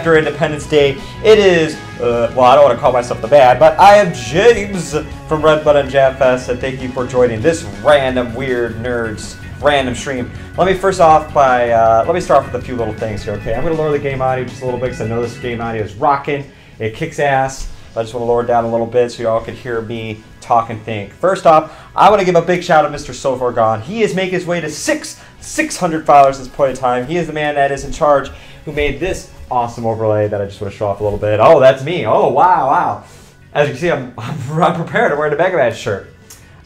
after Independence Day. It is, uh, well, I don't want to call myself the bad, but I am James from Red Button Jam Fest, and thank you for joining this random, weird, nerds, random stream. Let me first off by, uh, let me start off with a few little things here, okay? I'm going to lower the game audio just a little bit because I know this game audio is rocking. It kicks ass. I just want to lower it down a little bit so y'all can hear me talk and think. First off, I want to give a big shout out to Mr. So Far Gone. He is making his way to six 600 followers at this point in time. He is the man that is in charge who made this awesome overlay that I just want to show off a little bit. Oh, that's me. Oh, wow, wow. As you can see, I'm, I'm prepared. I'm wearing a Mega Man shirt.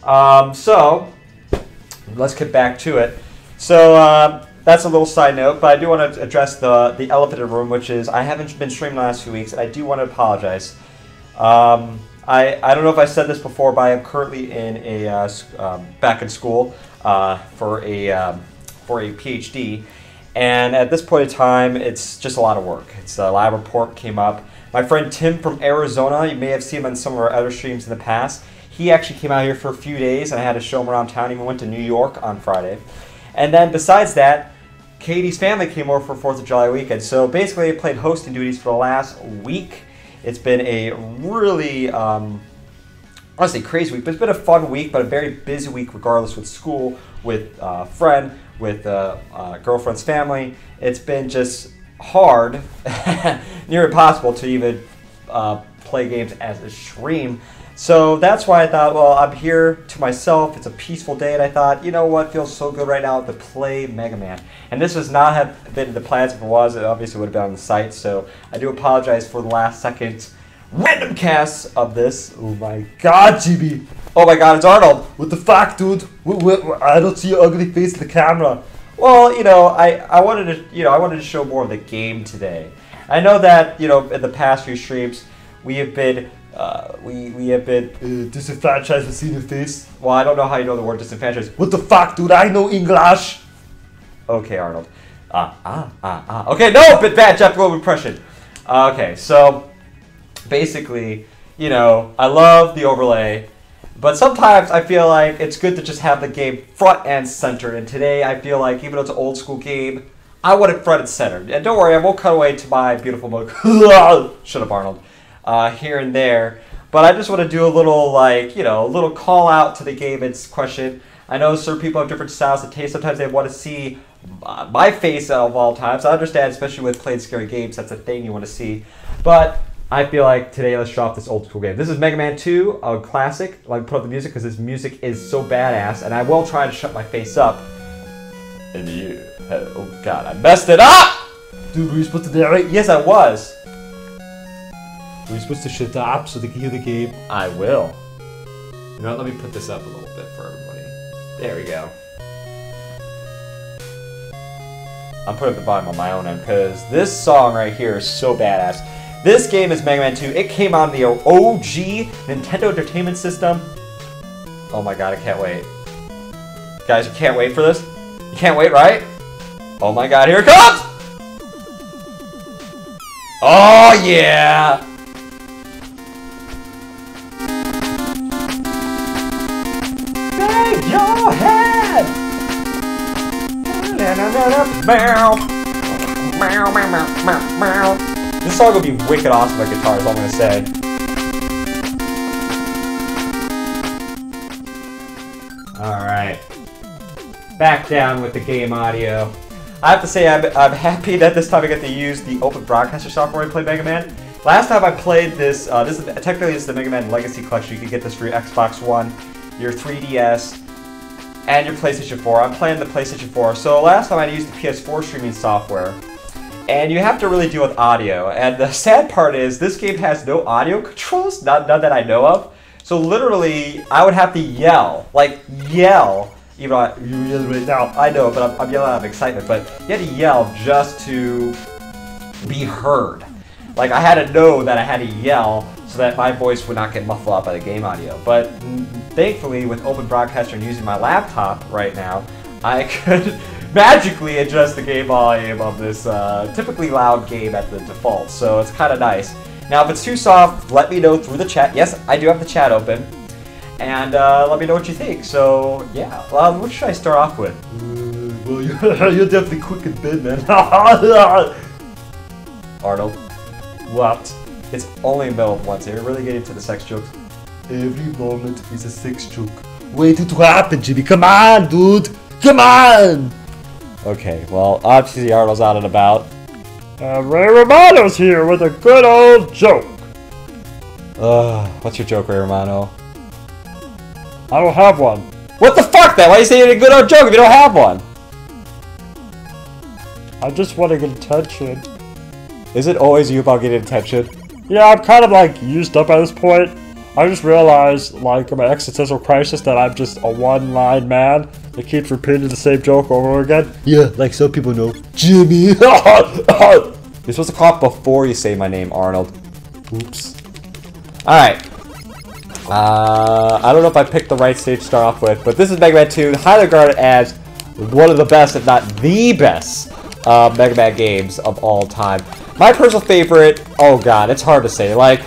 Um, so, let's get back to it. So, uh, that's a little side note, but I do want to address the, the elephant in the room, which is I haven't been streaming the last few weeks, and I do want to apologize. Um, I, I don't know if I said this before, but I am currently in a uh, um, back in school uh, for a um, for a PhD, and at this point in time, it's just a lot of work. It's a lab report came up. My friend Tim from Arizona, you may have seen him on some of our other streams in the past. He actually came out here for a few days, and I had to show him around town. He went to New York on Friday, and then besides that, Katie's family came over for Fourth of July weekend. So basically, I played hosting duties for the last week it's been a really, um, honestly, crazy week, but it's been a fun week, but a very busy week regardless with school, with uh, friend, with uh, uh, girlfriend's family. It's been just hard, near impossible to even uh, play games as a stream. So that's why I thought, well, I'm here to myself. It's a peaceful day, and I thought, you know what feels so good right now to play Mega Man. And this does not have been the plans. If it was, it obviously would have been on the site. So I do apologize for the last second random cast of this. Oh my God, GB! Oh my God, it's Arnold. What the fuck, dude? I don't see your ugly face in the camera. Well, you know, I, I wanted to, you know, I wanted to show more of the game today. I know that, you know, in the past few streams, we have been uh, we, we have been uh, disenfranchised with seeing your face. Well, I don't know how you know the word disenfranchised. What the fuck, dude? I know English. Okay, Arnold. Ah, ah, ah, ah. Okay, no, bit bad Jeff Goldblum impression. Uh, okay, so basically, you know, I love the overlay, but sometimes I feel like it's good to just have the game front and center. And today, I feel like even though it's an old school game, I want it front and center. And don't worry, I won't cut away to my beautiful mode. Shut up, Arnold uh, here and there. But I just want to do a little, like, you know, a little call out to the game it's question. I know certain people have different styles of taste. Sometimes they want to see uh, my face of all times. I understand, especially with playing scary games, that's a thing you want to see. But I feel like today let's show off this old school game. This is Mega Man 2, a classic. Like put up the music because this music is so badass, and I will try to shut my face up. And you, oh god, I messed it up! Dude, were you supposed to narrate? Yes, I was. Are you supposed to shut up so they can hear the game? I will. You know what, let me put this up a little bit for everybody. There we go. I'm putting the volume on my own end because this song right here is so badass. This game is Mega Man 2. It came on the OG Nintendo Entertainment System. Oh my god, I can't wait. Guys, you can't wait for this? You can't wait, right? Oh my god, here it comes! Oh yeah! your head. This song will be wicked awesome on guitar, is all I'm gonna say. Alright. Back down with the game audio. I have to say, I'm, I'm happy that this time I get to use the Open Broadcaster software to play Mega Man. Last time I played this, uh, this is technically this is the Mega Man Legacy Collection. You can get this for your Xbox One, your 3DS, and your PlayStation 4. I'm playing the PlayStation 4. So last time I used the PS4 streaming software. And you have to really deal with audio. And the sad part is this game has no audio controls, not, none that I know of. So literally, I would have to yell, like yell, even though I, now, I know, but I'm, I'm yelling out of excitement, but you had to yell just to be heard. Like I had to know that I had to yell so that my voice would not get muffled out by the game audio. But thankfully, with Open Broadcaster and using my laptop right now, I could magically adjust the game volume of this uh, typically loud game at the default. So it's kind of nice. Now, if it's too soft, let me know through the chat. Yes, I do have the chat open. And uh, let me know what you think. So, yeah. Well, what should I start off with? Uh, well, you're, you're definitely quick and bid, man. Arnold. What? It's only middle of one, so you're really getting to the sex jokes. Every moment is a sex joke. Wait it to happen, Jimmy. Come on, dude. Come on. Okay, well, obviously Arnold's out and about. Uh, Ray Romano's here with a good old joke. Ugh, what's your joke, Ray Romano? I don't have one. What the fuck, then? Why are you saying a good old joke if you don't have one? I just want to get attention. Is it always you about getting attention? Yeah, I'm kind of like used up at this point. I just realized, like, in my existential crisis, that I'm just a one-line man that keeps repeating the same joke over and over again. Yeah, like some people know. Jimmy. You're supposed to cough before you say my name, Arnold. Oops. Alright. Uh, I don't know if I picked the right stage to start off with, but this is Mega Man 2, highly regarded as one of the best, if not the best, uh, Mega Man games of all time. My personal favorite, oh god, it's hard to say. Like,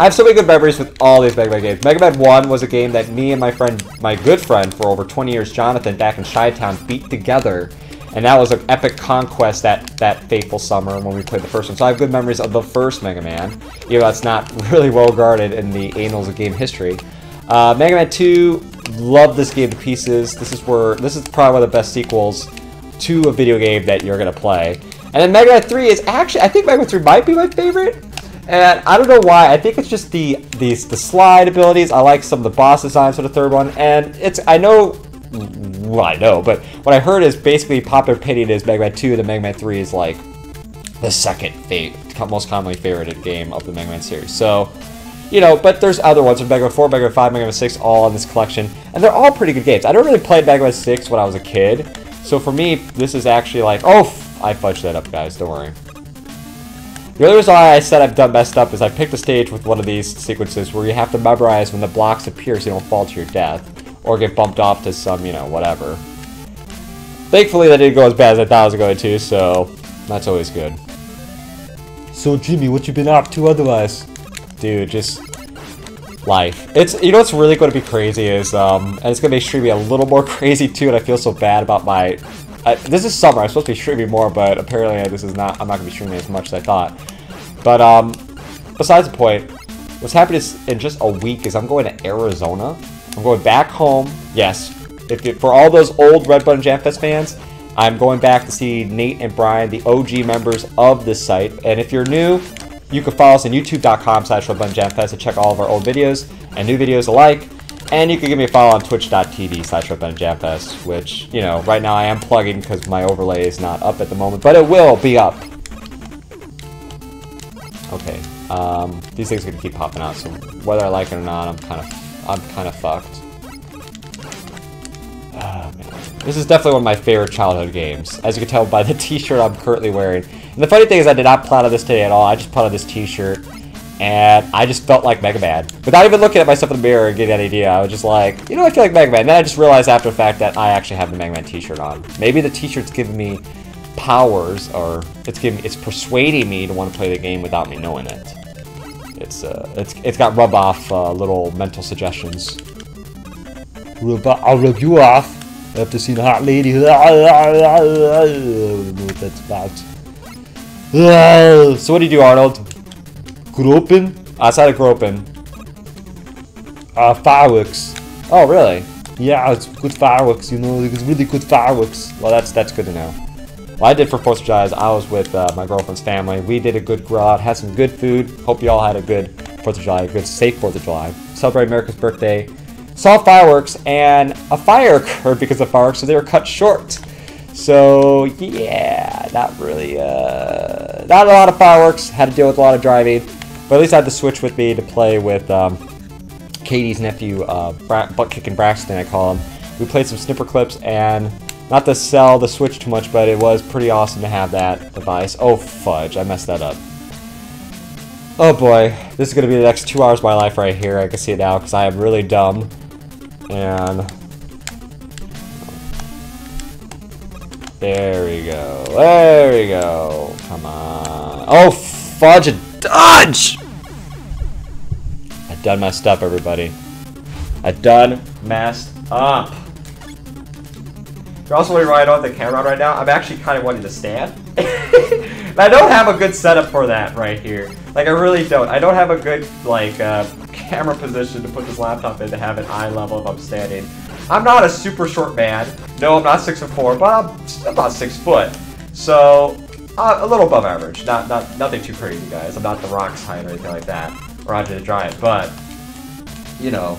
I have so many good memories with all these Mega Man games. Mega Man 1 was a game that me and my friend, my good friend for over 20 years, Jonathan, back in Chi-Town, beat together. And that was an epic conquest that, that fateful summer when we played the first one. So I have good memories of the first Mega Man, even though it's not really well guarded in the annals of game history. Uh, Mega Man 2, love this game to pieces. This is where this is probably one of the best sequels to a video game that you're gonna play. And then Mega Man 3 is actually, I think Mega Man 3 might be my favorite. And I don't know why. I think it's just the the the slide abilities. I like some of the boss designs for the third one, and it's I know. Well, I know, but what I heard is basically popular opinion is Mega Man 2 and Mega Man 3 is like the second most commonly favorited game of the Mega Man series. So, you know, but there's other ones. Mega Man 4, Mega Man 5, Mega Man 6, all in this collection, and they're all pretty good games. I don't really play Mega Man 6 when I was a kid, so for me, this is actually like, oh, I fudged that up, guys. Don't worry. The other reason why I said I've done messed up is I picked a stage with one of these sequences where you have to memorize when the blocks appear so you don't fall to your death or get bumped off to some, you know, whatever. Thankfully, that didn't go as bad as I thought it was going to, so that's always good. So, Jimmy, what you been up to otherwise? Dude, just life. It's you know what's really going to be crazy is um, and it's going to make streaming a little more crazy too, and I feel so bad about my. I, this is summer. I'm supposed to be streaming more, but apparently this is not. I'm not going to be streaming as much as I thought. But um, besides the point, what's happening is in just a week is I'm going to Arizona. I'm going back home. Yes, if for all those old Red Button Jam Fest fans, I'm going back to see Nate and Brian, the OG members of this site. And if you're new, you can follow us on youtube.com slash redbuttonjamfest to check all of our old videos and new videos alike. And you can give me a follow on twitch.tv slash redbuttonjamfest, which, you know, right now I am plugging because my overlay is not up at the moment, but it will be up. Okay, um, these things are gonna keep popping out, so whether I like it or not, I'm kind of, I'm kind of fucked. Ah. This is definitely one of my favorite childhood games, as you can tell by the t-shirt I'm currently wearing. And the funny thing is I did not plan on this today at all, I just on this t-shirt, and I just felt like Mega Man. Without even looking at myself in the mirror and getting that idea, I was just like, you know, I feel like Mega Man. And then I just realized after the fact that I actually have the Mega Man t-shirt on. Maybe the t-shirt's giving me powers, or it's giving, it's persuading me to want to play the game without me knowing it. It's uh, it's it's got rub off uh, little mental suggestions. Rub, I'll rub you off after seeing a hot lady. I don't know what that's about. So what do you do, Arnold? Groping? Outside of groping. Uh, fireworks. Oh, really? Yeah, it's good fireworks, you know, it's really good fireworks. Well, that's that's good to know. What I did for 4th of July I was with uh, my girlfriend's family. We did a good grill out, had some good food. Hope you all had a good 4th of July, a good safe 4th of July. Celebrate America's birthday. Saw fireworks and a fire occurred because of fireworks, so they were cut short. So yeah, not really, uh, not a lot of fireworks. Had to deal with a lot of driving, but at least I had the Switch with me to play with um, Katie's nephew, uh, Bra- butt kicking Braxton, I call him. We played some Snipperclips and not to sell the Switch too much, but it was pretty awesome to have that device. Oh fudge, I messed that up. Oh boy, this is gonna be the next two hours of my life right here. I can see it now because I am really dumb. And there we go. There we go. Come on. Oh fudge, dodge! I've done messed up, everybody. I've done messed up. You're also wondering why I don't have the camera on right now. I'm actually kind of wanting to stand. I don't have a good setup for that right here. Like, I really don't. I don't have a good, like, uh, camera position to put this laptop in to have an eye level if I'm standing. I'm not a super short man. No, I'm not six foot four, but I'm about six foot. So, uh, a little above average. Not, not, nothing too crazy, guys. I'm not the Rock's height or anything like that, Andre the Giant, but, you know,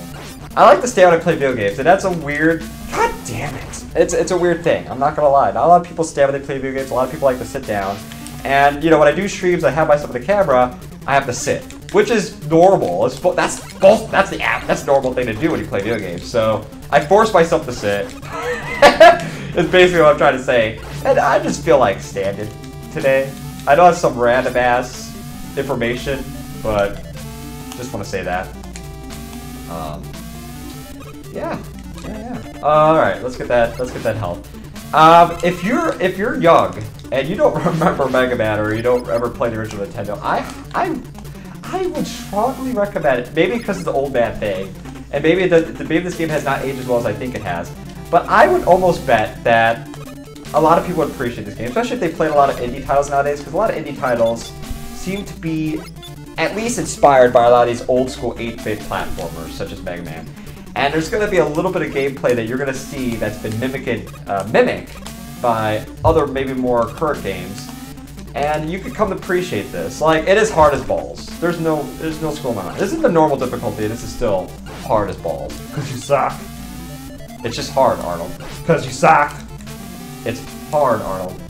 I like to stay out and play video games, and that's a weird. God damn it! It's it's a weird thing. I'm not gonna lie. Not a lot of people stay out they play video games. A lot of people like to sit down, and you know when I do streams, I have myself with the camera. I have to sit, which is normal. It's that's both. That's the app. That's the normal thing to do when you play video games. So I force myself to sit. it's basically what I'm trying to say, and I just feel like standing today. I know it's some random ass information, but just want to say that. Um, yeah, yeah, yeah. all right, let's get that. Let's get that health. Um, if you're if you're young and you don't remember Mega Man or you don't ever play the original Nintendo, I I I would strongly recommend it. Maybe because it's the old man thing, and maybe the, the maybe this game has not aged as well as I think it has. But I would almost bet that a lot of people would appreciate this game, especially if they played a lot of indie titles nowadays, because a lot of indie titles seem to be at least inspired by a lot of these old school 8-bit platformers, such as Mega Man. And there's going to be a little bit of gameplay that you're going to see that's been mimicked, uh, mimicked by other, maybe more current games. And you could come to appreciate this. Like, it is hard as balls. There's no, there's no school on This is the normal difficulty. This is still hard as balls. Cause you suck. It's just hard, Arnold. Cause you suck. It's hard, Arnold.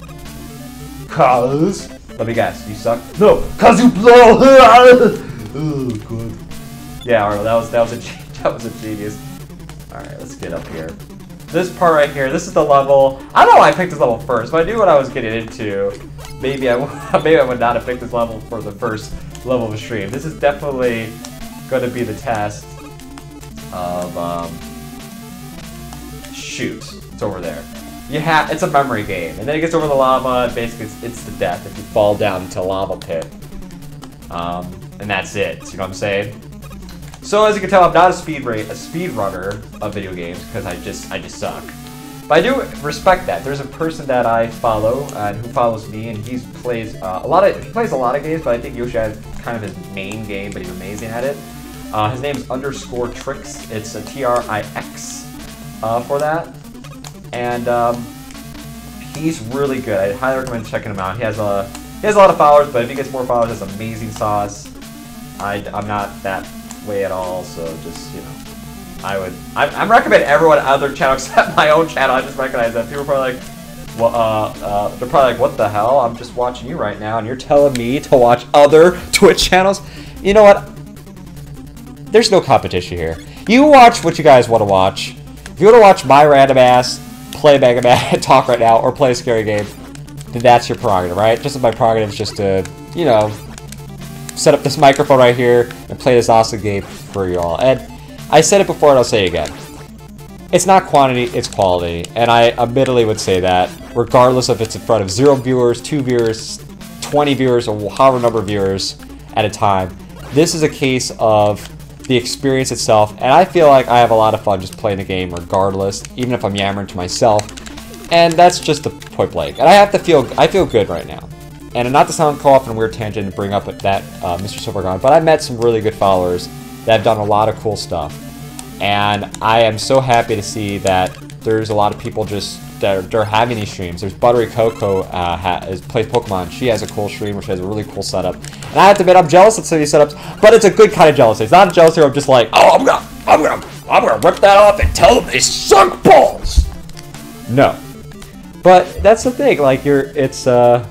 Cause. Let me guess. You suck. No. Cause you blow. oh, good. Yeah, Arnold. That was that was a that was a genius. All right, let's get up here. This part right here. This is the level. I don't know why I picked this level first, but I knew what I was getting into. Maybe I maybe I would not have picked this level for the first level of a stream. This is definitely going to be the test of um, shoot. It's over there. You have it's a memory game, and then it gets over the lava. And basically, it's, it's the death if you fall down into a lava pit. Um, and that's it. You know what I'm saying? So as you can tell, I'm not a speed rate a speed runner of video games because I just I just suck. But I do respect that. There's a person that I follow and who follows me, and he plays uh, a lot of he plays a lot of games, but I think Yoshi has kind of his main game, but he's amazing at it. Uh, his is underscore tricks. It's a T R I X uh, for that, and um, he's really good. I highly recommend checking him out. He has a he has a lot of followers, but if he gets more followers, has amazing sauce. I, I'm not that way at all, so just, you know, I would, I'm, I'm recommending everyone other channel except my own channel, I just recognize that. People are probably like, well, uh, uh, they're probably like, what the hell? I'm just watching you right now, and you're telling me to watch other Twitch channels? You know what? There's no competition here. You watch what you guys want to watch. If you want to watch my random ass play Mega Man talk right now or play a scary game, then that's your prerogative, right? Just my prerogative is just to, you know, set up this microphone right here and play this awesome game for you all. And I said it before and I'll say it again. It's not quantity, it's quality. And I admittedly would say that, regardless if it's in front of zero viewers, two viewers, 20 viewers, or however number of viewers at a time. This is a case of the experience itself, and I feel like I have a lot of fun just playing the game regardless, even if I'm yammering to myself. And that's just the point blank. And I have to feel, I feel good right now. And not to sound call off on a weird tangent and bring up that uh, Mr. Silvergon, but I met some really good followers that have done a lot of cool stuff. And I am so happy to see that there's a lot of people just that are, they're having these streams. There's Buttery Coco uh, ha, is, plays Pokemon. She has a cool stream, which has a really cool setup. And I have to admit, I'm jealous of some of these setups, but it's a good kind of jealousy. It's not a jealousy where I'm just like, oh, I'm gonna, I'm gonna, I'm gonna rip that off and tell them they suck balls. No, but that's the thing. Like you're, it's uh,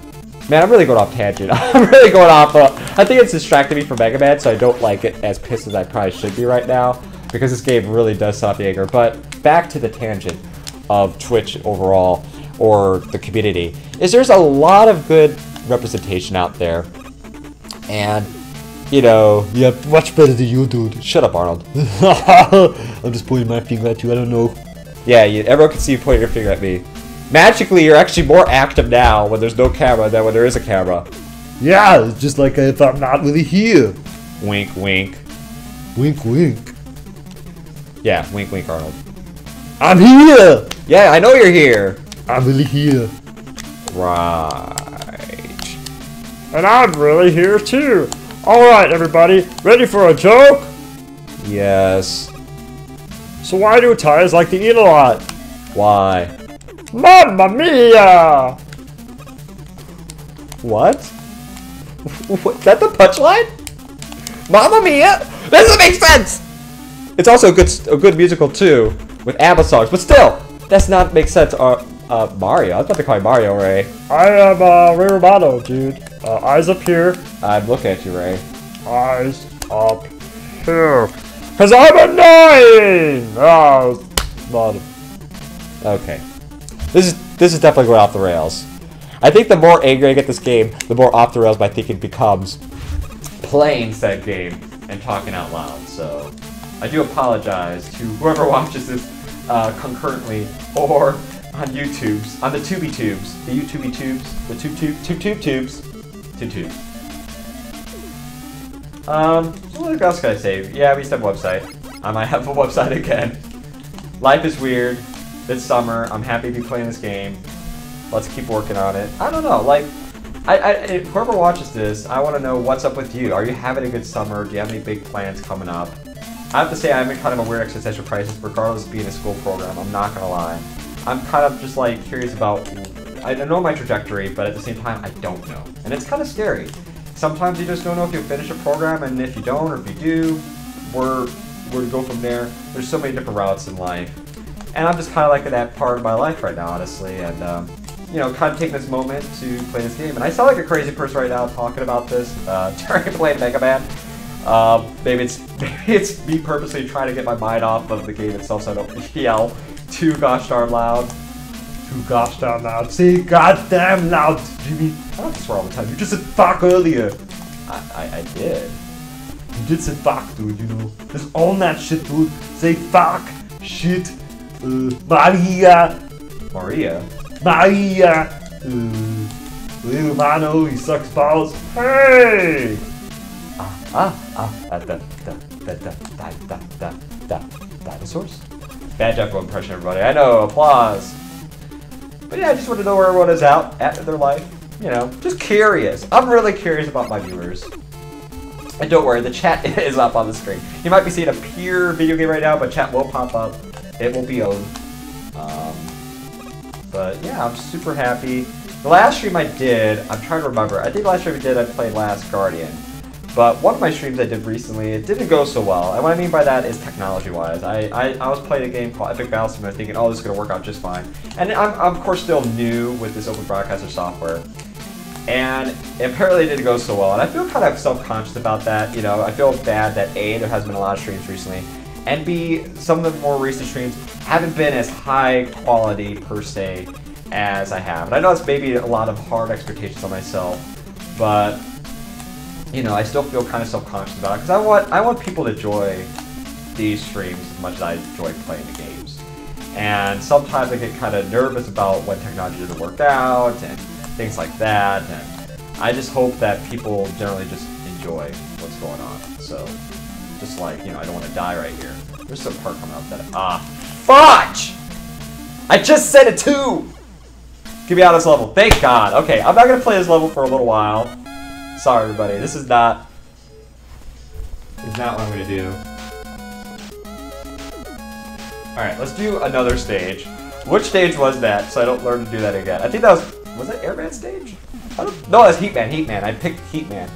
Man, I'm really going off tangent. I'm really going off. Uh, I think it's distracting me from Mega Man, so I don't like it as pissed as I probably should be right now because this game really does stop the anger. But back to the tangent of Twitch overall or the community is there's a lot of good representation out there, and you know, yeah, much better than you, dude. Shut up, Arnold. I'm just pointing my finger at you. I don't know. Yeah, you, everyone can see you pointing your finger at me. Magically, you're actually more active now when there's no camera than when there is a camera. Yeah, just like if I'm not really here. Wink, wink. Wink, wink. Yeah, wink, wink, Arnold. I'm here! Yeah, I know you're here. I'm really here. Right. And I'm really here too. Alright, everybody, ready for a joke? Yes. So why do tires like to eat a lot? Why? Mamma mia! What? Is that the punchline? Mamma Mia! That doesn't make sense! It's also a good, a good musical too, with ABBA songs, but still, that's not make sense. Uh, uh, Mario. I was about to call you Mario, Ray. I am uh, Ray Romano, dude. Uh, eyes up here, I'm looking at you, Ray. eyes up here. Cause I'm annoying! Oh, not Okay. This is this is definitely going off the rails. I think the more angry I get this game, the more off the rails my thinking becomes. Playing said game and talking out loud. So I do apologize to whoever watches this uh, concurrently or on YouTube's on the Tubi tubes, the YouTube tubes, the tube tube tube tube tubes, tube tubes. Um, what else can I say? Yeah, we used have a website. I might have a website again. Life is weird. It's summer. I'm happy to be playing this game. Let's keep working on it. I don't know. Like, I, I whoever watches this, I want to know what's up with you. Are you having a good summer? Do you have any big plans coming up? I have to say I'm in kind of a weird existential crisis, regardless of being a school program. I'm not gonna lie. I'm kind of just like curious about. I know my trajectory, but at the same time, I don't know, and it's kind of scary. Sometimes you just don't know if you'll finish a program, and if you don't, or if you do, where where to go from there. There's so many different routes in life, and I'm just kind of like in that part of my life right now, honestly, and um, you know, kind of taking this moment to play this game. And I sound like a crazy person right now talking about this uh, during playing Mega Man. Uh, maybe it's maybe it's me purposely trying to get my mind off of the game itself, so I don't yell too gosh darn loud. Too gosh darn loud. Say goddamn loud, Jimmy. I don't swear all the time. You just said fuck earlier. I, I, I did. You did say fuck, dude, you know. Just own that shit, dude. Say fuck, shit, uh, Maria, Maria. Maria, uh, Lil Mano, he sucks balls. Hey! Ah, ah, ah, ah, da, da, da, da, da, da, da, da, dinosaurs? Bad Jeff impression, everybody. I know, applause. But yeah, I just want to know where everyone is out at in their life. You know, just curious. I'm really curious about my viewers. And don't worry, the chat is up on the screen. You might be seeing a pure video game right now, but chat will pop up. It will be owned. Um, but yeah, I'm super happy. The last stream I did, I'm trying to remember. I think the last stream I did, I played Last Guardian. But one of my streams I did recently, it didn't go so well. And what I mean by that is technology-wise. I, I, I was playing a game called Epic Battle Simulator thinking, oh, this is going to work out just fine. And I'm, I'm, of course, still new with this open broadcaster software. And apparently it didn't go so well. And I feel kind of self-conscious about that. You know, I feel bad that A, there has been a lot of streams recently. And B, some of the more recent streams haven't been as high quality, per se, as I have. And I know it's maybe a lot of hard expectations on myself. But you know, I still feel kind of self-conscious about it because I want I want people to enjoy these streams as much as I enjoy playing the games. And sometimes I get kind of nervous about when technology doesn't work out and things like that. And I just hope that people generally just enjoy what's going on. So, just like you know, I don't want to die right here. There's some part coming up that ah, fudge! I just said it too. Get me out of this level. Thank God. Okay, I'm not gonna play this level for a little while. Sorry, everybody. This is not. Is not what I'm gonna do. All right, let's do another stage. Which stage was that? So I don't learn to do that again. I think that was was it Airman stage? No, that's Heatman. Heatman. I picked Heatman.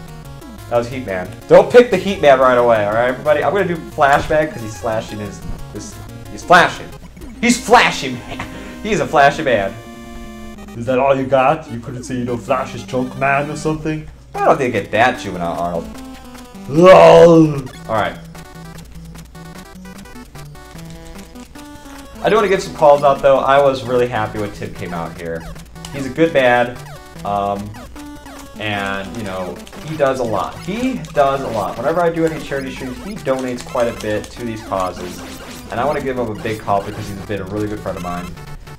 That was Heatman. Don't pick the Heatman right away. All right, everybody. I'm gonna do Flash Man because he's flashing his, his. He's flashing. He's flashing. He's a flashy man. Is that all you got? You couldn't say, you know, Flash is Junk Man or something? I don't think I get that juvenile, Arnold. Alright. I do want to give some calls out though. I was really happy when Tim came out here. He's a good dad. Um, and, you know, he does a lot. He does a lot. Whenever I do any charity streams, he donates quite a bit to these causes. And I want to give him a big call because he's been a really good friend of mine.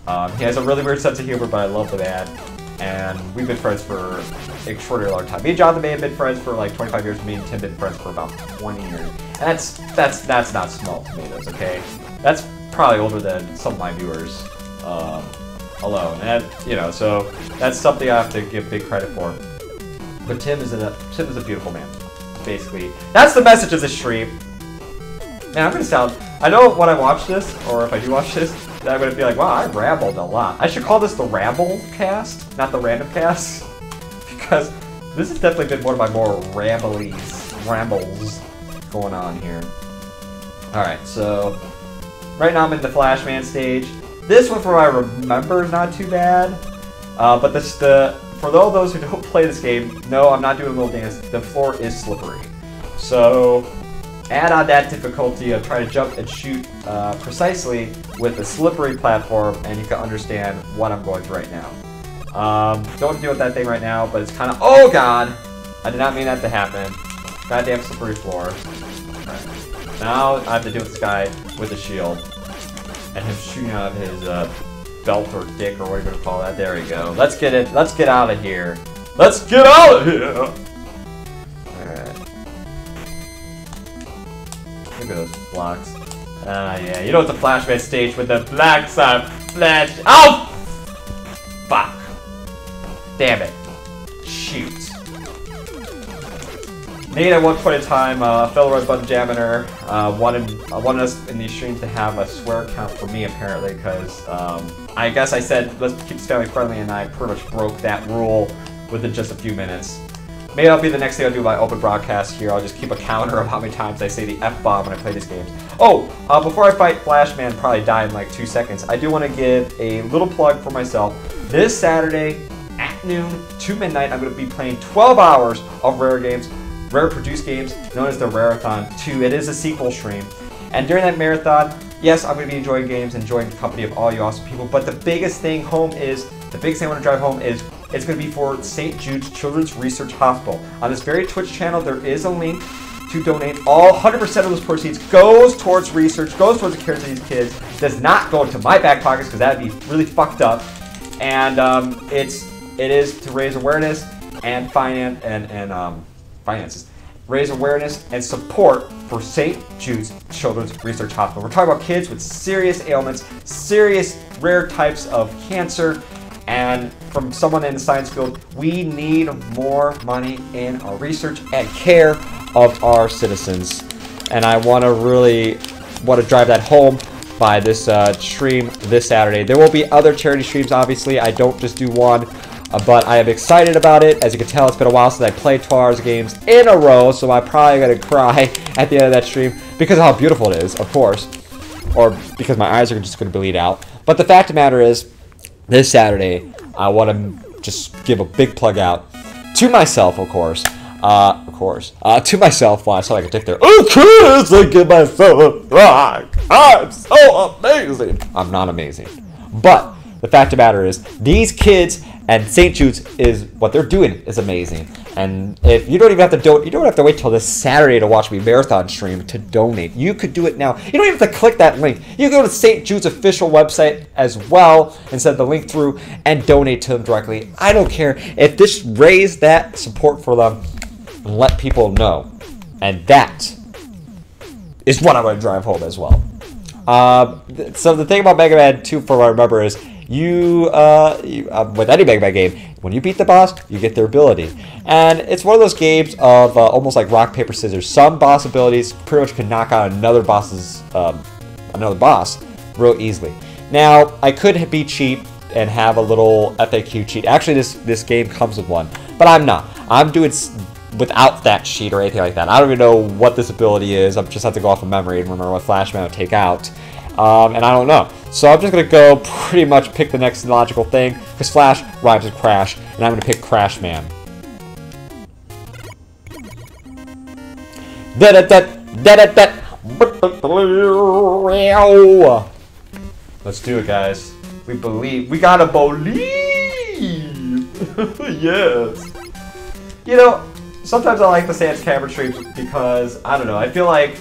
Um, he has a really weird sense of humor, but I love the man. And we've been friends for an extraordinarily long time. Me and Jonathan may have been friends for like 25 years. Me and Tim been friends for about 20 years. And that's that's that's not small tomatoes, okay? That's probably older than some of my viewers um, alone. And you know, so that's something I have to give big credit for. But Tim is a Tim is a beautiful man. Basically, that's the message of the stream. Man, I'm gonna sound. I know when I watch this, or if I do watch this, I'm gonna be like, wow, I rambled a lot. I should call this the Ramble Cast, not the Random Cast, because this has definitely been one of my more ramblies, rambles going on here. All right, so right now I'm in the Flashman stage. This one, from what I remember, is not too bad. Uh, but this the for all those who don't play this game, no, I'm not doing a little dance. The floor is slippery, so add on that difficulty of trying to jump and shoot uh, precisely with a slippery platform, and you can understand what I'm going through right now. Um, don't deal with that thing right now, but it's kind of oh god, I did not mean that to happen. Goddamn slippery floor. Now I have to deal with this guy with a shield and him shooting out of his uh, belt or dick or whatever you call that. There we go. Let's get it. Let's get out of here. Let's get out of here. Look at those blocks. Ah, uh, yeah. You know it's a Flashman stage with the blacks on flash. Oh! Fuck. Damn it. Shoot. Nate, at one point in time, uh, fellow Red Button Jaminer uh, wanted uh, wanted us in these streams to have a swear count for me, apparently, because um, I guess I said let's keep this family friendly, and I pretty much broke that rule within just a few minutes. Maybe that'll be the next thing I'll do my open broadcast here. I'll just keep a counter of how many times I say the F-bomb when I play these games. Oh, uh, before I fight Flashman, probably die in like two seconds, I do want to give a little plug for myself. This Saturday at noon to midnight, I'm going to be playing 12 hours of Rare Games Rare produced games known as the Rareathon 2. It is a sequel stream. And during that marathon, yes, I'm going to be enjoying games, enjoying the company of all you awesome people, but the biggest thing home is, the biggest thing I want to drive home is, it's going to be for St. Jude's Children's Research Hospital. On this very Twitch channel, there is a link to donate. All 100% of those proceeds goes towards research, goes towards the care of these kids, does not go into my back pockets because that'd be really fucked up. And um, it's it is to raise awareness and finance and and um, finances, raise awareness and support for St. Jude's Children's Research Hospital. We're talking about kids with serious ailments, serious rare types of cancer, and from someone in the science field, we need more money in our research and care of our citizens. And I want to really want to drive that home by this uh, stream this Saturday. There will be other charity streams, obviously. I don't just do one. Uh, but I am excited about it. As you can tell, it's been a while since I played 12 hours games in a row, so I'm probably going to cry at the end of that stream because of how beautiful it is, of course. Or because my eyes are just going to bleed out. But the fact of the matter is, this Saturday, I want to just give a big plug out to myself, of course. Uh, of course. Uh, to myself, well, I saw like a dick there. Of course, I give myself a rock. I'm so amazing. I'm not amazing. But the fact of the matter is, these kids and St. Jude's is what they're doing is amazing. And if you don't even have to do you don't have to wait till this Saturday to watch me marathon stream to donate. You could do it now. You don't even have to click that link. You go to St. Jude's official website as well and send the link through and donate to them directly. I don't care if this raise that support for them and let people know. And that is what I'm going to drive home as well. Uh, so the thing about Mega Man 2, for what I remember, is you, uh, you uh, with any Mega Man game, when you beat the boss, you get their ability. And it's one of those games of uh, almost like rock, paper, scissors. Some boss abilities pretty much can knock out another boss's, um, another boss real easily. Now, I could be cheap and have a little FAQ cheat. Actually, this, this game comes with one, but I'm not. I'm doing without that sheet or anything like that. I don't even know what this ability is. I just have to go off of memory and remember what Flashman would take out. Um, and I don't know. So I'm just going to go pretty much pick the next logical thing, because Flash rhymes with Crash, and I'm going to pick Crash Man. Let's do it, guys. We believe. We gotta believe. yes. You know, sometimes I like the Sans camera streams because I don't know. I feel like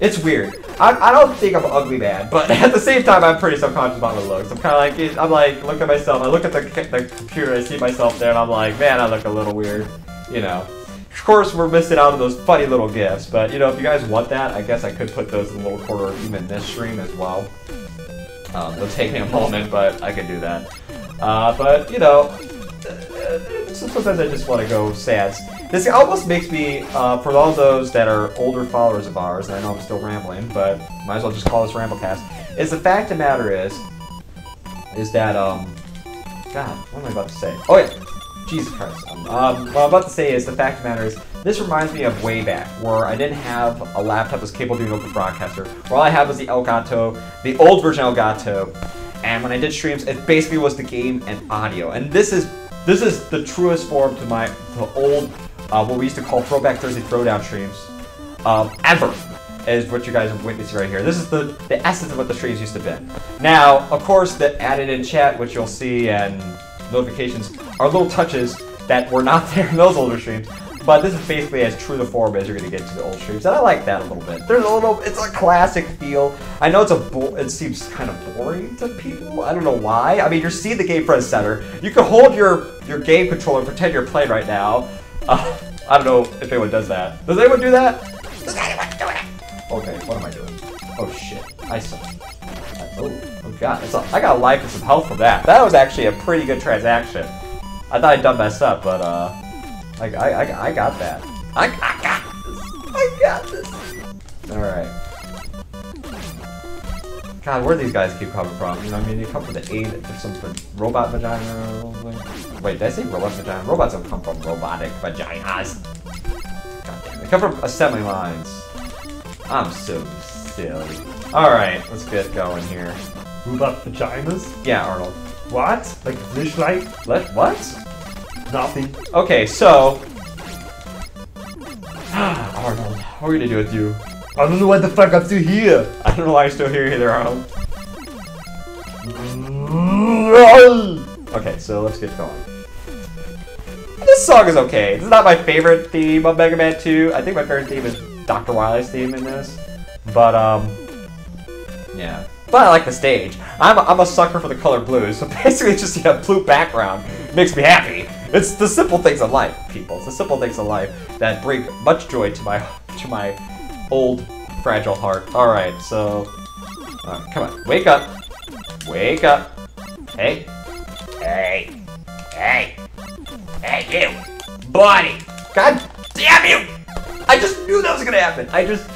it's weird. I, I don't think I'm an ugly man, but at the same time, I'm pretty subconscious about my looks. I'm kind of like, I'm like, look at myself. I look at the, the computer, I see myself there, and I'm like, man, I look a little weird, you know. Of course, we're missing out on those funny little gifts, but you know, if you guys want that, I guess I could put those in the little corner even this stream as well. Um, it'll take me a moment, but I can do that. Uh, but you know, uh, sometimes I just want to go sad. This almost makes me, uh, for all those that are older followers of ours, and I know I'm still rambling, but might as well just call this Ramblecast, is the fact of the matter is, is that, um, God, what am I about to say? Oh yeah, Jesus Christ. Um, um, what I'm about to say is the fact of the matter is, this reminds me of way back, where I didn't have a laptop that's capable of doing open broadcaster. Where all I had was the Elgato, the old version Elgato, and when I did streams, it basically was the game and audio. And this is this is the truest form to my the old uh, what we used to call Throwback Thursday Throwdown streams um, ever is what you guys are witnessing right here. This is the, the essence of what the streams used to be. Now, of course, the added in chat, which you'll see, and notifications are little touches that were not there in those older streams. But this is basically as true to form as you're going to get to the old streams, and I like that a little bit. There's a little, it's a classic feel. I know it's a, it seems kind of boring to people. I don't know why. I mean, you're seeing the game front center. You can hold your your game controller and pretend you're playing right now. Uh, I don't know if anyone does that. Does anyone do that? Does anyone do it? Okay, what am I doing? Oh shit, I suck. Oh, oh god, a, I got life and some health from that. That was actually a pretty good transaction. I thought I'd done messed up, but uh, I, I, I, I got that. I, I got this. I got this. All right. God, where do these guys keep coming from? You know, what I mean, they come from the aid of some robot vagina. Wait, did I say robot vagina? Robots don't come from robotic vaginas. God damn, they come from assembly lines. I'm so silly. All right, let's get going here. Robot vaginas? Yeah, Arnold. What? Like a flashlight? Let what? Nothing. Okay, so Arnold, what are we gonna do with you? I don't know what the fuck I'm still here. I don't know why you're still here either, Arnold. Okay, so let's get going. This song is okay. This is not my favorite theme of Mega Man 2. I think my favorite theme is Dr. Wily's theme in this. But, um, yeah. But I like the stage. I'm a, I'm a sucker for the color blue, so basically just you have blue background makes me happy. It's the simple things of life, people. It's the simple things of life that bring much joy to my to my old fragile heart. All right, so come on, wake up, wake up. Hey, hey, hey, hey, you, buddy! God damn you! I just knew that was gonna happen. I just,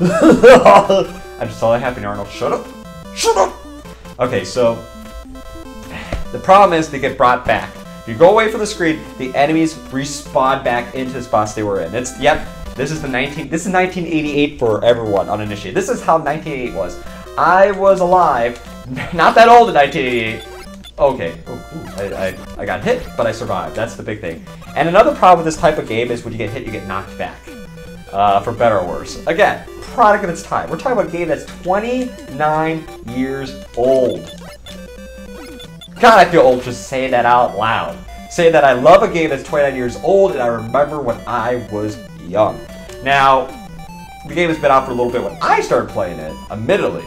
I just saw that happen, Arnold. Shut up, shut up. Okay, so the problem is they get brought back. If you go away from the screen, the enemies respawn back into the spots they were in. It's yep. This is the 19. This is 1988 for everyone uninitiated. This is how 1988 was. I was alive, not that old in 1988. Okay, ooh, ooh, I, I, I got hit, but I survived. That's the big thing. And another problem with this type of game is when you get hit, you get knocked back. Uh, for better or worse. Again, product of its time. We're talking about a game that's 29 years old. God, I feel old just saying that out loud. Saying that I love a game that's 29 years old and I remember when I was young. Now, the game has been out for a little bit when I started playing it, admittedly.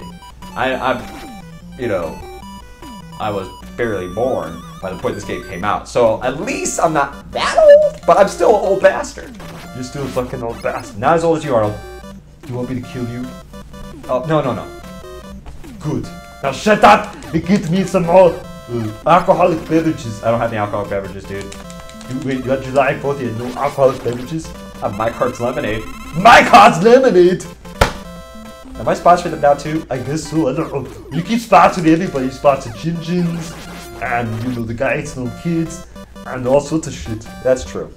I, I'm, you know, I was barely born by the point this game came out. So at least I'm not that old, but I'm still an old bastard. You're still a fucking old bastard. Not as old as you, Arnold. You want me to kill you? Oh, no, no, no. Good. Now shut up and get me some more uh, alcoholic beverages. I don't have any alcoholic beverages, dude. You, wait, you got July 4th and no alcoholic beverages? Have Mike's Hard lemonade. Mike's Hard lemonade! Am I sponsoring them now too? I guess so, I don't know. You keep sponsoring everybody. You sponsor Jin Jins, and you know, the guy guys, little kids, and all sorts of shit. That's true.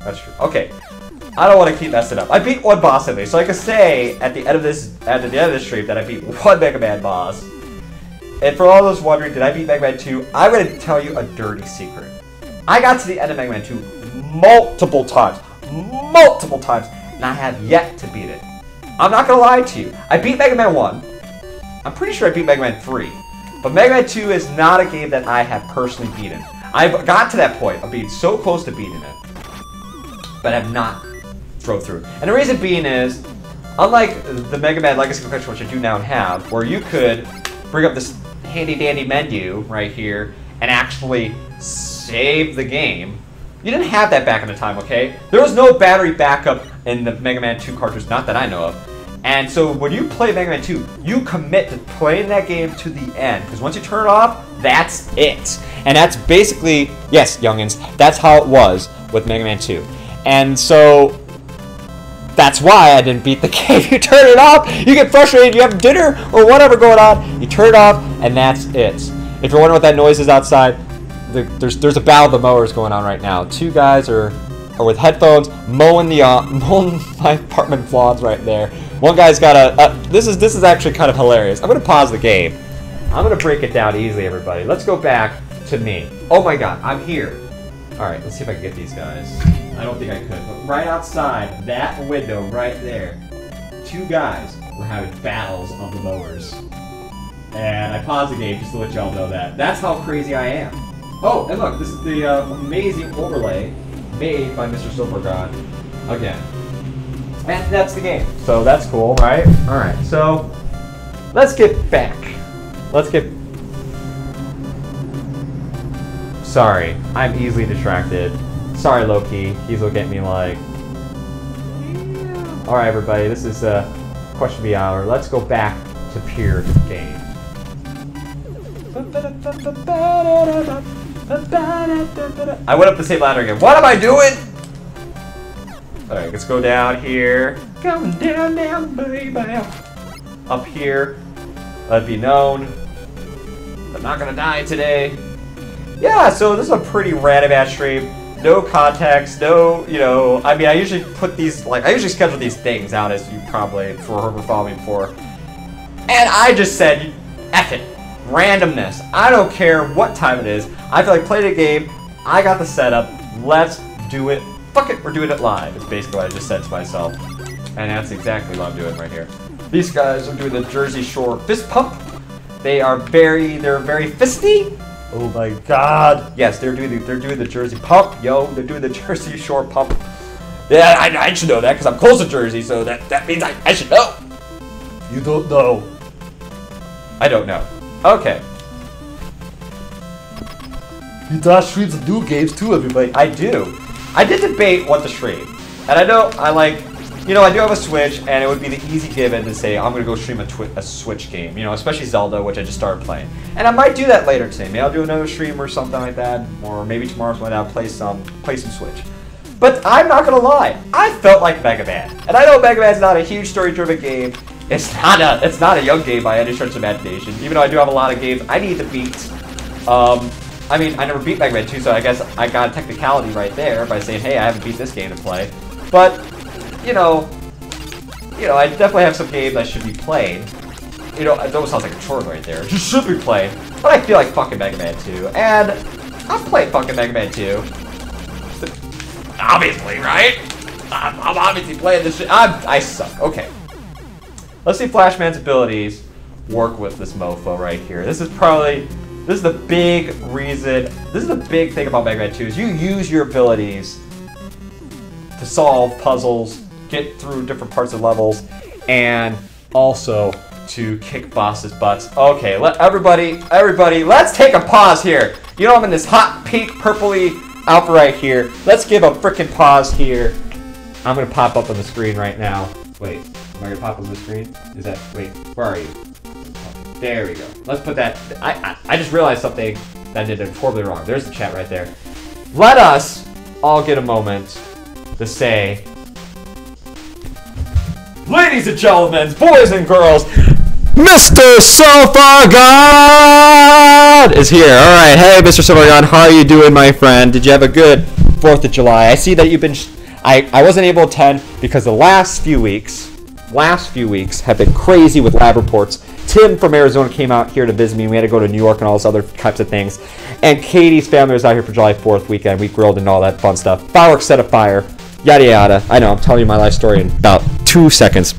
That's true. Okay. I don't want to keep messing up. I beat one boss at least, so I can say at the end of this at the end of this stream that I beat one Mega Man boss. And for all those wondering, did I beat Mega Man 2? I'm going to tell you a dirty secret. I got to the end of Mega Man 2 multiple times. Multiple times. And I have yet to beat it. I'm not to lie to you. I beat Mega Man 1. I'm pretty sure I beat Mega Man 3. But Mega Man 2 is not a game that I have personally beaten. I've got to that point of being so close to beating it. But have not drove through. And the reason being is, unlike the Mega Man Legacy Collection, which I do now have, where you could bring up this handy dandy menu right here and actually save the game. You didn't have that back in the time, okay? There was no battery backup in the Mega Man 2 cartridge, not that I know of. And so when you play Mega Man 2, you commit to playing that game to the end. Because once you turn it off, that's it. And that's basically, yes, youngins, that's how it was with Mega Man 2. And so that's why I didn't beat the game. You turn it off, you get frustrated, you have dinner or whatever going on, you turn it off, and that's it. If you're wondering what that noise is outside, the, there's there's a battle of the mowers going on right now. Two guys are are with headphones mowing the uh, mowing my apartment lawns right there. One guy's got a. Uh, this is this is actually kind of hilarious. I'm gonna pause the game. I'm gonna break it down easily, everybody. Let's go back to me. Oh my God, I'm here. All right, let's see if I can get these guys. I don't think I could, but right outside that window right there, two guys were having battles of the mowers. And I paused the game just to let y'all know that. That's how crazy I am. Oh, and look, this is the uh, amazing overlay made by Mr. Silvergod again. And that's the game. So that's cool, right? Alright, so let's get back. Let's get. Sorry, I'm easily distracted. Sorry, Loki. He's looking at me like. Alright, everybody, this is uh, question of the hour. Let's go back to pure game. I went up the same ladder again. What am I doing? Alright, let's go down here. Coming down, down, baby. Up here. Let be known. I'm not gonna die today. Yeah, so this is a pretty random ass stream. No context, no, you know, I mean, I usually put these, like, I usually schedule these things out as you probably, for whoever followed me before. And I just said, F it. Randomness. I don't care what time it is. I feel like playing a game. I got the setup. Let's do it. Fuck it, we're doing it live. It's basically what I just said to myself. And that's exactly what I'm doing right here. These guys are doing the Jersey Shore fist pump. They are very, they're very fisty. Oh my god. Yes, they're doing the, they're doing the Jersey pump. Yo, they're doing the Jersey Shore pump. Yeah, I, I should know that because I'm close to Jersey, so that, that means I, I should know. You don't know. I don't know. Okay. You thought streams do games too, everybody. I do. I did debate what to stream. And I know I like, you know, I do have a Switch, and it would be the easy given to say, I'm going to go stream a, a Switch game, you know, especially Zelda, which I just started playing. And I might do that later today. Maybe I'll do another stream or something like that, or maybe tomorrow when I'll play some, play some Switch. But I'm not gonna lie, I felt like Mega Man, and I know Mega Man's not a huge story-driven game. It's not a, it's not a young game by any stretch of imagination. Even though I do have a lot of games I need to beat. Um, I mean, I never beat Mega Man 2, so I guess I got a technicality right there by saying, hey, I haven't beat this game to play. But, you know, you know, I definitely have some games I should be playing. You know, it almost sounds like a chore right there. You should be playing. But I feel like fucking Mega Man 2. And I'm playing fucking Mega Man 2. Obviously, right? I'm, I'm obviously playing this shit. I'm, I suck. Okay. Let's see Flashman's abilities work with this mofo right here. This is probably, this is the big reason, this is the big thing about Mega Man 2 is you use your abilities to solve puzzles, get through different parts of levels, and also to kick bosses' butts. Okay, let everybody, everybody, let's take a pause here. You know I'm in this hot pink purpley outfit right here. Let's give a freaking pause here. I'm gonna pop up on the screen right now. Wait, am I gonna pop on the screen? Is that, wait, where are you? There we go. Let's put that, I, I, I just realized something that I did horribly wrong. There's the chat right there. Let us all get a moment to say, ladies and gentlemen, boys and girls, Mr. Sofa God is here. All right, hey, Mr. Sofa God, how are you doing, my friend? Did you have a good Fourth of July? I see that you've been. I I wasn't able to attend because the last few weeks, last few weeks have been crazy with lab reports. Tim from Arizona came out here to visit me. We had to go to New York and all those other types of things. And Katie's family was out here for July 4th weekend. We grilled and all that fun stuff. Fireworks set a fire, Yada yada. I know. I'm telling you my life story in about two seconds.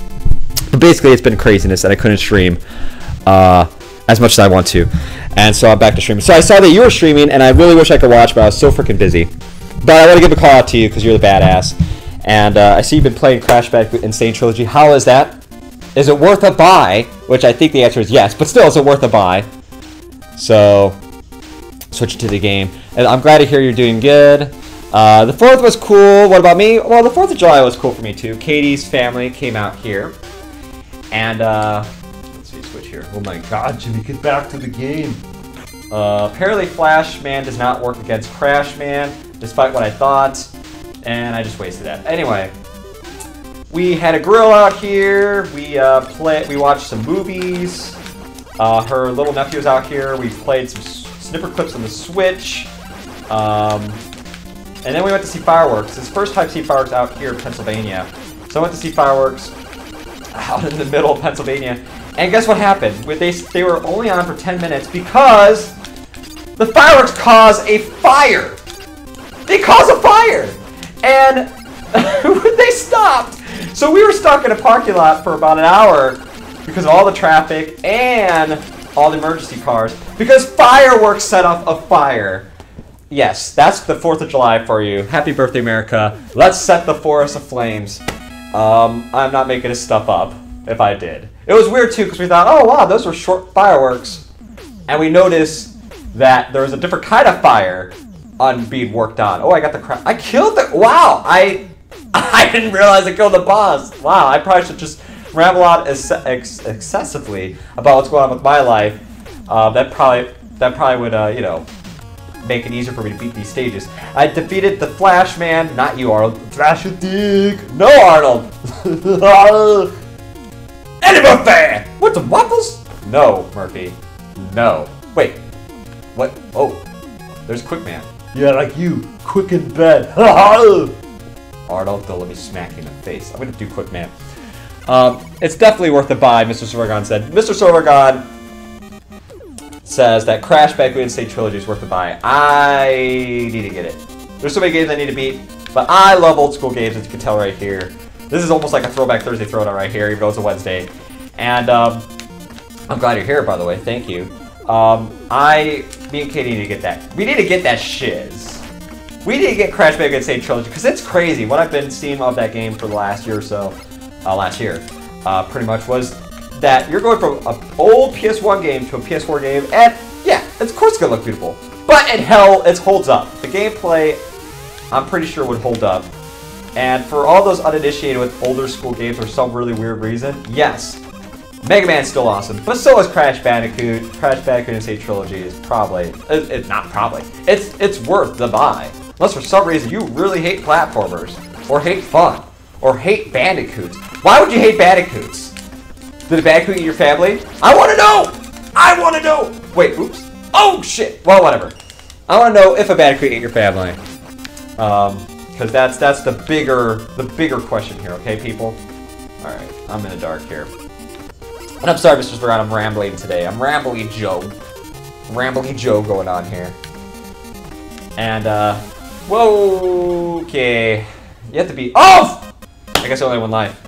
But basically, it's been craziness and I couldn't stream uh, as much as I want to. And so I'm back to streaming. So I saw that you were streaming, and I really wish I could watch, but I was so freaking busy. But I want to give a call out to you because you're the badass. And uh, I see you've been playing Crash Bandicoot N. Sane Trilogy. How is that? Is it worth a buy? Which I think the answer is yes, but still, is it worth a buy? So, switch to the game. And I'm glad to hear you're doing good. Uh, the 4th was cool. What about me? Well, the 4th of July was cool for me too. Katie's family came out here. And uh, let's see, switch here. Oh my God, Jimmy, get back to the game. Uh, apparently, Flash Man does not work against Crash Man, despite what I thought, and I just wasted that. Anyway, we had a grill out here. We uh, play. We watched some movies. Uh, her little nephew's out here. We played some Snipperclips on the Switch. Um, and then we went to see fireworks. It's first time to see fireworks out here in Pennsylvania. So I went to see fireworks out in the middle of Pennsylvania. And guess what happened? With they, they were only on for 10 minutes because the fireworks cause a fire. They cause a fire. And they stopped. So we were stuck in a parking lot for about an hour because of all the traffic and all the emergency cars because fireworks set off a fire. Yes, that's the 4th of July for you. Happy birthday, America. Let's set the forest aflames. Um, I'm not making this stuff up if I did. It was weird too because we thought, oh wow, those were short fireworks. And we noticed that there was a different kind of fire on being worked on. Oh, I got the crap. I killed the. Wow, I I didn't realize I killed the boss. Wow, I probably should just ramble on ex ex excessively about what's going on with my life. Uh, that probably that probably would uh, you know make it easier for me to beat these stages. I defeated the Flash Man, not you, Arnold. Flash a dick. No, Arnold. Eddie Murphy. What the waffles? No, Murphy. No. Wait. What? Oh, there's Quick Man. Yeah, like you, quick in bed. Arnold, don't let me smack you in the face. I'm gonna do Quick Man. Um, it's definitely worth a buy, Mr. Sorgon said. Mr. Sorgon says that Crash Bandicoot State Trilogy is worth a buy. I need to get it. There's so many games I need to beat, but I love old school games, as you can tell right here. This is almost like a Throwback Thursday throwdown right here, even though it's a Wednesday. And um, I'm glad you're here, by the way. Thank you. Um, I, me and Katie need to get that. We need to get that shiz. We need to get Crash Bandicoot State Trilogy because it's crazy. What I've been seeing of that game for the last year or so, uh, last year, uh, pretty much was that you're going from an old PS1 game to a PS4 game, and yeah, it's of course it's gonna look beautiful. But in hell, it holds up. The gameplay, I'm pretty sure would hold up. And for all those uninitiated with older school games for some really weird reason, yes, Mega Man's still awesome, but so is Crash Bandicoot. Crash Bandicoot N. Sane Trilogy is probably, it's it, not probably, it's it's worth the buy. Unless for some reason you really hate platformers, or hate fun, or hate bandicoots. Why would you hate bandicoots? Did a bandicoot eat your family? I want to know! I want to know! Wait, oops. Oh, shit! Well, whatever. I want to know if a bandicoot ate your family. Um, because that's that's the bigger the bigger question here, okay, people? All right, I'm in the dark here. And I'm sorry, Mr. Thorad, I'm rambling today. I'm rambling Joe. Rambling Joe going on here. And, uh, whoa, okay. You have to be, oh! I guess only one life.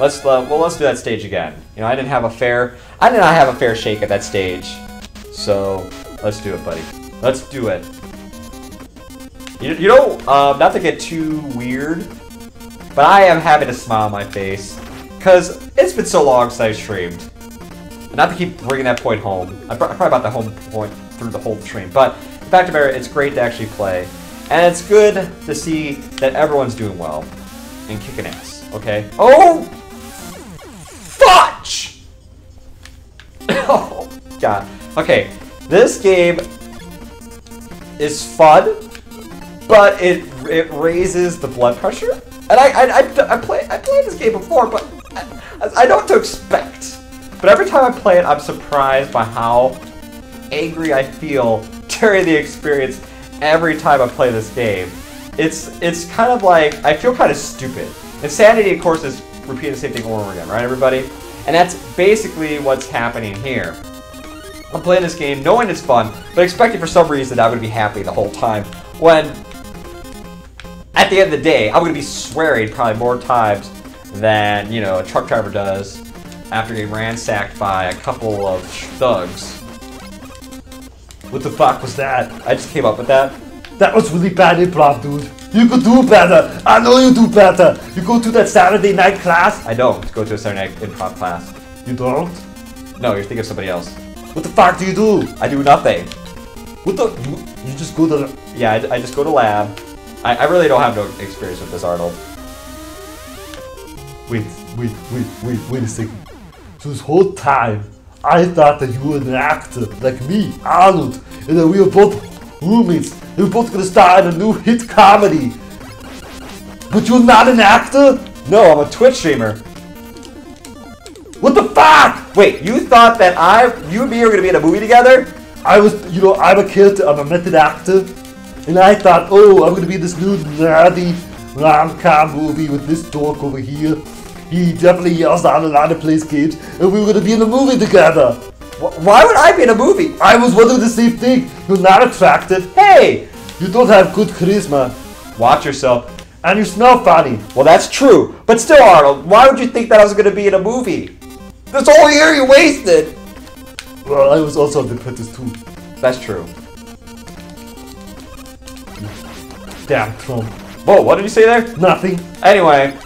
Let's, uh, well, let's do that stage again. You know, I didn't have a fair, I did not have a fair shake at that stage. So, let's do it, buddy. Let's do it. You, you know, um, not to get too weird, but I am having a smile on my face. Because it's been so long since I streamed. Not to keep bringing that point home. I probably brought the home point through the whole stream. But back to of it's great to actually play. And it's good to see that everyone's doing well and kicking ass. Okay? Oh! Fudge! oh, God. Okay, this game is fun, but it it raises the blood pressure. And I I, I, I play I played this game before, but I, I know what to expect. But every time I play it, I'm surprised by how angry I feel during the experience every time I play this game. It's it's kind of like I feel kind of stupid. Insanity, of course, is repeating the same thing over and over again, right, everybody? And that's basically what's happening here. I'm playing this game knowing it's fun, but expecting for some reason I'm going to be happy the whole time. When, at the end of the day, I'm going to be swearing probably more times than, you know, a truck driver does after getting ransacked by a couple of thugs. What the fuck was that? I just came up with that. That was really bad improv, dude. You could do better. I know you do better. You go to that Saturday night class. I don't go to a Saturday night improv class. You don't? No, you're thinking of somebody else. What the fuck do you do? I do nothing. What the? You, you just go to the... Yeah, I, I just go to lab. I, I really don't have no experience with this, Arnold. Wait, wait, wait, wait, wait a second. So this whole time, I thought that you were an actor, like me, Arnold, and that we were both roommates, and we were both gonna star in a new hit comedy. But you're not an actor? No, I'm a Twitch streamer. What the fuck? Wait, you thought that I, you and me were gonna be in a movie together? I was, you know, I'm a character, I'm a method actor, and I thought, oh, I'm gonna be this new nerdy rom-com movie with this dork over here. He definitely yells out a lot and plays games, and we were gonna be in a movie together. Wh- Why would I be in a movie? I was wondering the same thing. You're not attractive. Hey, You don't have good charisma, watch yourself. and you smell funny. Well, that's true, but still, Arnold, why would you think that I was gonna be in a movie? This whole year you wasted. Well, I was also the apprentice too. That's true. Damn Trump. Whoa, what did you say there? Nothing. Anyway,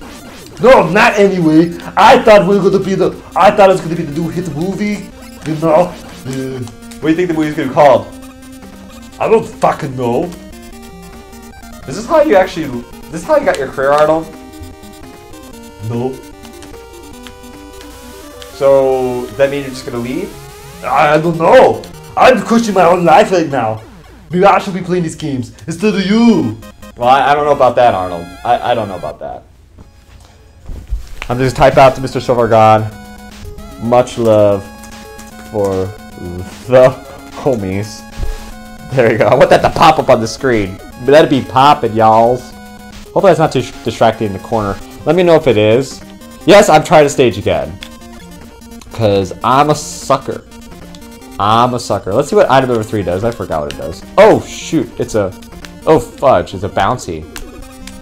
No, not anyway. I thought we were gonna be the. I thought it was gonna be the new hit movie. You know. Uh, what do you think the movie's gonna be called? I don't fucking know. Is this how you actually? This is how you got your career, Arnold? No. So that means you're just gonna leave? I, I don't know. I'm crushing my own life right now. Maybe I should be playing these games instead of you. Well, I, I don't know about that, Arnold. I, I don't know about that. I'm just type out to Mr. Silvergon. Much love for the homies. There you go. I want that to pop up on the screen. That'd be popping, y'all. Hopefully that's not too distracting in the corner. Let me know if it is. Yes, I'm trying to stage again. Because I'm a sucker. I'm a sucker. Let's see what item number three does. I forgot what it does. Oh, shoot. It's a... Oh, fudge. It's a bouncy.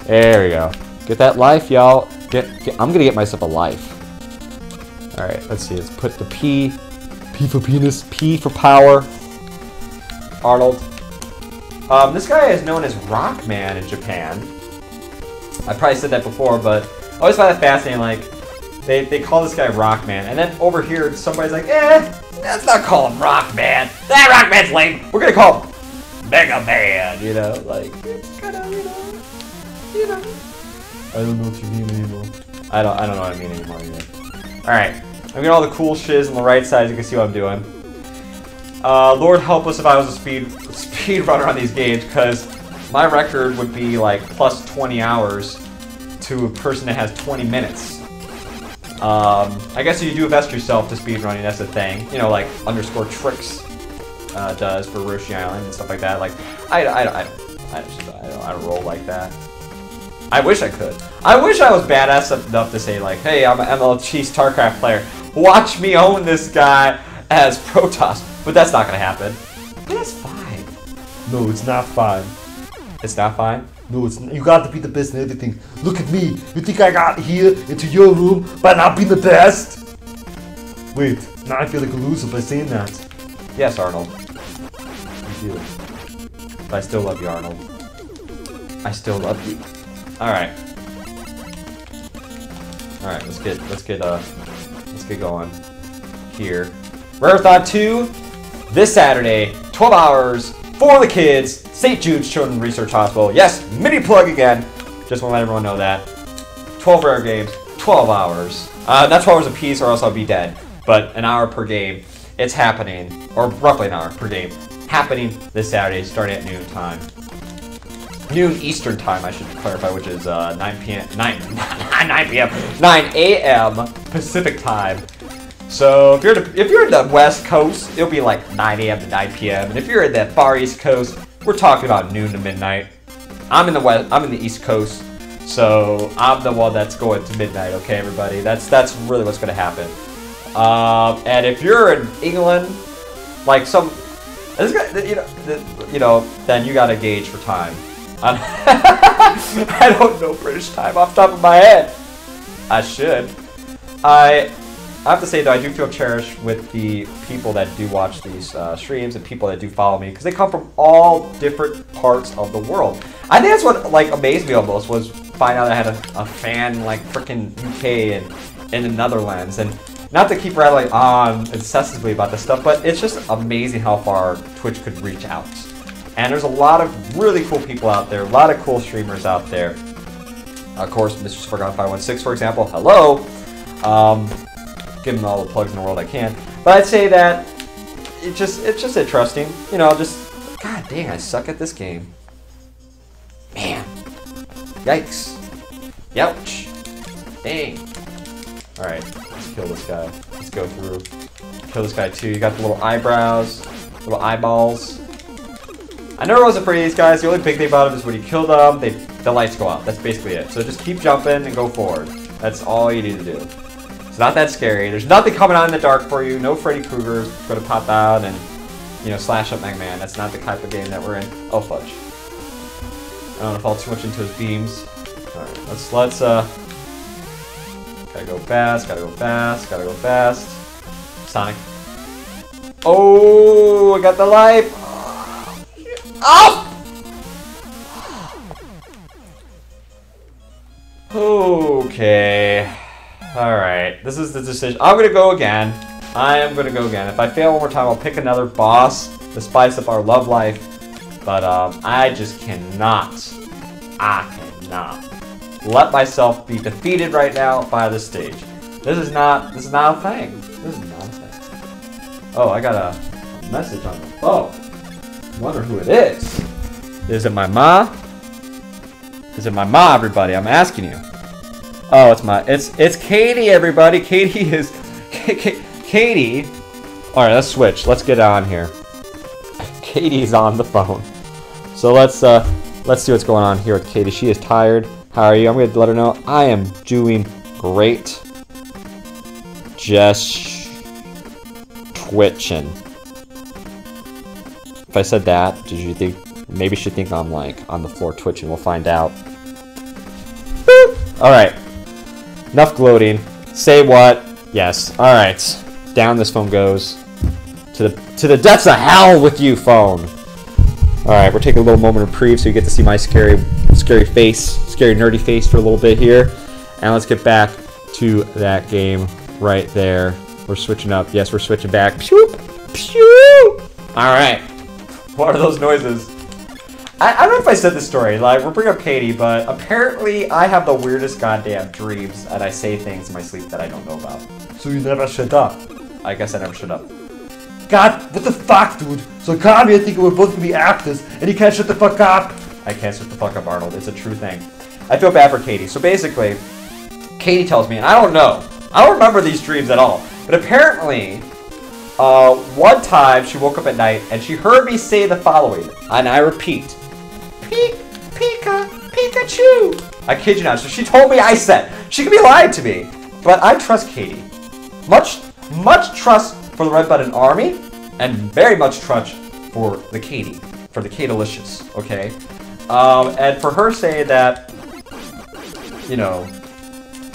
There we go. Get that life, y'all. Get, get, I'm going to get myself a life. All right, let's see. Let's put the P. P for penis. P for power. Arnold. Um, this guy is known as Rockman in Japan. I probably said that before, but I always find that fascinating. Like, they, they call this guy Rockman, and then over here, somebody's like, eh, let's not call him Rockman. That Rockman's lame. We're gonna call him Mega Man. You know, like it's kind of you know, you know. I don't know what you mean anymore. I don't I don't know what I mean anymore either. All right, I'm getting all the cool shiz on the right side. You can see what I'm doing. Uh, Lord help us if I was a speed speed runner on these games, because my record would be like plus 20 hours to a person that has 20 minutes. Um, I guess if you do invest yourself to speedrunning, that's the thing. You know, like underscore tricks uh, does for Yoshi's Island and stuff like that. Like, I, I, I, don't, I, just, I, don't, I don't roll like that. I wish I could. I wish I was badass enough to say like, hey, I'm an MLG StarCraft player. Watch me own this guy as Protoss. But that's not gonna happen. But that's fine. No, it's not fine. It's not fine. No, it's n- you got to be the best in everything. Look at me. You think I got here into your room by not being the best? Wait, now I feel like a loser by saying that. Yes, Arnold. You. But I still love you, Arnold. I still love you. Alright. Alright, let's get let's get uh let's get going here. Marathon 2 this Saturday, 12 hours for the kids, St. Jude's Children's Research Hospital. Yes, mini plug again. Just want to let everyone know that. 12 rare games, 12 hours. Uh, not 12 hours a piece or else I'll be dead. But an hour per game. It's happening, or roughly an hour per game. Happening this Saturday, starting at noon time. Noon Eastern time, I should clarify, which is uh, 9 p.m. 9, 9 p.m. 9 a.m. Pacific time. So if you're if you're in the West Coast, it'll be like 9 a.m. to 9 p.m. And if you're in the Far East Coast, we're talking about noon to midnight. I'm in the West. I'm in the East Coast, so I'm the one that's going to midnight. Okay, everybody. That's that's really what's going to happen. Um, and if you're in England, like some, this guy, you know, the- you know, then you got to gauge for time. I'm- don't know British time off top of my head. I should. I I have to say though, I do feel cherished with the people that do watch these uh, streams and people that do follow me because they come from all different parts of the world. I think that's what like amazed me almost was find out I had a, a fan like freaking UK and in the Netherlands and not to keep rattling on incessantly about this stuff, but it's just amazing how far Twitch could reach out. And there's a lot of really cool people out there, a lot of cool streamers out there. Of course, Mr. Forgotten 516, for example, hello. Um, give all the plugs in the world I can. But I'd say that it just it's just interesting. You know, just God dang, I suck at this game. Man. Yikes. Youch. Dang. Alright, let's kill this guy. Let's go through. Kill this guy too. You got the little eyebrows, little eyeballs. I never was afraid of these guys. The only big thing about them is when you kill them, they the lights go out. That's basically it. So just keep jumping and go forward. That's all you need to do. It's not that scary. There's nothing coming out in the dark for you. No Freddy Krueger's gonna pop out and you know slash up Mega Man. That's not the type of game that we're in. Oh fudge. I don't want to fall too much into his beams. Alright, let's let's uh gotta go fast, gotta go fast, gotta go fast. Sonic. Oh, I got the life. Oh! Okay. Alright, this is the decision. I'm gonna go again. I am gonna go again. If I fail one more time, I'll pick another boss to spice up our love life. But um, I just cannot, I cannot let myself be defeated right now by this stage. This is not, this is not a thing. This is not a thing. Oh, I got a message on the phone. Wonder who it is. Is it my ma? Is it my ma, everybody? I'm asking you. Oh, it's my, it's, it's Katie, everybody. Katie is, Katie. All right, let's switch. Let's get on here. Katie's on the phone. So let's, uh, let's see what's going on here with Katie. She is tired. How are you? I'm to let her know I am doing great. Just twitching. If I said that, did you think maybe she'd think I'm like on the floor twitching? We'll find out. All right. Enough gloating. Say what? Yes. All right. Down this phone goes to the to the depths of hell with you, phone. All right, we're taking a little moment of reprieve so you get to see my scary, scary face, scary nerdy face for a little bit here, and let's get back to that game right there. We're switching up. Yes, we're switching back. Pew, pew. All right. What are those noises? I, I don't know if I said this story. Like, we're bringing up Katie, but apparently I have the weirdest goddamn dreams, and I say things in my sleep that I don't know about. So you never shut up. I guess I never shut up. God, what the fuck, dude? So come I think we're both gonna be actors, and you can't shut the fuck up. I can't shut the fuck up, Arnold. It's a true thing. I feel bad for Katie. So basically, Katie tells me, and I don't know. I don't remember these dreams at all. But apparently, uh, one time she woke up at night and she heard me say the following, and I repeat, Peek, Pika, Pikachu. I kid you not. So she told me I said. She could be lying to me, but I trust Katie. Much, much trust for the Red Button Army, and very much trust for the Katie, for the Katalicious, okay? Um, and for her say that, you know,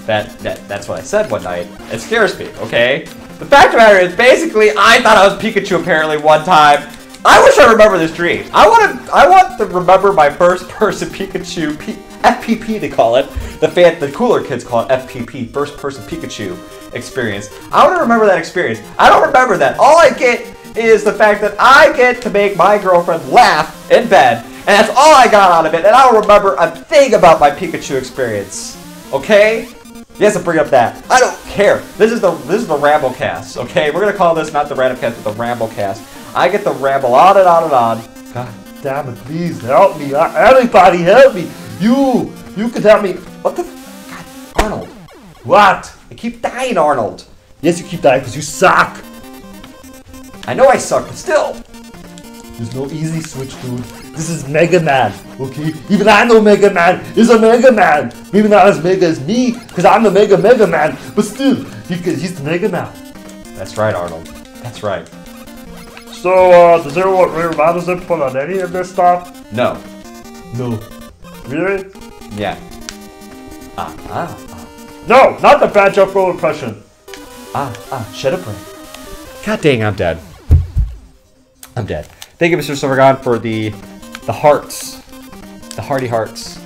that, that that's what I said one night, it scares me, okay? The fact of the matter is, basically, I thought I was Pikachu apparently one time. I wish I remember this dream. I want to, I want to remember my first person Pikachu, P, FPP they call it. The fan, the cooler kids call it FPP, first person Pikachu experience. I want to remember that experience. I don't remember that. All I get is the fact that I get to make my girlfriend laugh in bed, and that's all I got out of it. And I don't remember a thing about my Pikachu experience. Okay? Yes, to bring up that. I don't care. This is the this is the Ramblecast. Okay, we're gonna call this not the Randomcast, but the Ramblecast. I get to ramble on and on and on. God damn it, please help me. Uh, Everybody help me. You, you can help me. What the? F- God, Arnold. What? I keep dying, Arnold. Yes, you keep dying because you suck. I know I suck, but still. There's no easy switch, dude. This is Mega Man, okay? Even I know Mega Man is a Mega Man. Maybe not as mega as me, because I'm the Mega Mega Man, but still, he, he's the Mega Man. That's right, Arnold. That's right. So, uh, does everyone remind us input on any of this stuff? No. No. Really? Yeah. Ah, ah, ah, No, not the bad Jeff Roll impression. ah, ah. Shut up, Ray. God dang, I'm dead. I'm dead. Thank you, Mr. Silvergon, for the the hearts. The hearty hearts.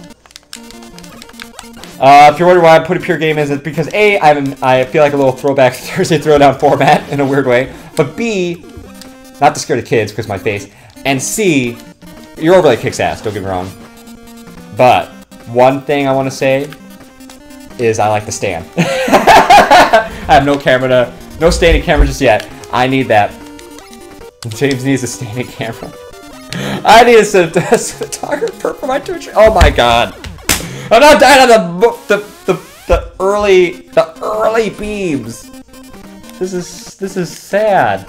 Uh, if you're wondering why I put a pure game in, it's because A, I'm, I feel like a little throwback Thursday Throwdown format in a weird way. But B, not to scare the kids because my face. And C, your overlay kicks ass, don't get me wrong. But one thing I want to say is I like to stand. I have no camera to, no standing camera just yet. I need that. James needs a standing camera. I need a cinematographer for my Twitch. Oh my god. I'm not dying on the, the, the, the early, the early beams. This is, this is sad.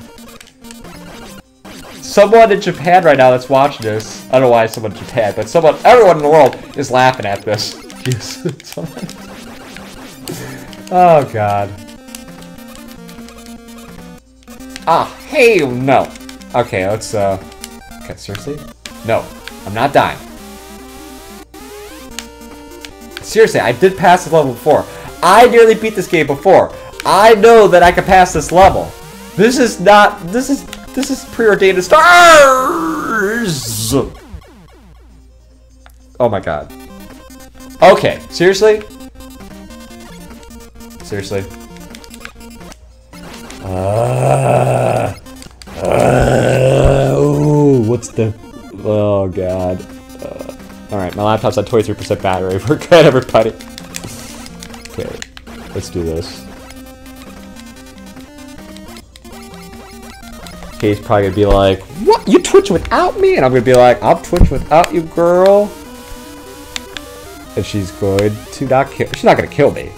Someone in Japan right now that's watching this, I don't know why someone in Japan, but someone, everyone in the world is laughing at this. Yes. oh god. Ah, hell no. Okay, let's, uh... Okay, seriously? No, I'm not dying. Seriously, I did pass this level before. I nearly beat this game before. I know that I can pass this level. This is not, this is, this is preordained stars! Oh my god. Okay, seriously? Seriously? Uh, uh, ooh, what's the... Oh, God. Uh, Alright, my laptop's at 23% battery. We're good, everybody. Okay, let's do this. Kate's probably gonna be like, What? You Twitch without me? And I'm gonna be like, I'll Twitch without you, girl. And she's going to not kill... She's not gonna kill me.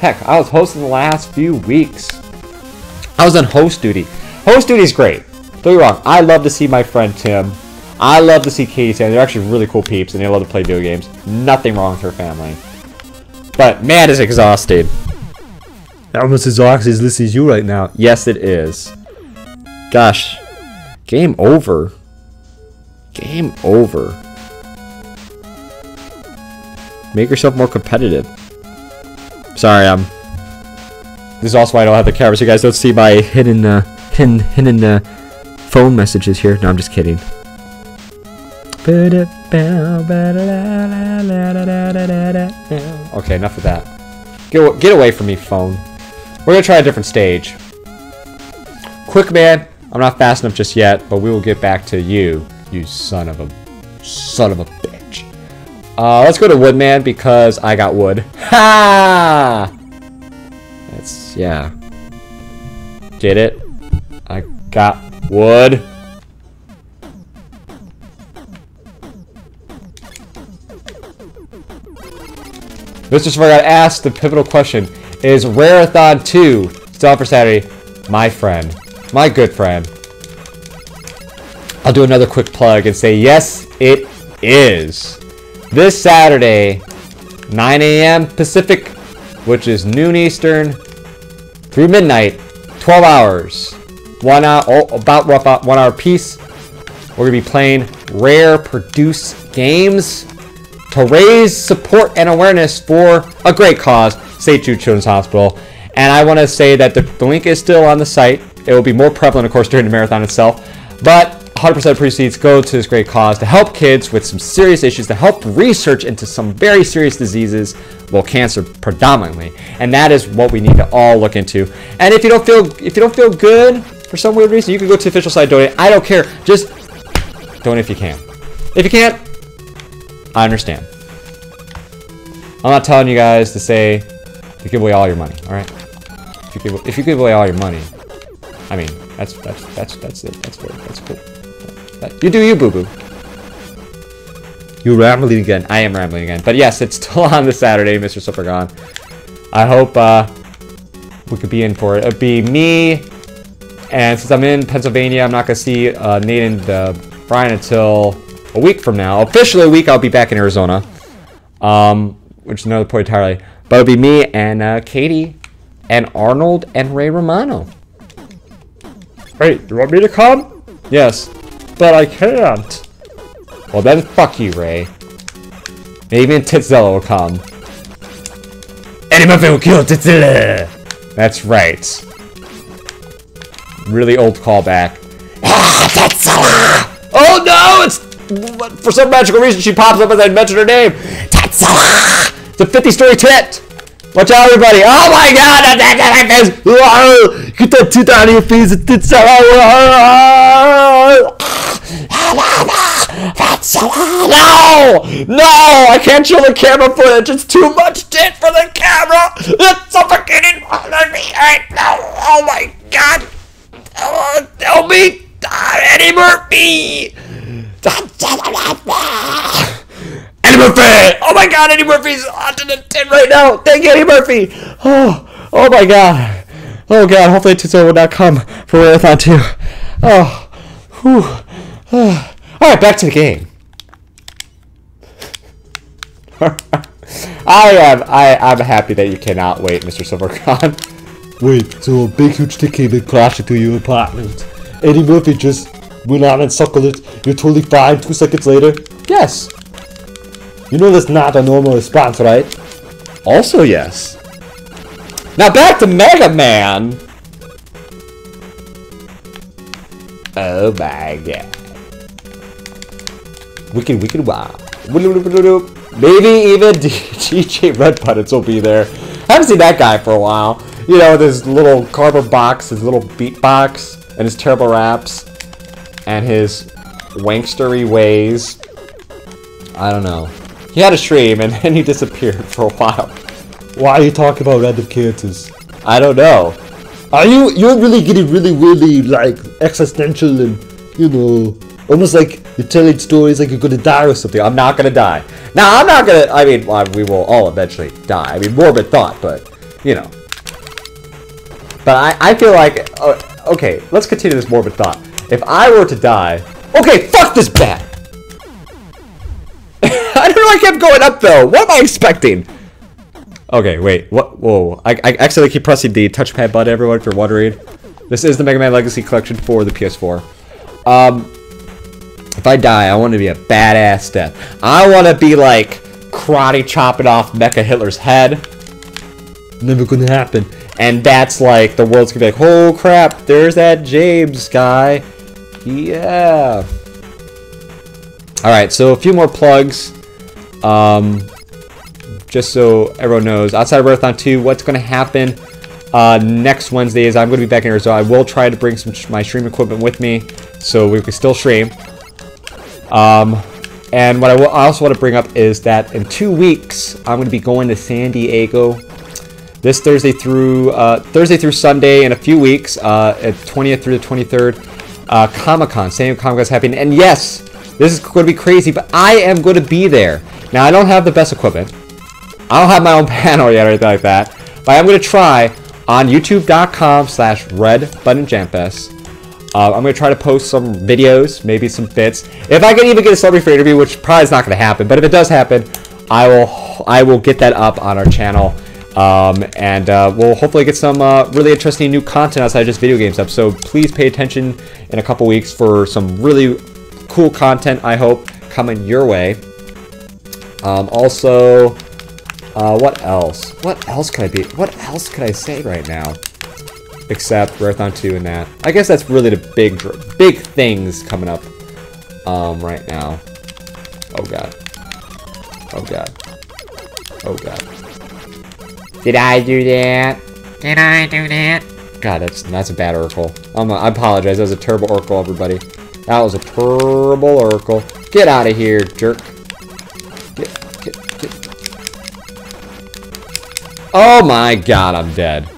Heck, I was hosting the last few weeks. I was on host duty. Host duty is great. Don't get me wrong. I love to see my friend Tim. I love to see Katie. And they're actually really cool peeps, and they love to play video games. Nothing wrong with her family. But man, is exhausted. Almost as exhausted as listening to you right now. Yes, it is. Gosh, game over. Game over. Make yourself more competitive. Sorry, I'm. Um, this is also why I don't have the camera, so you guys don't see my hidden, uh, hidden, hidden, uh, phone messages here. No, I'm just kidding. Okay, enough of that. Get, get away from me, phone. We're gonna try a different stage. Quick man, I'm not fast enough just yet, but we will get back to you, you son of a, son of a bitch. Uh, let's go to Woodman because I got wood. Ha! That's, yeah. Get it? I got wood. This Mr. Got asked the pivotal question. Is Rareathon 2 still for Saturday? My friend. My good friend. I'll do another quick plug and say yes, it is. This Saturday, 9 a.m. Pacific, which is noon Eastern, through midnight, 12 hours, one hour, oh, about one hour piece. We're gonna be playing rare produce games to raise support and awareness for a great cause. Jude Children's Hospital. And I want to say that the, the link is still on the site. It will be more prevalent, of course, during the marathon itself. But 100% of proceeds go to this great cause to help kids with some serious issues, to help research into some very serious diseases, well, cancer predominantly. And that is what we need to all look into. And if you don't feel if you don't feel good for some weird reason, you can go to the official site donate. I don't care. Just donate if you can. If you can't, I understand. I'm not telling you guys to say to give away all your money, all right? If you give, if you give away all your money, I mean, that's that's that's that's it. That's good. That's cool. You do you, boo boo. You rambling again. I am rambling again. But yes, it's still on this Saturday, Mr. Supergon. I hope uh, we could be in for it. It'd be me, and since I'm in Pennsylvania, I'm not gonna see uh, Nate and uh, Brian until a week from now. Officially a week, I'll be back in Arizona, um, which is another point entirely. But it'll be me and uh, Katie and Arnold and Ray Romano. Wait, you want me to come? Yes. But I can't. Well then, fuck you, Ray. Maybe even will come. Murphy will kill Titzella! That's right. Really old callback. Ah! Oh no! It's for some magical reason, she pops up as I mention her name. Tetzala! It's a 50 story tit! Watch out, everybody! Oh my god! Oh, get that tit out of your face! Tetzala! No! No! I can't show the camera footage! It's too much tit! it for the camera. It's suffocating under me right now. Oh my god. Oh, help me. Eddie Murphy. Eddie Murphy! Oh my god, Eddie Murphy's onto the tin right now! Thank you, Eddie Murphy! Oh, oh my god. Oh god, hopefully Tuzo will not come for Marathon 2. Oh, whew. Ah. Alright, back to the game. I am I, I'm happy that you cannot wait, Mr. Silvercon. Wait, so a big huge dick came and crashed into your apartment. Eddie Murphy just went out and suckled it. You're totally fine two seconds later. yes. You know that's not a normal response, right? Also yes. Now back to Mega Man. Oh my god. Wicked, wicked, wow. Maybe even DJ Red Buttons will be there. I haven't seen that guy for a while. You know, with his little cardboard box, his little beat box, and his terrible raps, and his wankstery ways. I don't know. He had a stream and then he disappeared for a while. Why are you talking about random characters? I don't know. Are you you're really getting really really like existential and you know almost like you're telling stories like you're gonna die or something. I'm not gonna die. Now I'm not gonna. I mean, well, we will all eventually die. I mean, morbid thought, but you know. But I, I feel like, uh, okay, let's continue this morbid thought. If I were to die, okay, fuck this bat. I don't. I kept going up though. What am I expecting? Okay, wait. What? Whoa! I, I accidentally keep pressing the touchpad button. Everyone, if you're wondering, this is the Mega Man Legacy Collection for the PS4. Um, if I die, I want to be a badass death. I want to be like karate chopping off Mecha Hitler's head. Never gonna happen. And that's like, the world's gonna be like, oh crap, there's that James guy. Yeah. Alright, so a few more plugs. Um, just so everyone knows, outside of Marathon 2, what's gonna happen uh, next Wednesday is I'm gonna be back in Arizona. I will try to bring some my stream equipment with me, so we can still stream. Um, and what I, I also want to bring up is that in two weeks, I'm going to be going to San Diego this Thursday through uh, Thursday through Sunday in a few weeks, uh, at 20th through the 23rd, uh, Comic Con, San Diego Comic Con is happening. And yes, this is going to be crazy, but I am going to be there. Now I don't have the best equipment. I don't have my own panel yet or anything like that, but I'm going to try on YouTube.com/slash Red Button. Uh, I'm going to try to post some videos, maybe some bits. If I can even get a celebrity for interview, which probably is not going to happen, but if it does happen, I will I will get that up on our channel. Um, and uh, we'll hopefully get some uh, really interesting new content outside just video games up. So please pay attention in a couple weeks for some really cool content, I hope, coming your way. Um, also, uh, what else? What else could I be? What else could I say right now? Except Marathon 2 and that. I guess that's really the big, big things coming up um, right now. Oh god. Oh god. Oh god. Did I do that? Did I do that? God, that's that's a bad Urkel. Um, I apologize. That was a terrible Urkel, everybody. That was a terrible Urkel. Get out of here, jerk. Oh my god, I'm dead.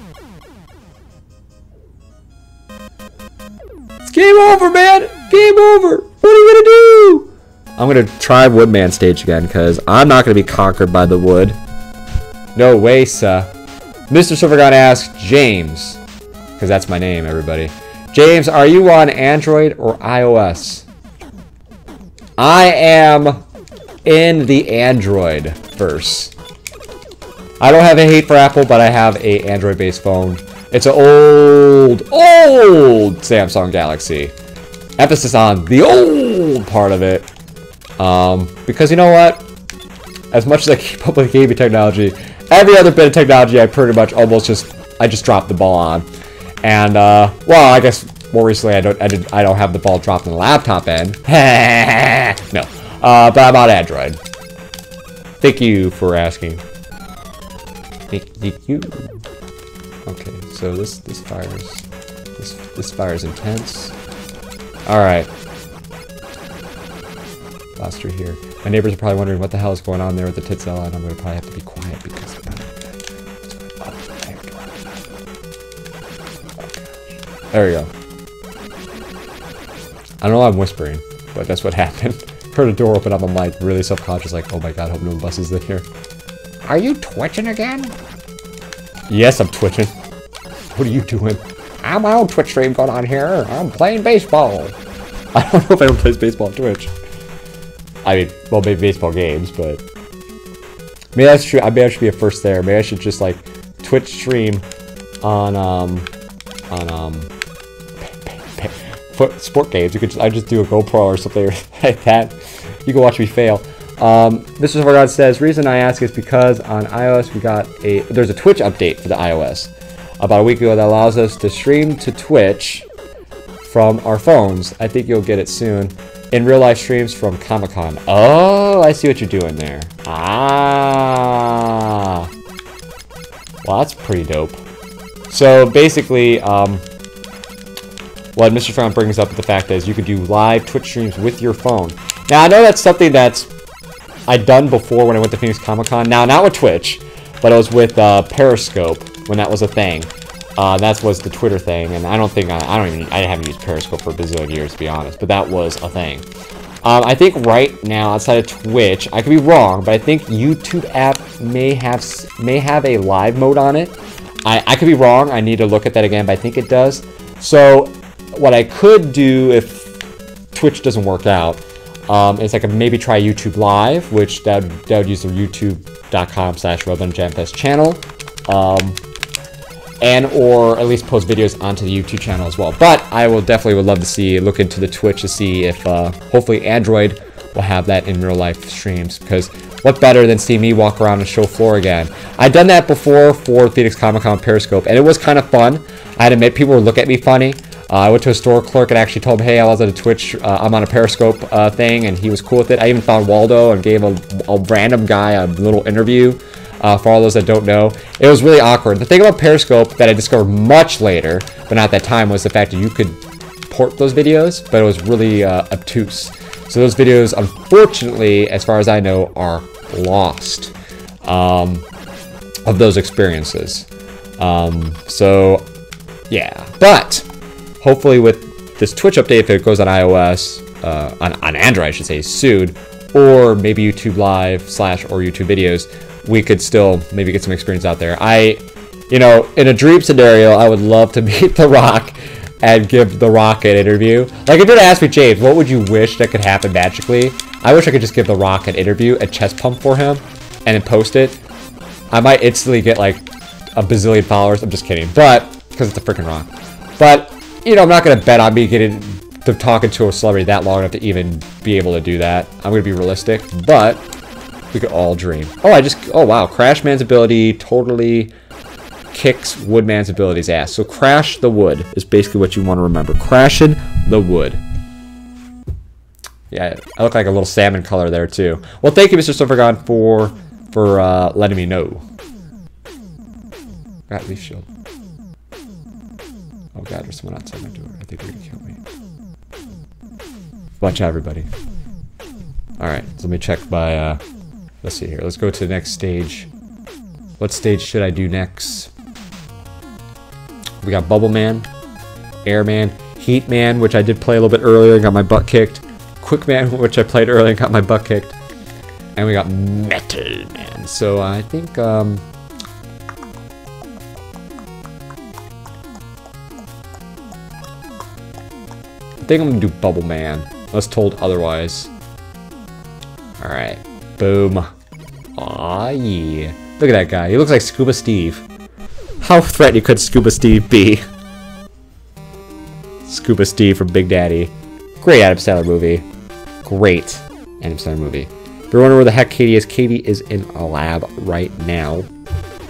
It's game over, man. Game over. What are you gonna do? I'm gonna try Woodman stage again because I'm not gonna be conquered by the wood. No way, sir. Mr. Silvergun asks James, because that's my name, everybody. James, are you on Android or iOS? I am in the Android verse. I don't have a hate for Apple, but I have a Android-based phone. It's an old, old Samsung Galaxy. Emphasis on the old part of it. Um, because you know what? As much as I keep up with gaming technology, every other bit of technology I pretty much almost just I just dropped the ball on. And uh, well, I guess more recently I don't I, did, I don't have the ball dropped in the laptop end. no, uh, but I'm on Android. Thank you for asking. Thank, thank you. Okay, so this this fire's this this fire's intense. All right. Last here. My neighbors are probably wondering what the hell is going on there with the Titsella, and I'm gonna probably have to be quiet because There we go. I don't know why I'm whispering, but that's what happened. Heard a door open up, I'm like really self-conscious, like, oh my god, hope no one buses in here. Are you twitching again? Yes, I'm twitching. What are you doing? I have my own Twitch stream going on here. I'm playing baseball. I don't know if anyone plays baseball on Twitch. I mean, well, maybe baseball games, but maybe that's true. I maybe I should be a first there. Maybe I should just like Twitch stream on um on um sport games. You could just, I just do a GoPro or something like that. You can watch me fail. Um, Mr. Silvergod says reason I ask is because on iOS we got a there's a Twitch update for the iOS about a week ago that allows us to stream to Twitch from our phones. I think you'll get it soon. In real life streams from Comic Con. Oh, I see what you're doing there. Ah. Well, that's pretty dope. So basically, um, what Mr. Frown brings up the fact is you could do live Twitch streams with your phone. Now, I know that's something that's I'd done before when I went to Phoenix Comic Con. Now, not with Twitch, but it was with uh, Periscope when that was a thing. Uh, that was the Twitter thing, and I don't think I, I don't even I haven't used Periscope for a bazillion years to be honest, but that was a thing. Um, I think right now outside of Twitch, I could be wrong, but I think YouTube app may have may have a live mode on it. I, I could be wrong. I need to look at that again, but I think it does. So what I could do if Twitch doesn't work out um, I could maybe try YouTube Live, which that that would use the youtube.com slash Jamfest channel. Um, and or at least post videos onto the YouTube channel as well. But I will definitely would love to see, look into the Twitch to see if uh, hopefully Android will have that in real life streams because what better than see me walk around the show floor again? I've done that before for Phoenix Comic Con Periscope and it was kind of fun. I had admit people would look at me funny. Uh, I went to a store clerk and actually told him, hey, I was at a Twitch, uh, I'm on a Periscope uh, thing, and he was cool with it. I even found Waldo and gave a, a random guy a little interview uh, for all those that don't know. It was really awkward. The thing about Periscope that I discovered much later, but not at that time, was the fact that you could port those videos, but it was really uh, obtuse. So those videos, unfortunately, as far as I know, are lost um, of those experiences. Um, so, yeah. But, hopefully with this Twitch update, if it goes on iOS, uh, on, on Android, I should say, soon, or maybe YouTube Live slash or YouTube videos, we could still maybe get some experience out there. I, you know, in a dream scenario, I would love to meet The Rock and give The Rock an interview. Like, if you were to ask me, James, what would you wish that could happen magically? I wish I could just give The Rock an interview, a chest pump for him, and then post it. I might instantly get, like, a bazillion followers. I'm just kidding. But, because it's a freaking Rock. But, you know, I'm not going to bet on me getting to talking to a celebrity that long enough to even be able to do that. I'm going to be realistic. But, we could all dream. Oh, I just... Oh, wow. Crash Man's ability totally kicks Woodman's ability's ass. So crash the wood is basically what you want to remember. Crashing the wood. Yeah, I look like a little salmon color there, too. Well, thank you, Mr. Silvergon, for for uh, letting me know. Got leaf shield. God, there's someone outside my door. I think they're gonna kill me. Watch out, everybody. Alright, so let me check my, uh, let's see here. Let's go to the next stage. What stage should I do next? We got Bubble Man, Air Man, Heat Man, which I did play a little bit earlier and got my butt kicked. Quick Man, which I played earlier and got my butt kicked. And we got Metal Man. So I think, um... think I'm gonna do Bubble Man. Unless told otherwise. Alright. Boom. Aw, yeah. Look at that guy. He looks like Scuba Steve. How threatening could Scuba Steve be? Scuba Steve from Big Daddy. Great Adam Sandler movie. Great Adam Sandler movie. If you're wondering where the heck Katie is, Katie is in a lab right now.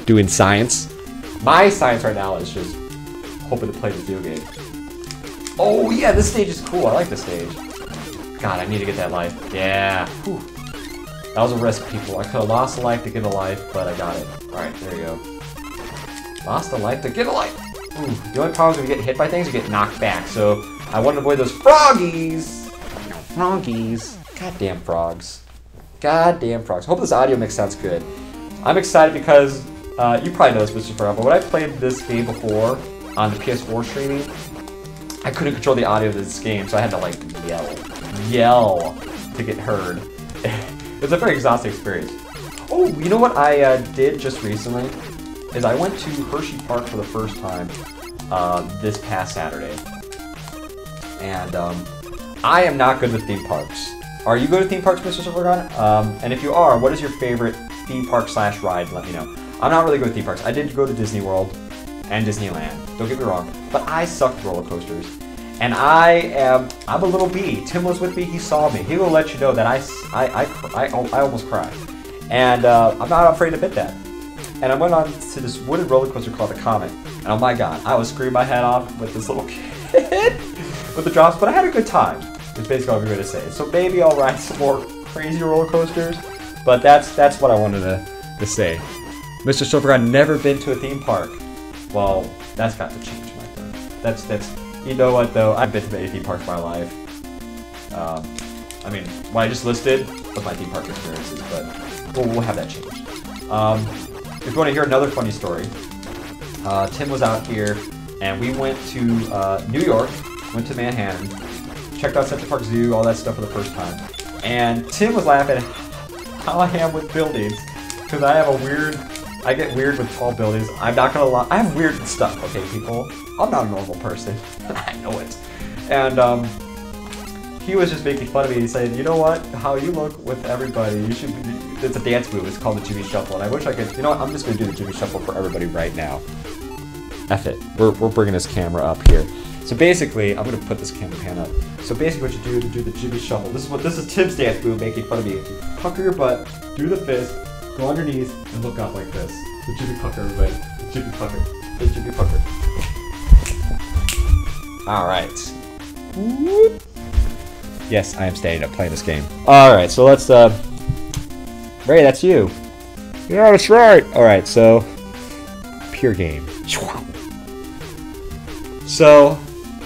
Doing science. My science right now is just hoping to play the video game. Oh yeah, this stage is cool. I like this stage. God, I need to get that life. Yeah. Whew. That was a risk, people. I could have lost a life to get a life, but I got it. Alright, there you go. Lost a life to get a life. Ooh, the only problem is when you get hit by things, you get knocked back. So I want to avoid those froggies. Froggies. Goddamn frogs. Goddamn frogs. Hope this audio mix sounds good. I'm excited because uh, you probably know this, Mr. Farrell, but when I played this game before on the PS4 streaming, I couldn't control the audio of this game, so I had to like yell, yell to get heard. it was a very exhausting experience. Oh, you know what I uh, did just recently? Is I went to Hershey Park for the first time uh, this past Saturday. And um, I am not good with theme parks. Are you good at theme parks, Mr. Silvergun? Um, and if you are, what is your favorite theme park slash ride? Let me know. I'm not really good with theme parks. I did go to Disney World and Disneyland. Don't get me wrong, but I suck at roller coasters. And I am, I'm a little bee. Tim was with me, he saw me. He will let you know that I, I, I, I, I almost cried. And uh, I'm not afraid to admit that. And I went on to this wooden roller coaster called the Comet. And oh my god, I was screaming my head off with this little kid with the drops, but I had a good time. Is basically all I'm going to say. So maybe I'll ride some more crazy roller coasters, but that's that's what I wanted to, to say. Mr. Silvergun never been to a theme park. Well, that's got to change, my friend. That's that's you know what though? I've been to many theme parks in my life. Um, I mean, what I just listed was my theme park experiences, but we'll, we'll have that changed. Um, if you want to hear another funny story, uh, Tim was out here, and we went to uh, New York, went to Manhattan, checked out Central Park Zoo, all that stuff for the first time. And Tim was laughing how I am with buildings, because I have a weird, I get weird with tall buildings. I'm not gonna lie, I have weird stuff, okay, people? I'm not a normal person. I know it. And um, he was just making fun of me. He said, "You know what? How you look with everybody, you should." Be, it's a dance move. It's called the Jimmy Shuffle, and I wish I could. You know what? I'm just gonna do the Jimmy Shuffle for everybody right now. F it. We're, we're bringing this camera up here. So basically, I'm gonna put this camera pan up. So basically, what you do to do the Jimmy Shuffle. This is what this is Tim's dance move, making fun of me. Pucker your butt, do the fist, go on your knees, and look up like this. The Jimmy Pucker, everybody. The Jimmy Pucker. The Jimmy Pucker. All right. Yes, I am standing up playing this game. All right, so let's. uh... Ray, that's you. Yeah, that's right. All right, so pure game. So,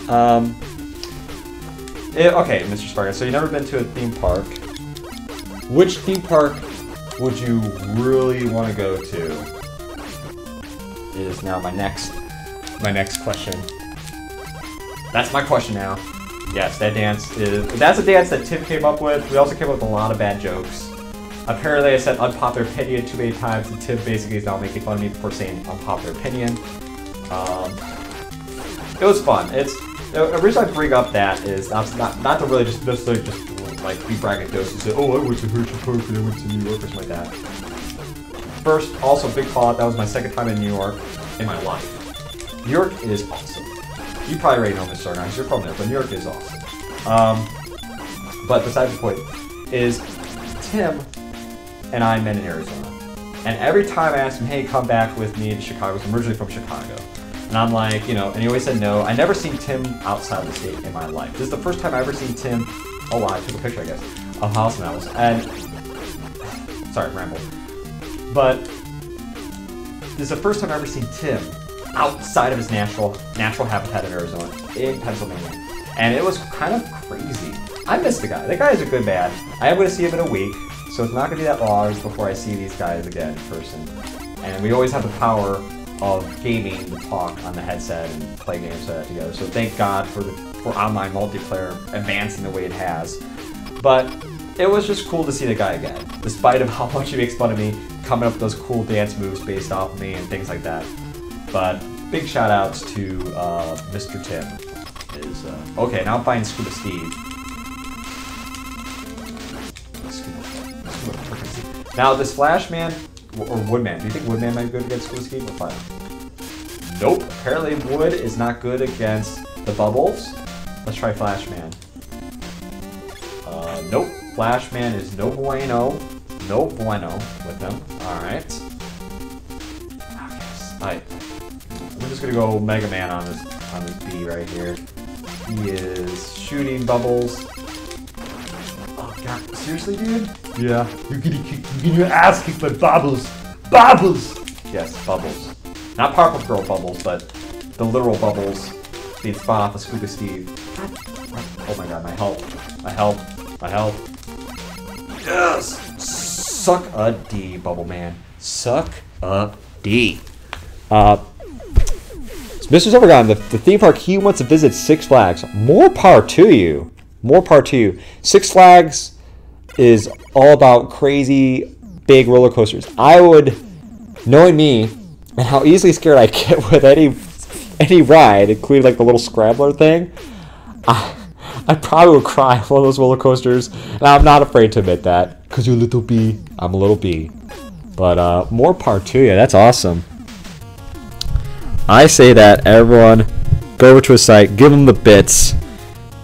um, eh, okay, Mr. Sparker. So you've never been to a theme park. Which theme park would you really want to go to? Is now my next my next question. That's my question now. Yes, that dance is that's a dance that Tim came up with. We also came up with a lot of bad jokes. Apparently, I said unpopular opinion too many times, and Tim basically is now making fun of me for saying unpopular opinion. Um, it was fun. It's the reason I bring up that is not not, not to really just necessarily just like be braggadocious and say, oh, I went to Hershey Park and I went to New York or something like that. First, also big call out. That was my second time in New York in my life. New York is awesome. You probably already know Mr. Arnaz, you're from there, but New York is awesome. Um, but besides the point, is Tim and I met in Arizona. And every time I asked him, hey, come back with me to Chicago, I'm originally from Chicago. And I'm like, you know, and he always said no. I never seen Tim outside of the state in my life. This is the first time I ever seen Tim. Oh wow, I took a picture, I guess, of House Mouse. And sorry, ramble. But this is the first time I've ever seen Tim outside of his natural natural habitat in Arizona, in Pennsylvania. And it was kind of crazy. I miss the guy. The guy is a good man. I am going to see him in a week, so it's not going to be that long before I see these guys again in person. And we always have the power of gaming to talk on the headset and play games together. So thank God for the for online multiplayer advancing the way it has. But it was just cool to see the guy again, despite of how much he makes fun of me, coming up with those cool dance moves based off of me and things like that. But big shout outs to uh, Mr. Tim. Is uh, okay. Now finding Scuba Steve. Scuba. Now this Flash Man or Woodman. Do you think Woodman might be good against Steve or Flash? Nope. Apparently Wood is not good against the bubbles. Let's try Flashman. Uh, nope. Flashman is no bueno. No bueno with him. Alright. Alright. We're just gonna go Mega Man on this on this B right here. He is shooting bubbles. God, seriously, dude? Yeah, you're getting you're getting your ass kicked by Bubbles. Bubbles! Yes, bubbles. Not Powerpuff Girl bubbles, but the literal bubbles being spun off of Scuba Steve. Oh my god, my help. My help. My help. Yes! Suck a D, Bubble Man. Suck a D. Uh, so Mr. Silvergun, the, the theme park he wants to visit Six Flags. More power to you. More power to you. Six Flags is all about crazy big roller coasters. I would, knowing me and how easily scared I get with any any ride, including like the little scrambler thing, I, I probably would cry on one of those roller coasters. And I'm not afraid to admit that because you're a little bee. I'm a little bee. But uh, more part to you. That's awesome. I say that everyone go over to his site, give him the bits,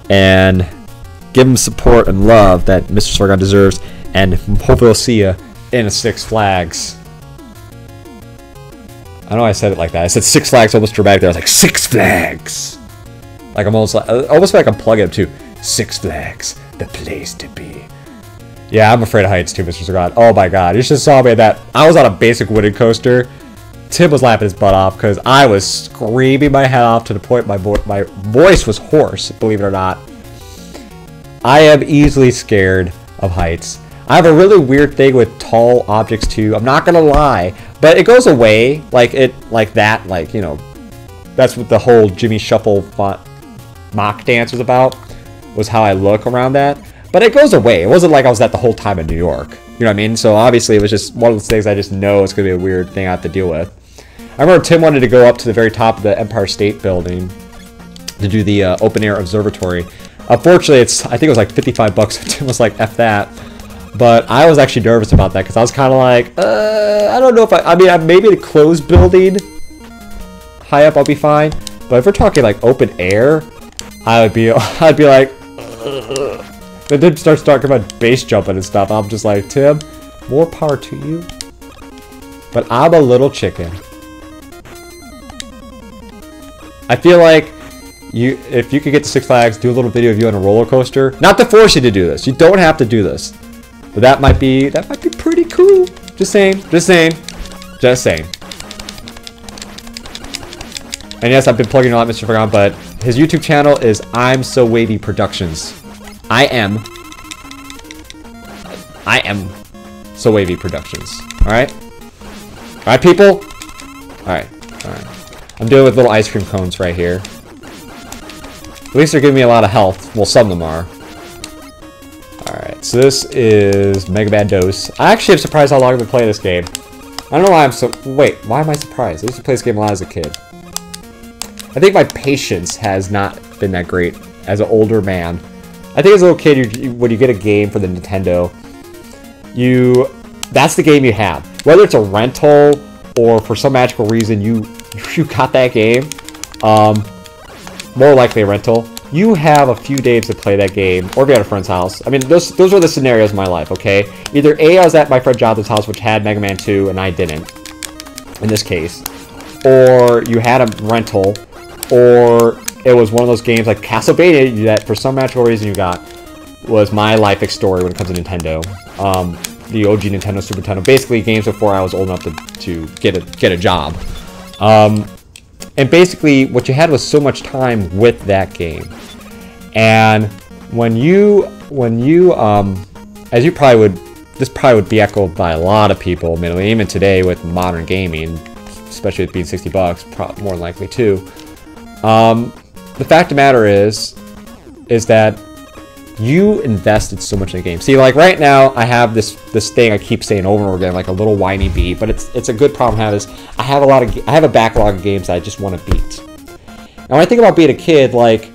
and give him support and love that Mr. Sargon deserves, and hopefully we'll see you in Six Flags. I know I said it like that. I said Six Flags almost dramatic there. I was like, Six Flags! Like I'm almost like, almost like I'm plugging it to Six Flags, the place to be. Yeah, I'm afraid of heights too, Mr. Sargon. Oh my god, you just saw me at that. I was on a basic wooden coaster. Tim was laughing his butt off because I was screaming my head off to the point my my voice was hoarse, believe it or not. I am easily scared of heights. I have a really weird thing with tall objects too. I'm not gonna lie, but it goes away like it like that. Like you know, that's what the whole Jimmy Shuffle mock dance was about. Was how I look around that. But it goes away. It wasn't like I was that the whole time in New York. You know what I mean? So obviously it was just one of those things I just know it's gonna be a weird thing I have to deal with. I remember Tim wanted to go up to the very top of the Empire State Building to do the uh, open air observatory. Unfortunately, it's I think it was like 55 bucks. Tim was like, "F that." But I was actually nervous about that because I was kind of like, uh, I don't know if I. I mean, maybe the closed building high up, I'll be fine. But if we're talking like open air, I would be, I'd be like, Ugh. then Tim starts talking about base jumping and stuff. I'm just like, Tim, more power to you. But I'm a little chicken. I feel like you if you could get to Six Flags, do a little video of you on a roller coaster. Not to force you to do this. You don't have to do this. But that might be that might be pretty cool. Just saying. Just saying. Just saying. And yes, I've been plugging a lot, Mr. Forgon, but his YouTube channel is I'm So Wavy Productions. I am. I am So Wavy Productions. Alright? Alright, people? Alright. Alright. I'm dealing with little ice cream cones right here. At least they're giving me a lot of health. Well, some of them are. Alright, so this is Mega Bad Dose. I actually am surprised how long I've been playing this game. I don't know why I'm so... Wait, why am I surprised? I used to play this game a lot as a kid. I think my patience has not been that great as an older man. I think as a little kid, you, when you get a game for the Nintendo, you... That's the game you have. Whether it's a rental or for some magical reason you you got that game, um, more likely a rental, you have a few days to play that game, or be at a friend's house. I mean, those those are the scenarios in my life, okay? Either A, I was at my friend Jonathan's house, which had Mega Man 2, and I didn't, in this case. Or you had a rental, or it was one of those games like Castlevania that for some magical reason you got was my life story when it comes to Nintendo. Um, the OG Nintendo, Super Nintendo, basically games before I was old enough to, to get a get a job. Um, and basically, what you had was so much time with that game. And when you, when you, um, as you probably would, this probably would be echoed by a lot of people, admittedly, even today with modern gaming, especially with being 60 bucks, more likely too. Um, the fact of the matter is, is that you invested so much in the game. See, like right now, I have this this thing I keep saying over and over again, like a little whiny beat, but it's it's a good problem to have. Is I have a lot of I have a backlog of games that I just want to beat. And when I think about being a kid, like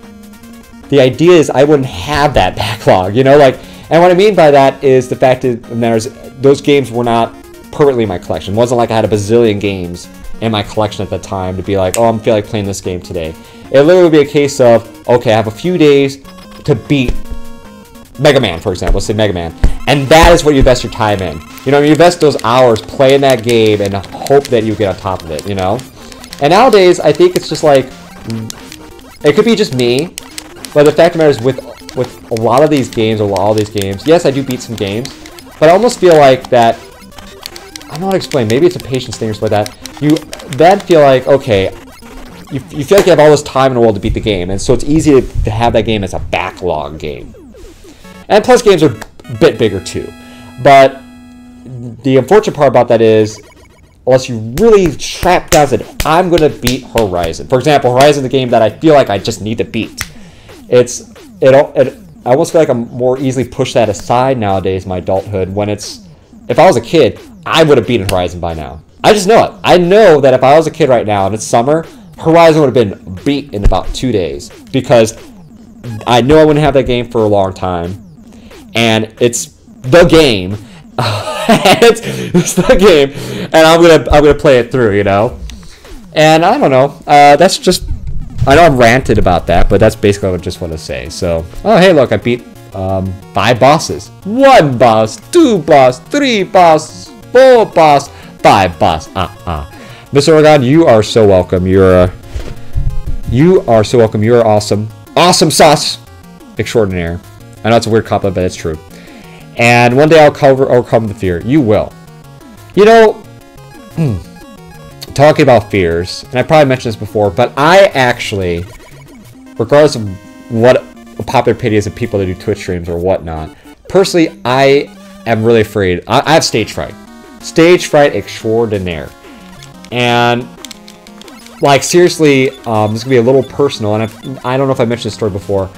the idea is I wouldn't have that backlog, you know, like. And what I mean by that is the fact that there's those games were not permanently in my collection. It wasn't like I had a bazillion games in my collection at the time to be like, oh, I'm feel like playing this game today. It literally would be a case of, okay, I have a few days to beat Mega Man, for example. Let's say Mega Man. And that is what you invest your time in. You know, you invest those hours playing that game and hope that you get on top of it, you know? And nowadays, I think it's just like, it could be just me, but the fact of the matter is with, with a lot of these games, or all these games, yes, I do beat some games, but I almost feel like that, I don't know how to explain, maybe it's a patience thing or something like that, you then feel like, okay, you, you feel like you have all this time in the world to beat the game, and so it's easy to, to have that game as a backlog game. And plus games are a bit bigger too. But the unfortunate part about that is unless you really trap down and I'm gonna beat Horizon. For example, Horizon, the game that I feel like I just need to beat. It's it. it I almost feel like I'm more easily push that aside nowadays my adulthood. When it's if I was a kid, I would have beaten Horizon by now. I just know it. I know that if I was a kid right now and it's summer, Horizon would have been beat in about two days because I know I wouldn't have that game for a long time, and it's the game. it's, it's the game, and I'm gonna I'm gonna play it through, you know. And I don't know. Uh, that's just I know I'm ranted about that, but that's basically what I just want to say. So, oh hey, look, I beat um, five bosses. One boss, two boss, three boss, four boss, five boss. Ah ah. Mr. Oregon, you are so welcome. You're uh, you are so welcome. You're awesome. Awesome sauce extraordinaire. I know it's a weird compliment, but it's true. And one day I'll cover overcome the fear. You will. You know, talking about fears, and I probably mentioned this before, but I actually, regardless of what popular opinion is of people that do Twitch streams or whatnot, personally, I am really afraid. I, I have stage fright. Stage fright extraordinaire. And, like, seriously, um, this is to be a little personal, and I've, I don't know if I mentioned this story before,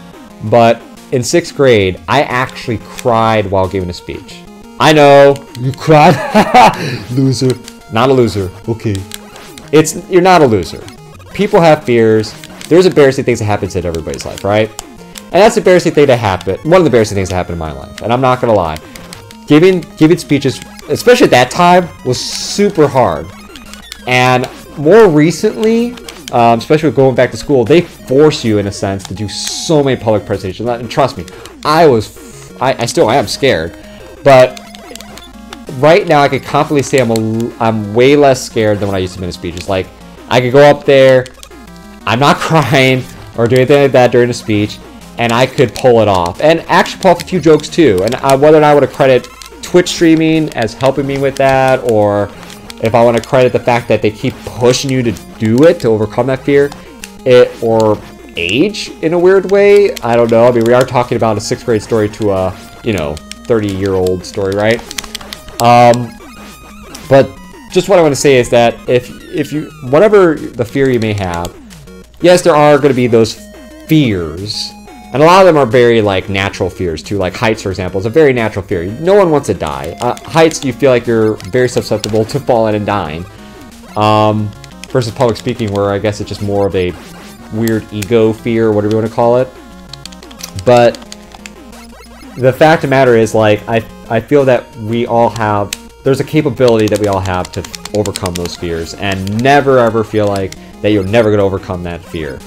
but in sixth grade, I actually cried while giving a speech. I know. You cried? loser. Not a loser. Okay. It's you're not a loser. People have fears. There's embarrassing things that happen in everybody's life, right? And that's the embarrassing thing that happened. One of the embarrassing things that happened in my life. And I'm not gonna lie. Giving giving speeches, especially at that time, was super hard. And more recently, um, especially going back to school, they force you in a sense to do so many public presentations. And trust me, I was, I, I still am scared, but right now I could confidently say I'm a, I'm way less scared than when I used to be in speeches. Like I could go up there, I'm not crying or do anything like that during a speech, and I could pull it off, and actually pull off a few jokes too. And I, whether or not I would credit Twitch streaming as helping me with that, or if I want to credit the fact that they keep pushing you to do it to overcome that fear, it or age in a weird way. I don't know. I mean, we are talking about a sixth grade story to a you know 30 year old story, right? Um, but just what I want to say is that if if you whatever the fear you may have, yes, there are going to be those fears. And a lot of them are very like natural fears too, like heights, for example, is a very natural fear. No one wants to die. Uh, heights, you feel like you're very susceptible to falling and dying. Um, versus public speaking, where I guess it's just more of a weird ego fear, whatever you want to call it. But the fact of the matter is, like, I I feel that we all have there's a capability that we all have to overcome those fears, and never ever feel like that you're never going to overcome that fear.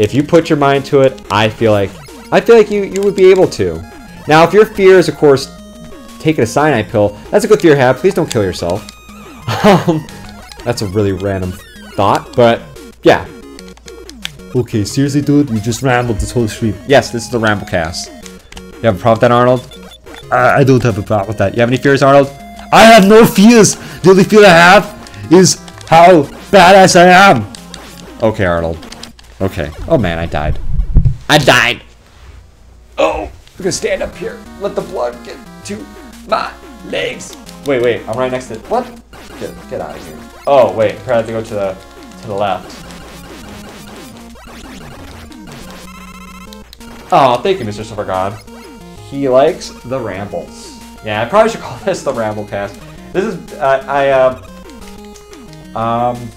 If you put your mind to it, I feel like I feel like you you would be able to. Now, if your fear is, of course, taking a cyanide pill, that's a good fear to have. Please don't kill yourself. Um, that's a really random thought, but yeah. Okay, seriously, dude, you just rambled this whole stream. Yes, this is the Ramblecast. You have a problem with that, Arnold? I, I don't have a problem with that. You have any fears, Arnold? I have no fears. The only fear I have is how badass I am. Okay, Arnold. Okay. Oh man, I died. I died. Oh, I'm gonna stand up here. Let the blood get to my legs. Wait, wait. I'm right next to it. what? Get, get out of here. Oh wait, I have to go to the to the left. Oh, thank you, Mr. Silver God. He likes the rambles. Yeah, I probably should call this the Ramblecast. This is uh, I uh, um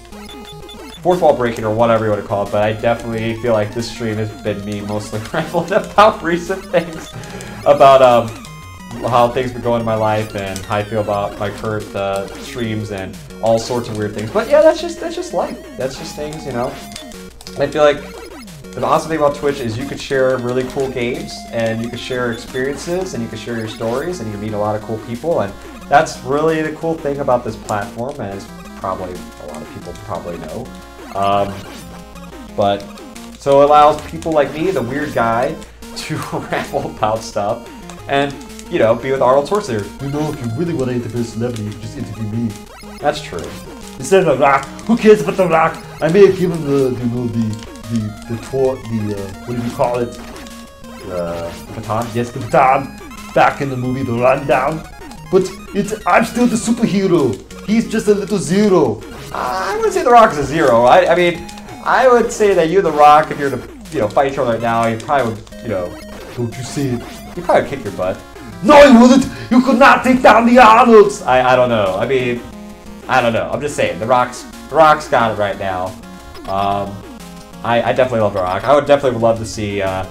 fourth wall breaking or whatever you want to call it, but I definitely feel like this stream has been me mostly rambling about recent things, about um how things been going in my life and how I feel about my current uh, streams and all sorts of weird things. But yeah, that's just that's just life. That's just things, you know. I feel like the awesome thing about Twitch is you could share really cool games and you could share experiences and you could share your stories and you meet a lot of cool people and that's really the cool thing about this platform as probably a lot of people probably know. Um, but so it allows people like me, the weird guy, to ramble about stuff and you know be with Arnold Schwarzenegger. You know, if you really want to interview a celebrity, just interview me. That's true. Instead of The Rock, who cares about The Rock? I may have given the, you know, the, the, the tour, the, uh, what do you call it? The baton. Yes, the baton, back in the movie The Rundown. But it's, I'm still the superhero. He's just a little zero. I wouldn't say The Rock is a zero. I, I mean, I would say that you The Rock, if you're to, you know, fight each other right now, you probably would, you know, Don't you see it? you probably would kick your butt. No, you wouldn't. You could not take down the Arnolds. I, I don't know. I mean, I don't know. I'm just saying, The Rock's, The Rock's got it right now. Um, I, I definitely love The Rock. I would definitely love to see, uh,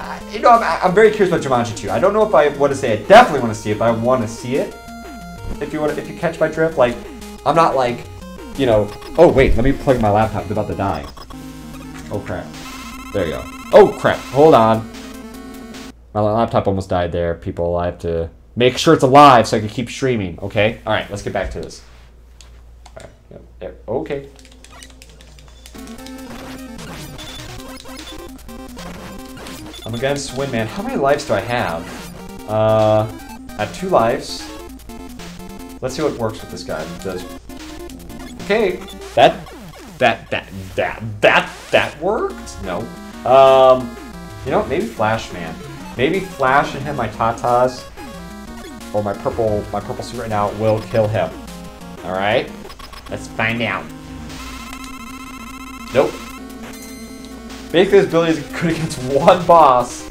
I- you know, I'm, I'm very curious about Jumanji 2. I don't know if I want to say I definitely want to see it, but I want to see it. If you want, if you catch my drift, like, I'm not like, you know. Oh wait, let me plug my laptop. It's about to die. Oh crap. There you go. Oh crap. Hold on. My laptop almost died there, people. I have to make sure it's alive so I can keep streaming. Okay. All right. Let's get back to this. Okay. I'm against Windman. How many lives do I have? Uh, I have two lives. Let's see what works with this guy. Does okay? That that that that that that worked? No. Um, you know, maybe Flash Man. Maybe Flash and him, my tatas, or my purple my purple suit right now will kill him. All right. Let's find out. Nope. Basically, this ability is good against one boss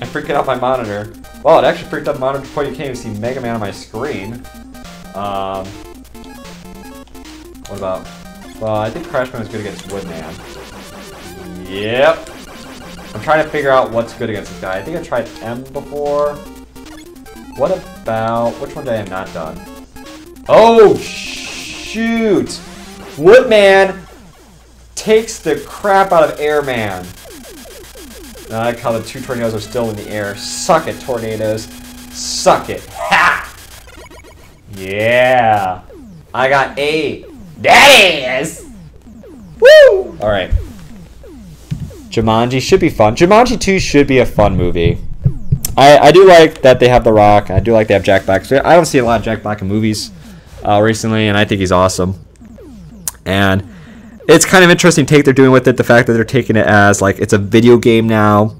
and freaking out my monitor. Well, it actually freaked out the monitor before you can't even see Mega Man on my screen. Um, what about? Well, I think Crashman is good against Woodman. Yep. I'm trying to figure out what's good against this guy. I think I tried M before. What about which one did I have not done? Oh shoot! Woodman takes the crap out of Airman. I like how the two tornadoes are still in the air. Suck it, tornadoes. Suck it. Ha! Yeah. I got A. That is! Woo! Alright. Jumanji should be fun. Jumanji 2 should be a fun movie. I, I do like that they have The Rock. I do like they have Jack Black. I don't see a lot of Jack Black in movies uh, recently, and I think he's awesome. And it's kind of interesting take they're doing with it. The fact that they're taking it as like it's a video game now,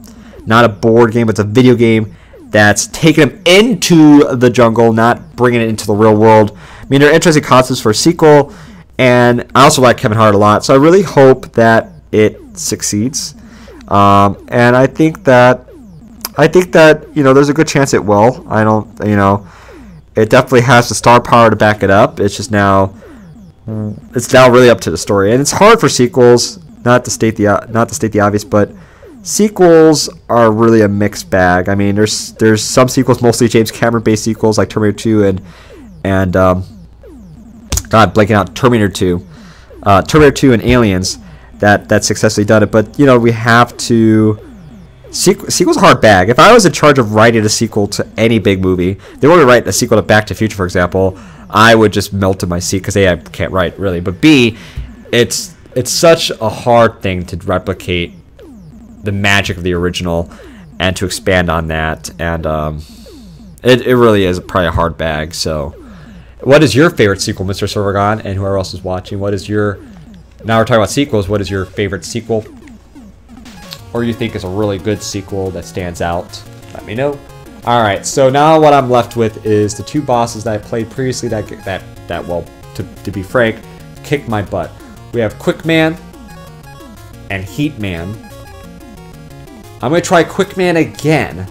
not a board game, but it's a video game that's taking them into the jungle, not bringing it into the real world. I mean, they're interesting concepts for a sequel, and I also like Kevin Hart a lot. So I really hope that it succeeds, um, and I think that I think that you know there's a good chance it will. I don't, you know, it definitely has the star power to back it up. It's just now it's now really up to the story, and it's hard for sequels. Not to state the not to state the obvious, but sequels are really a mixed bag. I mean, there's there's some sequels, mostly James Cameron based sequels like Terminator 2 and and um, God, blanking out Terminator 2, uh, Terminator 2 and Aliens that that successfully done it. But you know, we have to. Sequ- sequel's a hard bag. If I was in charge of writing a sequel to any big movie, they want to write a sequel to Back to Future, for example. I would just melt in my seat because a I can't write really, but b it's it's such a hard thing to replicate the magic of the original and to expand on that, and um, it it really is probably a hard bag. So, what is your favorite sequel, Mr. Servagon, and whoever else is watching? What is your now we're talking about sequels. What is your favorite sequel, or you think is a really good sequel that stands out? Let me know. All right, so now what I'm left with is the two bosses that I played previously that that that well, to, to be frank, kicked my butt. We have Quick Man and Heat Man. I'm gonna try Quick Man again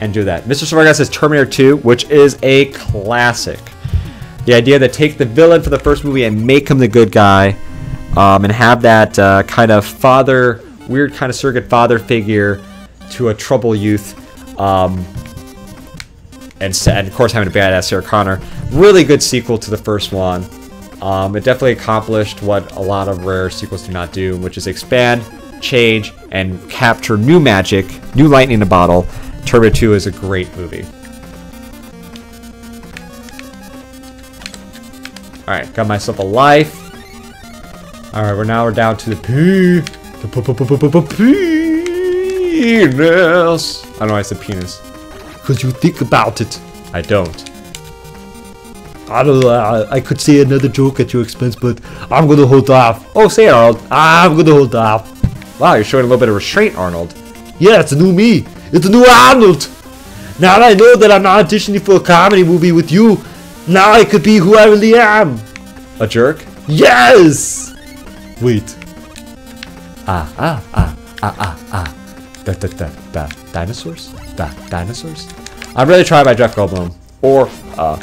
and do that. Mr. Sarvaga says Terminator 2, which is a classic. The idea that take the villain for the first movie and make him the good guy, um, and have that uh, kind of father, weird kind of surrogate father figure to a troubled youth um, and, and of course having a badass Sarah Connor. Really good sequel to the first one. Um, it definitely accomplished what a lot of rare sequels do not do, which is expand, change, and capture new magic, new lightning in a bottle. Turbo 2 is a great movie. Alright, got myself a life. Alright, we're now we're down to the P. The p- p- p- p- p- penis. I don't know why I said penis. Because you think about it. I don't. I don't know, I, I could say another joke at your expense, but I'm gonna hold off. Oh, say it, Arnold. I'm gonna hold off. Wow, you're showing a little bit of restraint, Arnold. Yeah, it's a new me. It's a new Arnold. Now that I know that I'm not auditioning for a comedy movie with you, Now I could be who I really am. A jerk? Yes. Wait. Ah, ah, ah, ah, ah, ah. Da, da, da, da. Dinosaurs? Da, dinosaurs? I'm really trying my Jeff Goldblum. Or, uh,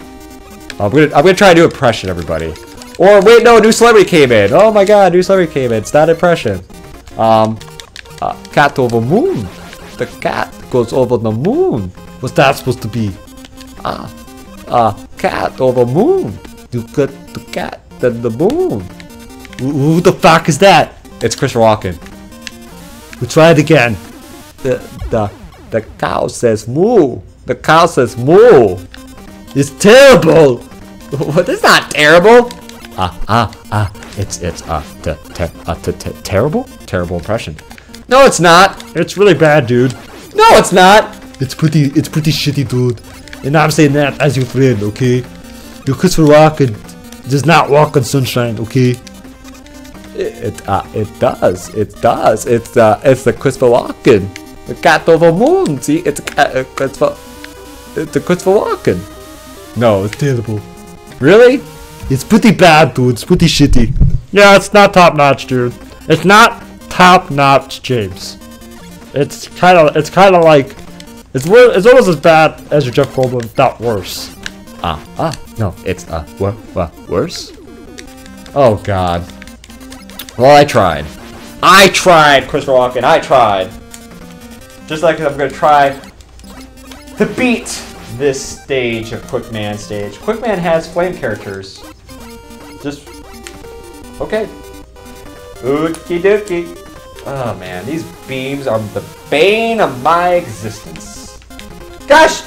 I'm gonna, I'm gonna try a new impression, everybody. Or, wait, no, a new celebrity came in. Oh my god, new celebrity came in. It's not impression. Um, cat over moon. The cat goes over the moon. What's that supposed to be? Ah, uh, cat over moon. You got the cat, then the moon. Who, who the fuck is that? It's Chris Walken. We'll try it again. The, the, the cow says moo. The cow says moo. It's terrible. What is not terrible. Ah, ah, ah. It's, it's, uh, t- te- t- terrible? Terrible impression. No, it's not. It's really bad, dude. No, it's not. It's pretty, it's pretty shitty, dude. And I'm saying that as your friend, okay? Your Christopher Walken does not walk on sunshine, okay? It, it, uh, it does. It does. It's, uh, it's the Christopher Walken. The cat over moon. See, it's a uh, Christopher, it's a Christopher Walken. No, it's Terrible. really? It's pretty bad, dude. It's pretty shitty. Yeah, it's not top notch, dude. It's not top notch, James. It's kind of, it's kind of like, it's it's almost as bad as your Jeff Goldblum, if not worse. Ah, ah, no, it's, uh, wor- wor- worse? Oh, God. Well, I tried. I tried, Christopher Walken, I tried. Just like I'm gonna try to beat this stage of Quickman stage. Quickman has flame characters. Just okay. Okie dokie. Oh man, these beams are the bane of my existence. Gosh!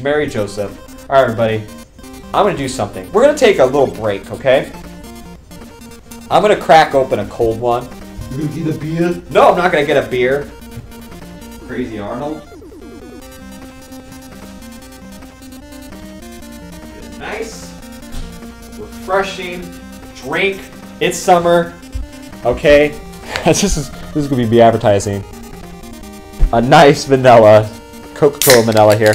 Mary Joseph. Alright, everybody. I'm gonna do something. We're gonna take a little break, okay? I'm gonna crack open a cold one. You gonna get a beer? No, I'm not gonna get a beer. Crazy Arnold. Nice, refreshing drink. It's summer. Okay. this is this is gonna be advertising. A nice vanilla, Coca-Cola vanilla here.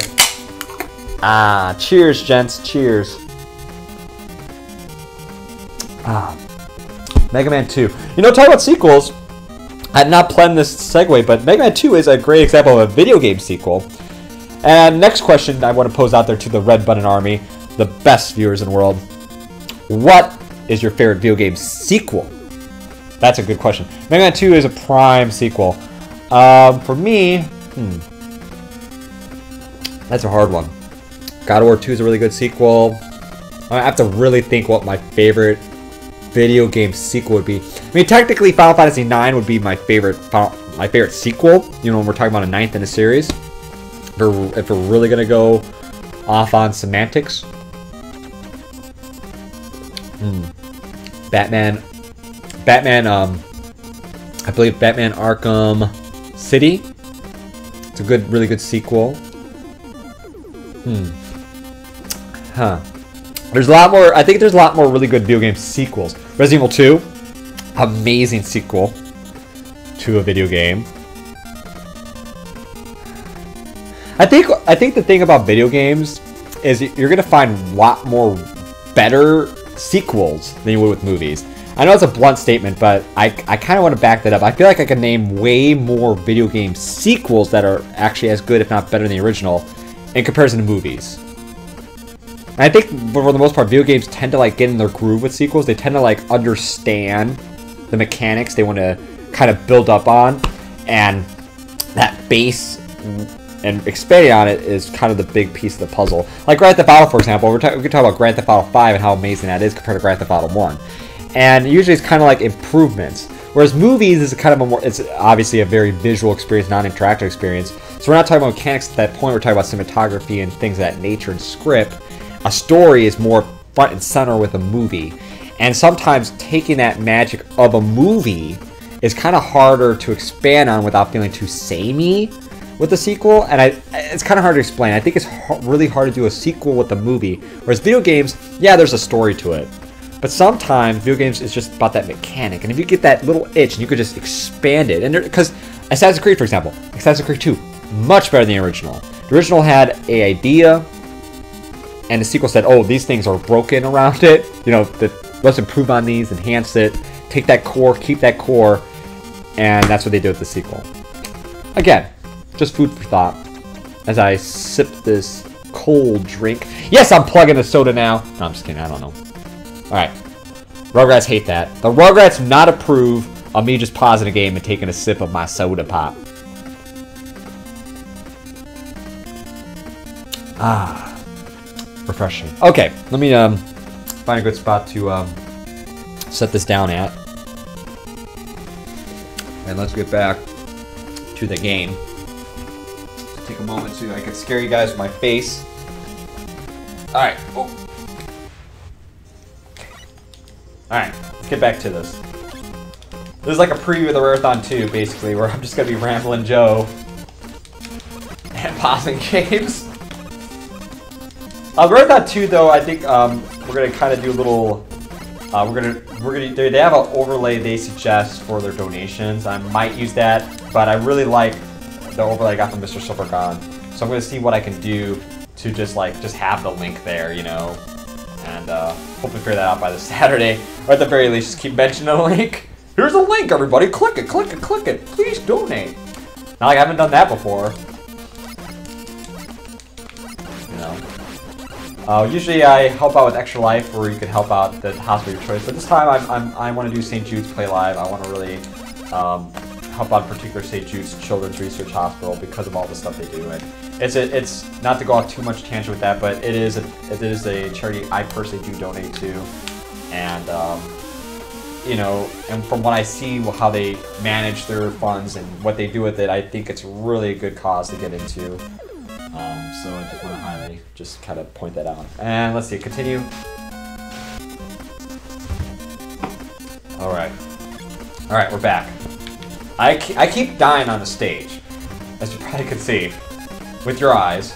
Ah, cheers, gents. Cheers. Ah, Mega Man 2. You know, talk about sequels. I had not planned this segue, but Mega Man 2 is a great example of a video game sequel. And next question I want to pose out there to the Red Button Army, the best viewers in the world. What is your favorite video game sequel? That's a good question. Mega Man 2 is a prime sequel. Um, for me, hmm, that's a hard one. God of War 2 is a really good sequel. I have to really think what my favorite video game sequel would be. I mean, technically, Final Fantasy 9 would be my favorite, my favorite sequel. You know, when we're talking about a ninth in a series. If we're, if we're really gonna go off on semantics, Hmm. Batman, Batman. Um, I believe Batman Arkham City. It's a good, really good sequel. Hmm. Huh. There's a lot more. I think there's a lot more really good video game sequels. Resident Evil 2, amazing sequel to a video game. I think I think the thing about video games is you're gonna find a lot more better sequels than you would with movies. I know it's a blunt statement, but I, I kind of want to back that up. I feel like I can name way more video game sequels that are actually as good, if not better, than the original in comparison to movies. And I think for the most part, video games tend to like get in their groove with sequels. They tend to like understand the mechanics they want to kind of build up on, and that base and expanding on it is kind of the big piece of the puzzle. Like Grand Theft Auto, for example, we can talk about Grand Theft Auto 5 and how amazing that is compared to Grand Theft Auto 1. And usually it's kind of like improvements. Whereas movies is kind of a more, it's obviously a very visual experience, non-interactive experience. So we're not talking about mechanics at that point, we're talking about cinematography and things of that nature and script. A story is more front and center with a movie. And sometimes taking that magic of a movie is kind of harder to expand on without feeling too samey with the sequel, and I, it's kind of hard to explain. I think it's h- really hard to do a sequel with a movie. Whereas video games, yeah, there's a story to it, but sometimes video games is just about that mechanic. And if you get that little itch, and you could just expand it, and because Assassin's Creed, for example, Assassin's Creed 2, much better than the original. The original had a idea, and the sequel said, "Oh, these things are broken around it. You know, the, let's improve on these, enhance it, take that core, keep that core," and that's what they did with the sequel. Again, just food for thought. As I sip this cold drink. Yes, I'm plugging a soda now. No, I'm just kidding. I don't know. All right. Rugrats hate that. The Rugrats not approve of me just pausing a game and taking a sip of my soda pop. Ah, refreshing. Okay, let me um find a good spot to um set this down at, and let's get back to the game. Take a moment so I can scare you guys with my face. All right. Oh. All right, let's get back to this. This is like a preview of the Rarathon 2, basically, where I'm just gonna be rambling Joe and pausing games. Uh, Rarathon 2, though, I think um, we're gonna kind of do a little. Uh, we're gonna we're gonna they have an overlay they suggest for their donations. I might use that, but I really like the overlay I got from Mr. Silvergon. So I'm gonna see what I can do to just like just have the link there, you know, and uh, hopefully figure that out by this Saturday, or at the very least, just keep mentioning the link. Here's a link, everybody. Click it, click it, click it. Please donate. Not like I haven't done that before. You know. Uh, usually I help out with Extra Life, where you can help out the hospital of your choice. But this time I'm, I'm, I want to do St. Jude's Play Live. I want to really um, help out particular St. Jude's Children's Research Hospital because of all the stuff they do. And it's a, it's not to go off too much tangent with that, but it is a, it is a charity I personally do donate to, and um, you know, and from what I see how they manage their funds and what they do with it, I think it's really a good cause to get into. Um, so I just want to highly just kind of point that out. And let's see, continue. All right, all right, we're back. I, I keep dying on the stage, as you probably could see, with your eyes.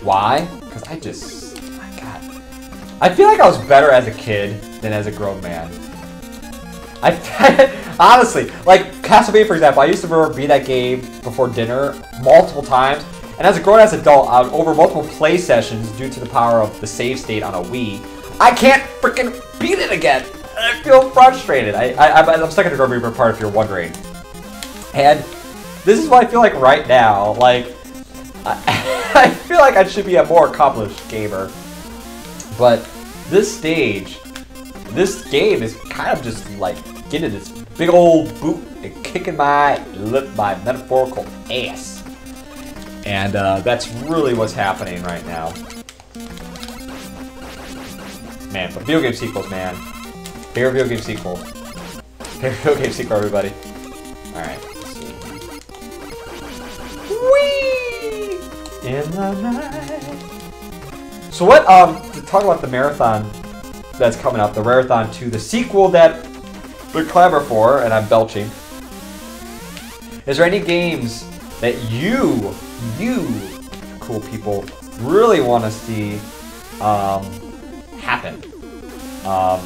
Why? Because I just, my God, I feel like I was better as a kid than as a grown man. I honestly, like Castlevania, for example, I used to remember beat that game before dinner multiple times, and as a grown-ass adult, uh, over multiple play sessions, due to the power of the save state on a Wii, I can't freaking beat it again. I feel frustrated. I, I, I'm stuck in the Grim Reaper part if you're wondering. This is what I feel like right now. Like, I, I feel like I should be a more accomplished gamer. But this stage, this game is kind of just like getting this big old boot and kicking my lip, my metaphorical ass. And uh, that's really what's happening right now. Man, but video game sequels, man. Favorite video game sequel. Favorite video game sequel, everybody. Alright. Whee! In the night. So what, um, to talk about the marathon that's coming up, the Rarathon 2, the sequel that we're clever for, and I'm belching. Is there any games that you, you, cool people, really want to see um, happen? Um,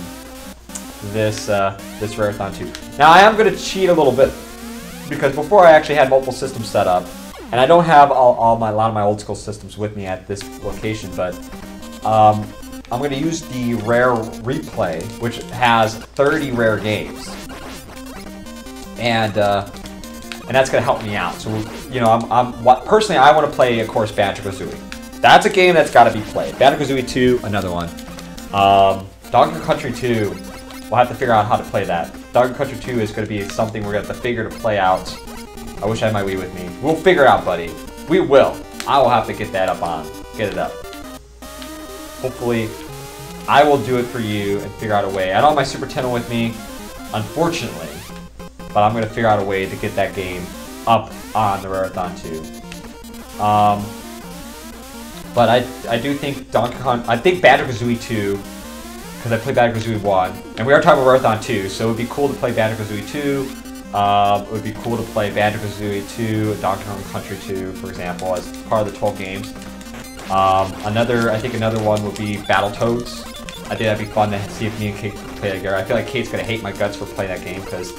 this uh, this Rarathon 2. Now I am going to cheat a little bit because before I actually had multiple systems set up, and I don't have all, all my a lot of my old school systems with me at this location, but um, I'm going to use the Rare Replay, which has 30 rare games, and uh, and that's going to help me out. So you know, I'm, I'm personally I want to play, of course, Banjo Kazooie. That's a game that's got to be played. Banjo Kazooie 2, another one. Um, Donkey Country 2, we'll have to figure out how to play that. Donkey Country 2 is going to be something we're going to have to figure to play out. I wish I had my Wii with me. We'll figure it out, buddy. We will. I will have to get that up on. Get it up. Hopefully, I will do it for you and figure out a way. I don't have my Super Nintendo with me, unfortunately, but I'm going to figure out a way to get that game up on the Rarathon 2. Um, but I, I do think Donkey Kong, I think Banjo-Kazooie 2, because I played Banjo-Kazooie 1, and we are talking about Marathon 2, so it would be cool to play Banjo-Kazooie 2, um, it would be cool to play Banjo-Kazooie 2, Donkey Kong Country 2, for example, as part of the 12 games. Um, another, I think another one would be Battletoads. I think that'd be fun to see if me and Kate could play together. I feel like Kate's gonna hate my guts for playing that game, because,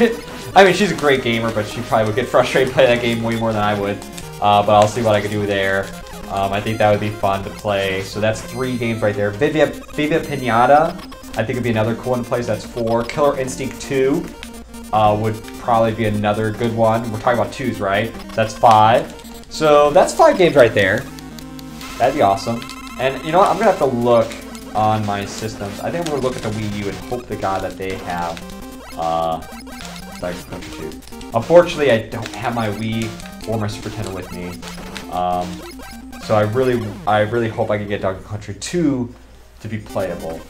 I mean, she's a great gamer, but she probably would get frustrated playing that game way more than I would. uh, but I'll see what I can do there. Um, I think that would be fun to play. So that's three games right there. Viva, Viva Pinata, I think would be another cool one to play. So that's four. Killer Instinct 2 uh, would probably be another good one. We're talking about twos, right? That's five. So that's five games right there. That'd be awesome. And you know what? I'm gonna have to look on my systems. I think I'm gonna look at the Wii U and hope to God that they have uh, Donkey Country 2. Unfortunately, I don't have my Wii or my Super Nintendo with me. Um, so I really, I really hope I can get Donkey Country 2 to be playable.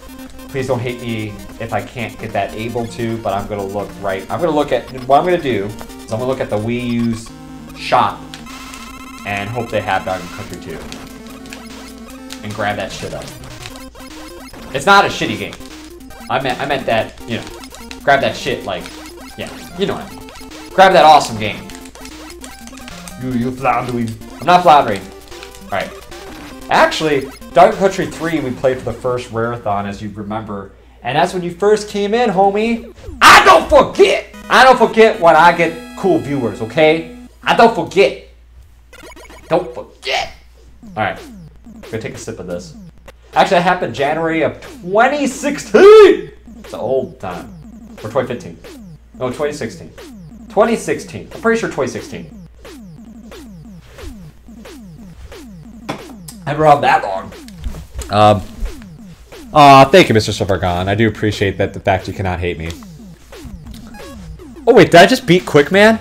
Please don't hate me if I can't get that able to, but I'm gonna look right. I'm gonna look at what I'm gonna do is I'm gonna look at the Wii U's shop and hope they have Donkey Country 2 and grab that shit up. It's not a shitty game. I meant, I meant that you know, grab that shit like, yeah, you know what I mean. Grab that awesome game. You, you floundering. I'm not floundering. Alright. Actually, Donkey Country 3 we played for the first Rareathon, as you remember. And that's when you first came in, homie. I don't forget! I don't forget when I get cool viewers, okay? I don't forget. Don't forget. Alright. Gonna take a sip of this. Actually, that happened January of 2016! It's an old time. Or 2015. No, 2016. 2016. I'm pretty sure 2016. I haven't that long. Um, aw, thank you, Mr. Silvergon. I do appreciate that the fact you cannot hate me. Oh, wait, did I just beat Quick Man?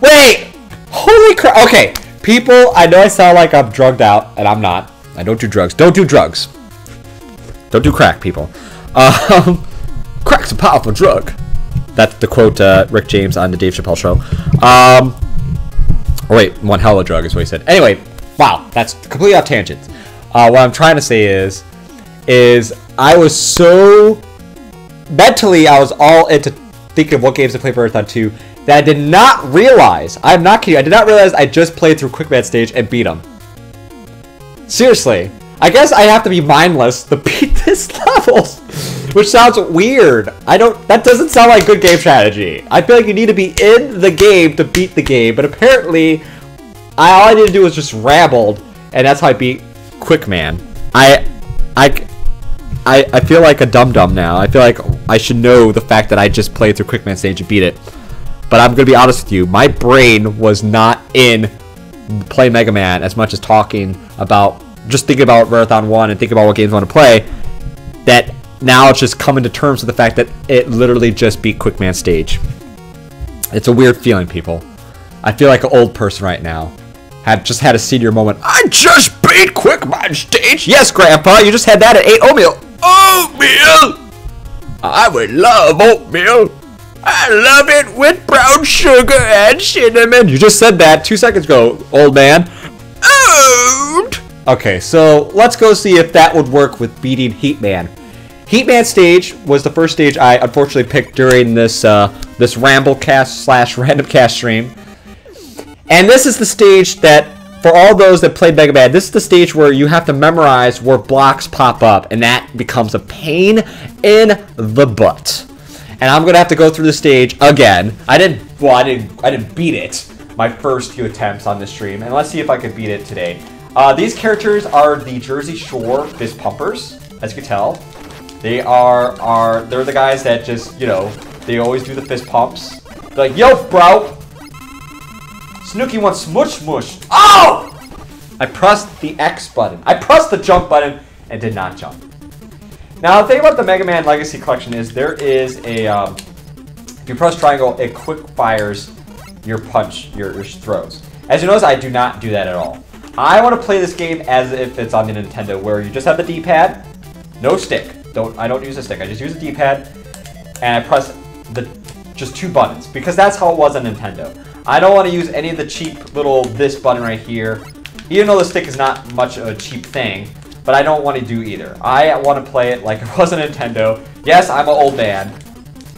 Wait! Holy crap! Okay, people, I know I sound like I'm drugged out, and I'm not. I don't do drugs. Don't do drugs. Don't do crack, people. Um, crack's a powerful drug. That's the quote uh, Rick James on the Dave Chappelle show. Um, oh, wait, one hell of a drug is what he said. Anyway, wow, that's completely off tangent. Uh, what I'm trying to say is, is I was so mentally, I was all into thinking of what games to play for Earthbound 2 that I did not realize. I'm not kidding. I did not realize I just played through Quickman stage and beat him. Seriously, I guess I have to be mindless to beat this level, which sounds weird. I don't. That doesn't sound like good game strategy. I feel like you need to be in the game to beat the game, but apparently, I all I need to do was just rambled, and that's how I beat Quickman. I, I, I, I feel like a dum dum now. I feel like I should know the fact that I just played through Quick Man stage and beat it. But I'm gonna be honest with you, my brain was not in play Mega Man as much as talking about just thinking about Marathon 1 and thinking about what games I want to play. That now it's just coming to terms with the fact that it literally just beat Quick Man stage. It's a weird feeling, people. I feel like an old person right now. Had just had a senior moment. I just beat Quickman stage. Yes, Grandpa, you just had that at 8 oatmeal. Oatmeal! I would love oatmeal. I love it with brown sugar and cinnamon. You just said that two seconds ago, old man. Oat! Okay, so let's go see if that would work with beating Heatman. Heatman stage was the first stage I unfortunately picked during this uh, this Ramblecast slash random cast stream. And this is the stage that, for all those that played Mega Man, this is the stage where you have to memorize where blocks pop up, and that becomes a pain in the butt. And I'm gonna have to go through the stage again. I didn't, well, I didn't, I didn't beat it. My first few attempts on this stream, and let's see if I can beat it today. Uh, these characters are the Jersey Shore fist pumpers, as you can tell. They are, are, they're the guys that just, you know, they always do the fist pumps. They're like, yo, bro, Snooki wants smush smush. Oh! I pressed the X button. I pressed the jump button and did not jump. Now, the thing about the Mega Man Legacy Collection is there is a, um, if you press triangle, it quick fires your punch, your, your throws. As you notice, I do not do that at all. I want to play this game as if it's on the Nintendo, where you just have the D-pad, no stick. Don't I don't use a stick. I just use the D-pad, and I press the just two buttons because that's how it was on Nintendo. I don't want to use any of the cheap little this button right here, even though the stick is not much of a cheap thing. But I don't want to do either. I want to play it like it was a Nintendo. Yes, I'm an old man,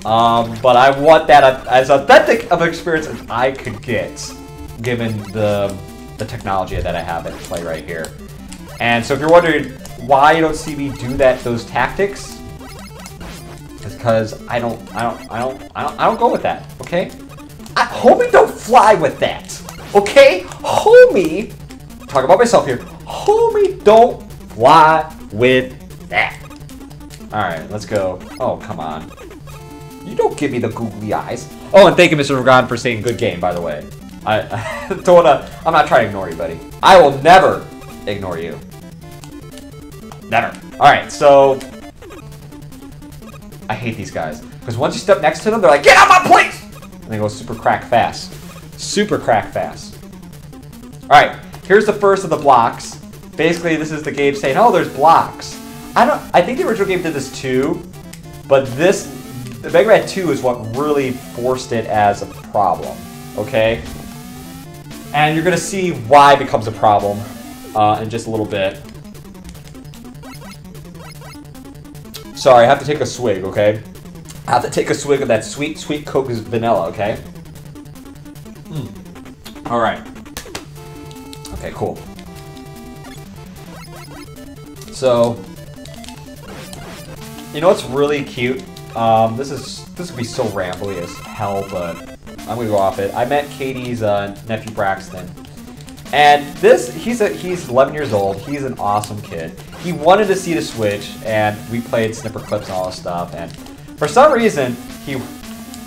um, but I want that as authentic of an experience as I could get, given the the technology that I have at play right here. And so if you're wondering why you don't see me do that those tactics, it's because I don't I don't I don't I don't I don't go with that, okay? Homie don't fly with that. Okay, homie. Talk about myself here. Homie, don't fly with that. All right, let's go. Oh, come on. You don't give me the googly eyes. Oh, and thank you, Mr. Ragon, for saying good game, by the way. I, I don't wanna, I'm not trying to ignore you, buddy. I will never ignore you. Never. All right, so I hate these guys because once you step next to them, they're like, "Get out my place!" And they go super crack fast, super crack fast. All right, here's the first of the blocks. Basically, this is the game saying, "Oh, there's blocks." I don't. I think the original game did this too, but this, the Mega Man 2 is what really forced it as a problem. Okay, and you're gonna see why it becomes a problem uh, in just a little bit. Sorry, I have to take a swig, okay? I have to take a swig of that sweet, sweet Coke is vanilla, okay? Mm. All right. Okay, cool. So, you know what's really cute? Um, this is this would be so rambly as hell, but I'm gonna go off it. I met Katie's uh, nephew Braxton, and this he's a he's 11 years old. He's an awesome kid. He wanted to see the Switch, and we played Snipperclips and all this stuff. And for some reason, he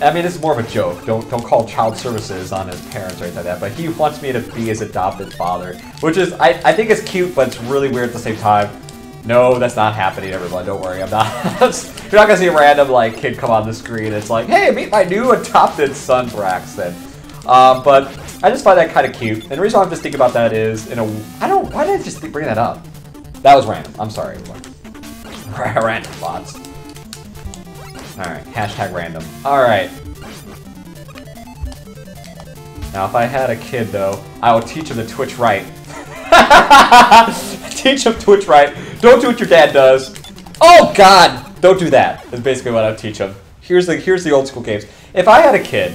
I mean, this is more of a joke. Don't don't call child services on his parents or anything like that. But he wants me to be his adopted father, which is I, I think it's cute, but it's really weird at the same time. No, that's not happening, everyone. Don't worry, I'm not. you're not gonna see a random like kid come on the screen. It's like, hey, meet my new adopted son, Braxton. Uh, but I just find that kind of cute. And the reason I'm just thinking about that is, in a, I don't. Why did I just bring that up? That was random. I'm sorry, everyone. random bots. All right, hashtag random. All right. Now, if I had a kid, though, I would teach him to Twitch right. teach him Twitch right. Don't do what your dad does. Oh God! Don't do that. That's basically what I would teach him. Here's the here's the old school games. If I had a kid,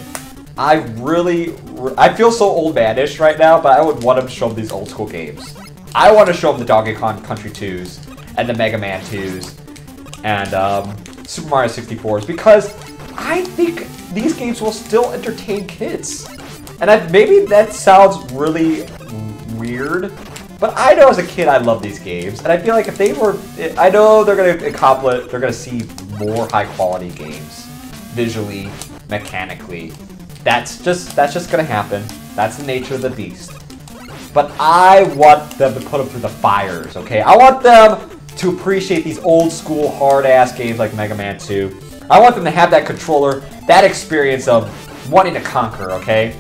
I really I feel so old manish right now, but I would want him to show him these old school games. I want to show him the Donkey Kong Country 2s and the Mega Man 2s and um, Super Mario 64s because I think these games will still entertain kids. And I, maybe that sounds really weird, but I know as a kid I love these games, and I feel like if they were, I know they're gonna accomplish, they're gonna see more high quality games, visually, mechanically. That's just that's just gonna happen. That's the nature of the beast. But I want them to put them through the fires, okay? I want them to appreciate these old school hard ass games like Mega Man 2. I want them to have that controller, that experience of wanting to conquer, okay?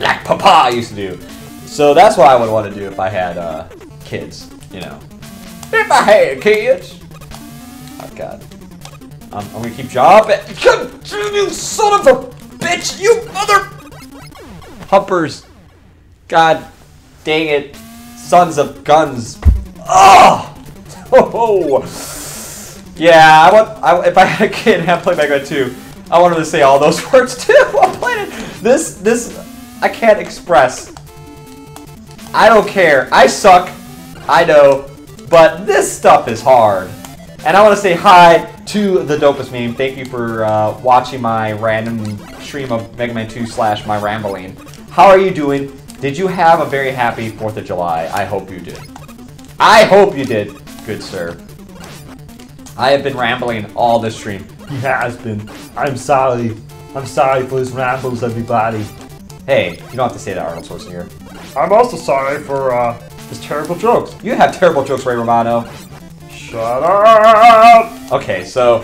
Like Papa used to do. So that's what I would want to do if I had uh, kids, you know. If I had kids. Oh God. Um, I'm gonna keep job. You son of a bitch! You mother humpers! God dang it! Sons of guns! Oh! Oh! Yeah, I want. I, if I had a kid and had played Mega 2, I want him to say all those words too while playing it. This, this, I can't express. I don't care. I suck. I know. But this stuff is hard. And I want to say hi to the dopest meme. Thank you for uh, watching my random stream of Mega Man 2 slash my rambling. How are you doing? Did you have a very happy 4th of July? I hope you did. I hope you did, good sir. I have been rambling all this stream. He has been. I'm sorry. I'm sorry for his rambles, everybody. Hey, you don't have to say that, Arnold Schwarzenegger. I'm also sorry for uh, his terrible jokes. You have terrible jokes, Ray Romano. Shut up! Okay, so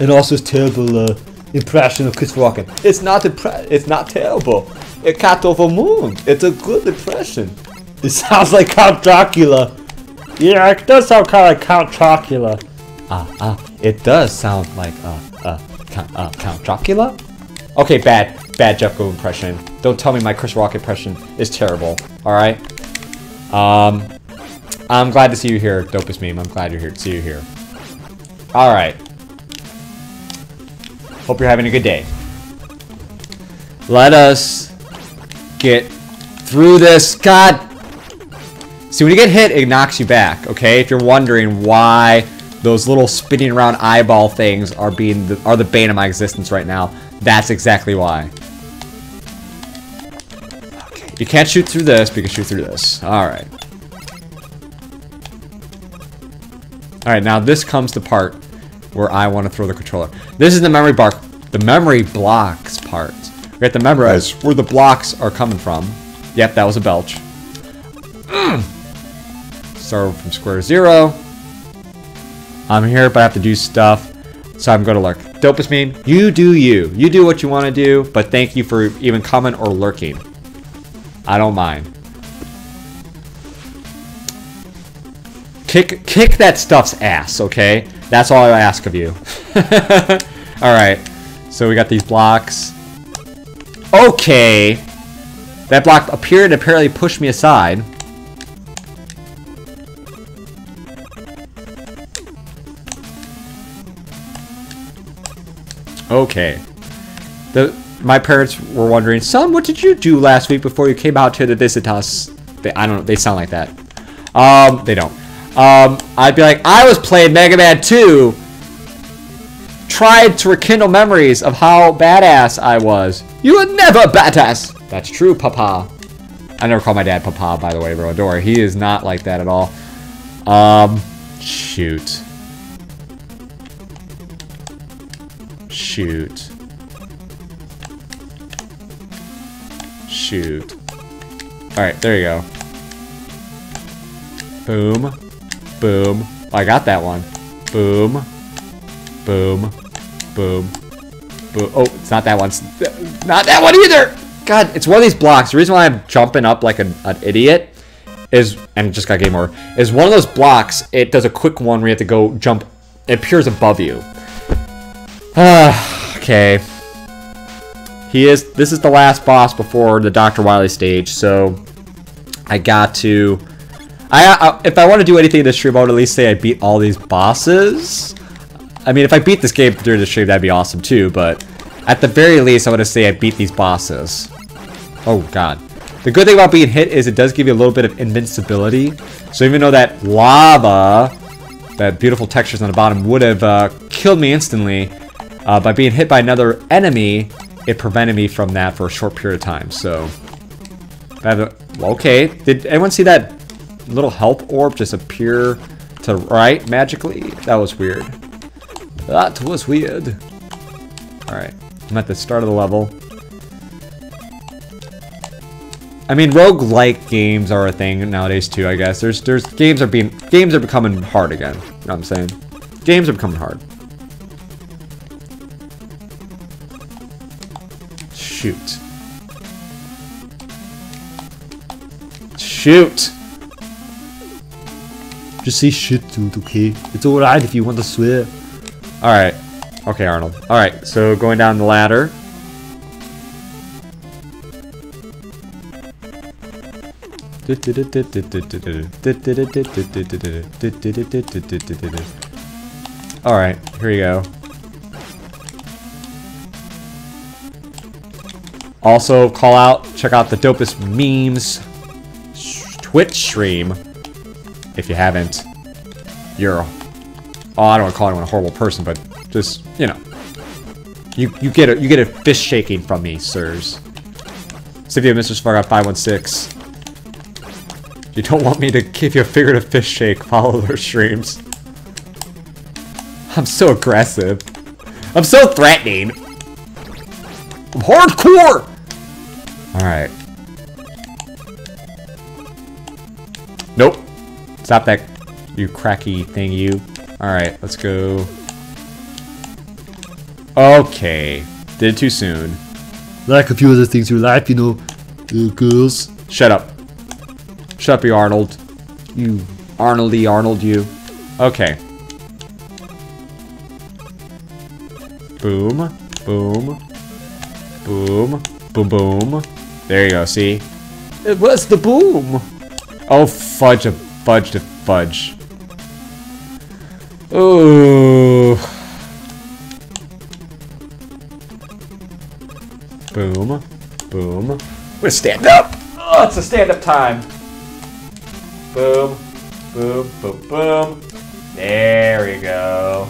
And also his terrible uh, impression of Chris Walken. It's not impre- It's not terrible. A cat over moon. It's a good impression. It sounds like Count Dracula. Yeah, it does sound kind of like Count Dracula. Ah, ah, it does sound like uh, uh, Count, uh, Count Dracula. Okay, bad, bad Jeff Goldblum impression. Don't tell me my Chris Rock impression is terrible. All right. Um, I'm glad to see you here, dopest meme. I'm glad you're here to see you here. All right. Hope you're having a good day. Let us get through this. God. See, when you get hit, it knocks you back. Okay, if you're wondering why those little spinning around eyeball things are being the, are the bane of my existence right now. That's exactly why. Okay, You can't shoot through this, but you can shoot through this. Alright. Alright, now this comes the part where I want to throw the controller. This is the memory bar, the memory blocks part. We have to memorize where the blocks are coming from. Yep, that was a belch. Mm. Start from square zero. I'm here, but I have to do stuff. So I'm going to lurk. Dopest meme, you do you. You do what you want to do, but thank you for even coming or lurking. I don't mind. Kick, kick that stuff's ass, okay? That's all I ask of you. Alright. So we got these blocks. Okay. That block appeared to apparently push me aside. Okay. The my parents were wondering, son, what did you do last week before you came out here to visit us? They, I don't know. They sound like that. Um, they don't. Um, I'd be like, I was playing Mega Man 2. Tried to rekindle memories of how badass I was. You were never badass. That's true, Papa. I never call my dad Papa, by the way, worry. He is not like that at all. Um, shoot. Shoot. Shoot. Alright, there you go. Boom. Boom. Oh, I got that one. Boom. Boom. Boom. Boom. Oh, it's not that one. Not that one either! God, it's one of these blocks. The reason why I'm jumping up like an, an idiot is, and just got game over, is one of those blocks, it does a quick one where you have to go jump, it appears above you. Ah, okay. He is, this is the last boss before the Dr. Wily stage, so I got to, I, I if I want to do anything in this stream, I would at least say I beat all these bosses. I mean, if I beat this game during the stream, that'd be awesome too, but at the very least, I want to say I beat these bosses. Oh, God. The good thing about being hit is it does give you a little bit of invincibility. So even though that lava, that beautiful textures on the bottom, would have uh, killed me instantly, uh, by being hit by another enemy, it prevented me from that for a short period of time. So, okay. Did anyone see that little health orb just appear to right magically? That was weird. That was weird. Alright. I'm at the start of the level. I mean, rogue-like games are a thing nowadays too, I guess. There's there's games are being games are becoming hard again. You know what I'm saying? Games are becoming hard. Shoot. Shoot! Just say shit, dude, okay? It's alright if you want to swear. Alright. Okay, Arnold. Alright, so going down the ladder. Alright, here we go. Also, call out, check out the dopest memes Twitch stream. If you haven't, you're, oh, I don't want to call anyone a horrible person, but just, you know, you you get a you get a fist shaking from me, sirs. Cynthia Mr. Spark 516. You don't want me to give you a figurative fist shake, follow their streams. I'm so aggressive. I'm so threatening. I'm hardcore! Alright. Nope. Stop that, you cracky thing, you. Alright, let's go. Okay. Did it too soon. Like a few other things in life, you know, uh, girls. Shut up. Shut up, you Arnold. You Arnoldy Arnold, you. Okay. Boom. Boom. Boom. Boom, boom. There you go, see? It was the boom! Oh, fudge a fudge to fudge. Ooh. Boom. Boom. Gonna stand up! Oh, it's a stand-up time. Boom. Boom. Boom. Boom. There we go.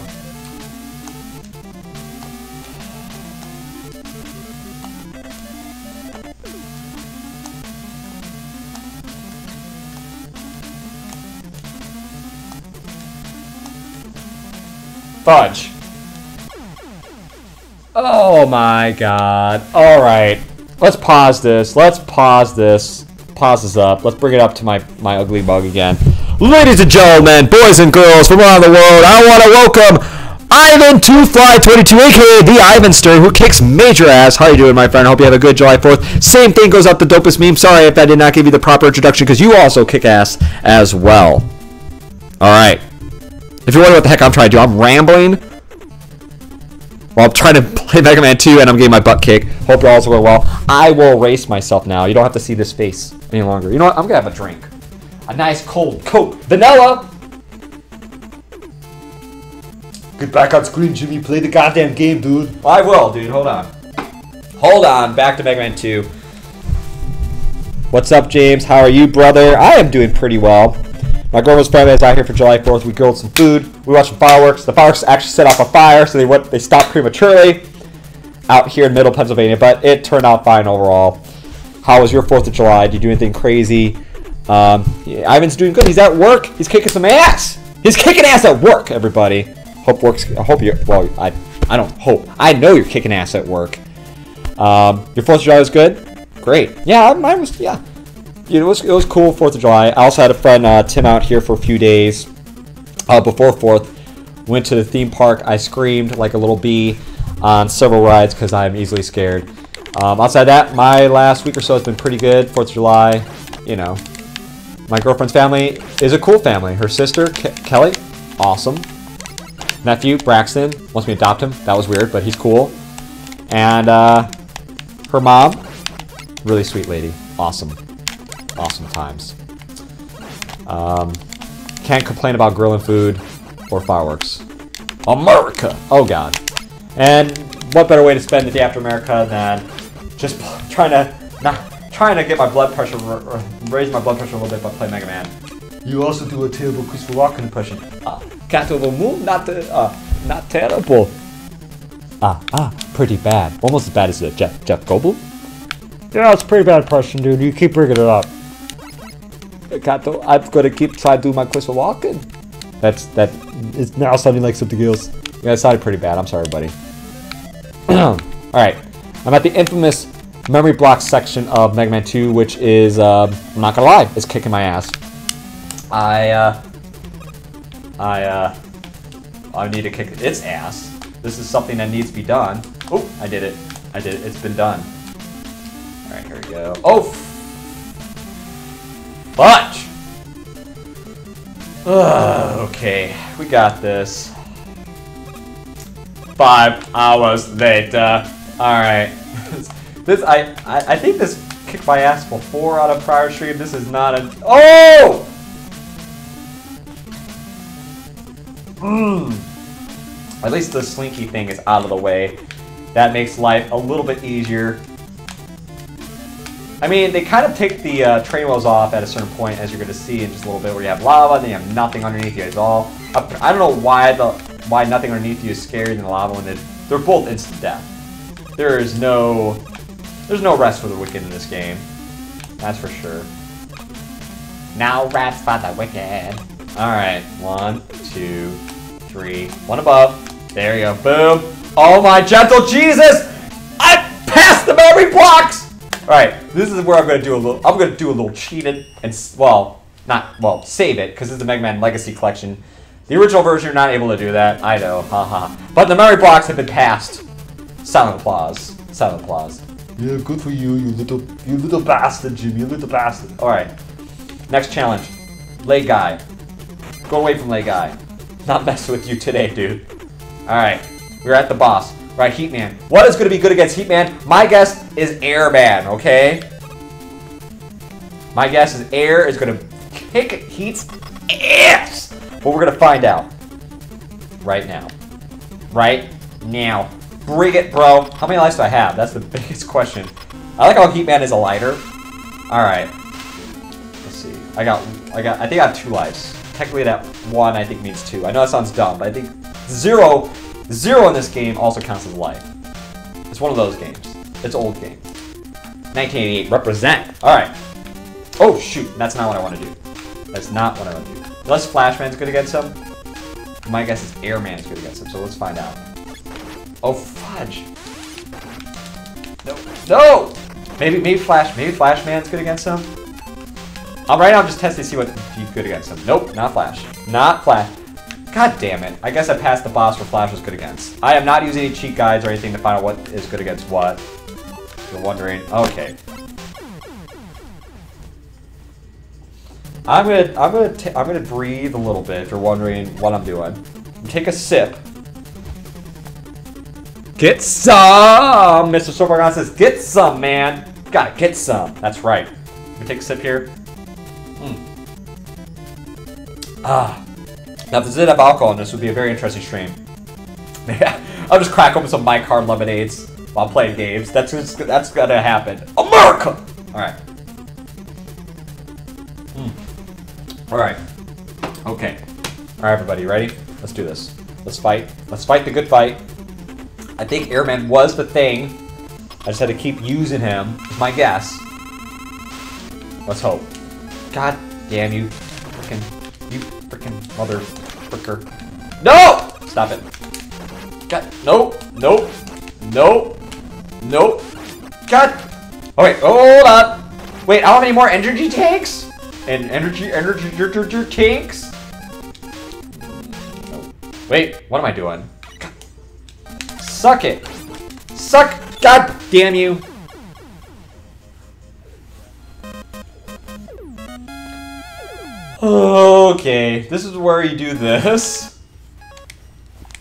Fudge. Oh my god. Alright. Let's pause this. Let's pause this. Pause this up. Let's bring it up to my, my ugly bug again. Ladies and gentlemen, boys and girls from around the world, I want to welcome Ivan Two Fly 22, aka the Ivanster, who kicks major ass. How you doing, my friend? I Hope you have a good July 4th. Same thing goes up the dopest meme. Sorry if I did not give you the proper introduction, because you also kick ass as well. Alright. If you wonder what the heck I'm trying to do, I'm rambling well, I'm trying to play Mega Man 2 and I'm getting my butt kicked. Hope you're all going well. I will race myself now. You don't have to see this face any longer. You know what? I'm going to have a drink. A nice cold Coke. Vanilla! Get back on screen, Jimmy. Play the goddamn game, dude. I will, dude. Hold on. Hold on. Back to Mega Man 2. What's up, James? How are you, brother? I am doing pretty well. My girlfriend's family is out here for July 4th. We grilled some food. We watched some fireworks. The fireworks actually set off a fire, so they went. They stopped prematurely out here in Middle Pennsylvania, but it turned out fine overall. How was your 4th of July? Did you do anything crazy? Um, yeah, Ivan's doing good. He's at work. He's kicking some ass. He's kicking ass at work, everybody. Hope works. I hope you're. Well, I. I don't hope. I know you're kicking ass at work. Um, your 4th of July was good. Great. Yeah, mine was. Yeah it was it was cool Fourth of July. I also had a friend uh, Tim out here for a few days uh, before Fourth. Went to the theme park. I screamed like a little bee on several rides because I'm easily scared. Um, outside that, my last week or so has been pretty good. Fourth of July, you know. My girlfriend's family is a cool family. Her sister Ke Kelly, awesome. Nephew Braxton wants me to adopt him. That was weird, but he's cool. And uh, her mom, really sweet lady, awesome awesome times. Um, can't complain about grilling food or fireworks. America! Oh god. And what better way to spend the day after America than just trying to not trying to get my blood pressure raise my blood pressure a little bit by playing Mega Man. You also do a terrible Christopher Walken impression. Ah, cat over moon, not uh, not terrible. Ah, ah, pretty bad. Almost as bad as the Jeff Jeff Goldblum. Yeah, it's a pretty bad impression, dude. You keep bringing it up. Kato, I'm gonna keep trying to do my Christopher walking. That's that is now sounding like something else. Yeah, it sounded pretty bad. I'm sorry, buddy. Alright. I'm at the infamous memory block section of Mega Man 2, which is, uh, I'm not gonna lie, it's kicking my ass. I, uh, I, uh, I need to kick its ass. This is something that needs to be done. Oh, I did it. I did it. It's been done. Alright, here we go. Oh, Fudge! Uh, okay, we got this. Five hours later. Alright. this I, I I think this kicked my ass before on a prior stream. This is not a Oh! Hmm. At least the slinky thing is out of the way. That makes life a little bit easier. I mean, they kind of take the uh, train wheels off at a certain point, as you're going to see in just a little bit, where you have lava, and then you have nothing underneath you at all. I don't know why the why nothing underneath you is scarier than the lava when they, they're both instant death. There is no there's no rest for the wicked in this game. That's for sure. Now rats for the wicked. Alright, one, two, three, one above. There you go, boom. Oh my gentle Jesus! I passed the memory blocks! Alright, this is where I'm going to do a little, I'm going to do a little cheating and, well, not, well, save it, because it's the Mega Man Legacy Collection. The original version, you're not able to do that, I know, haha. but the memory blocks have been passed. Silent applause. Silent applause. Yeah, good for you, you little, you little bastard, Jimmy, you little bastard. Alright, next challenge. Lay Guy. Go away from Lay Guy. Not messing with you today, dude. Alright, we're at the boss. Right, Heatman. What is going to be good against Heatman? My guess is Airman, okay? My guess is Air is going to kick Heat's ass. But we're going to find out. Right now. Right now. Bring it, bro. How many lives do I have? That's the biggest question. I like how Heatman is a lighter. Alright. Let's see. I got, I got, I think I have two lives. Technically that one I think means two. I know that sounds dumb, but I think zero Zero in this game also counts as life. It's one of those games. It's old game. 1988, represent. Alright. Oh, shoot. That's not what I want to do. That's not what I want to do. Unless Flashman's good against him. My guess is Airman's good against him, so let's find out. Oh, fudge. No. No! Maybe, maybe Flash, maybe Flash Man's good against him. I'm right. I'm just testing to see what he's good against him. Nope, not Flash. Not Flash. God damn it. I guess I passed the boss where Flash was good against. I am not using any cheat guides or anything to find out what is good against what. You're wondering. Okay. I'm gonna, I'm gonna, I'm gonna breathe a little bit. If you're wondering what I'm doing, take a sip. Get some, Mr. Sobergon says. Get some, man. Gotta get some. That's right. Let me take a sip here. Mm. Ah. Now, if this did have alcohol in this, would be a very interesting stream. I'll just crack open some My lemonades while playing games. That's that's gonna happen. America. All right. Mm. All right. Okay. All right, everybody, ready? Let's do this. Let's fight. Let's fight the good fight. I think Airman was the thing. I just had to keep using him. My guess. Let's hope. God damn you, mother fricker. No! Stop it. God, nope, nope, nope, nope. God. Oh wait, hold on. Wait, I don't have any more energy tanks? And energy, energy, energy tanks? Wait, what am I doing? God. Suck it. Suck. God damn you. Oh. Okay, this is where you do this.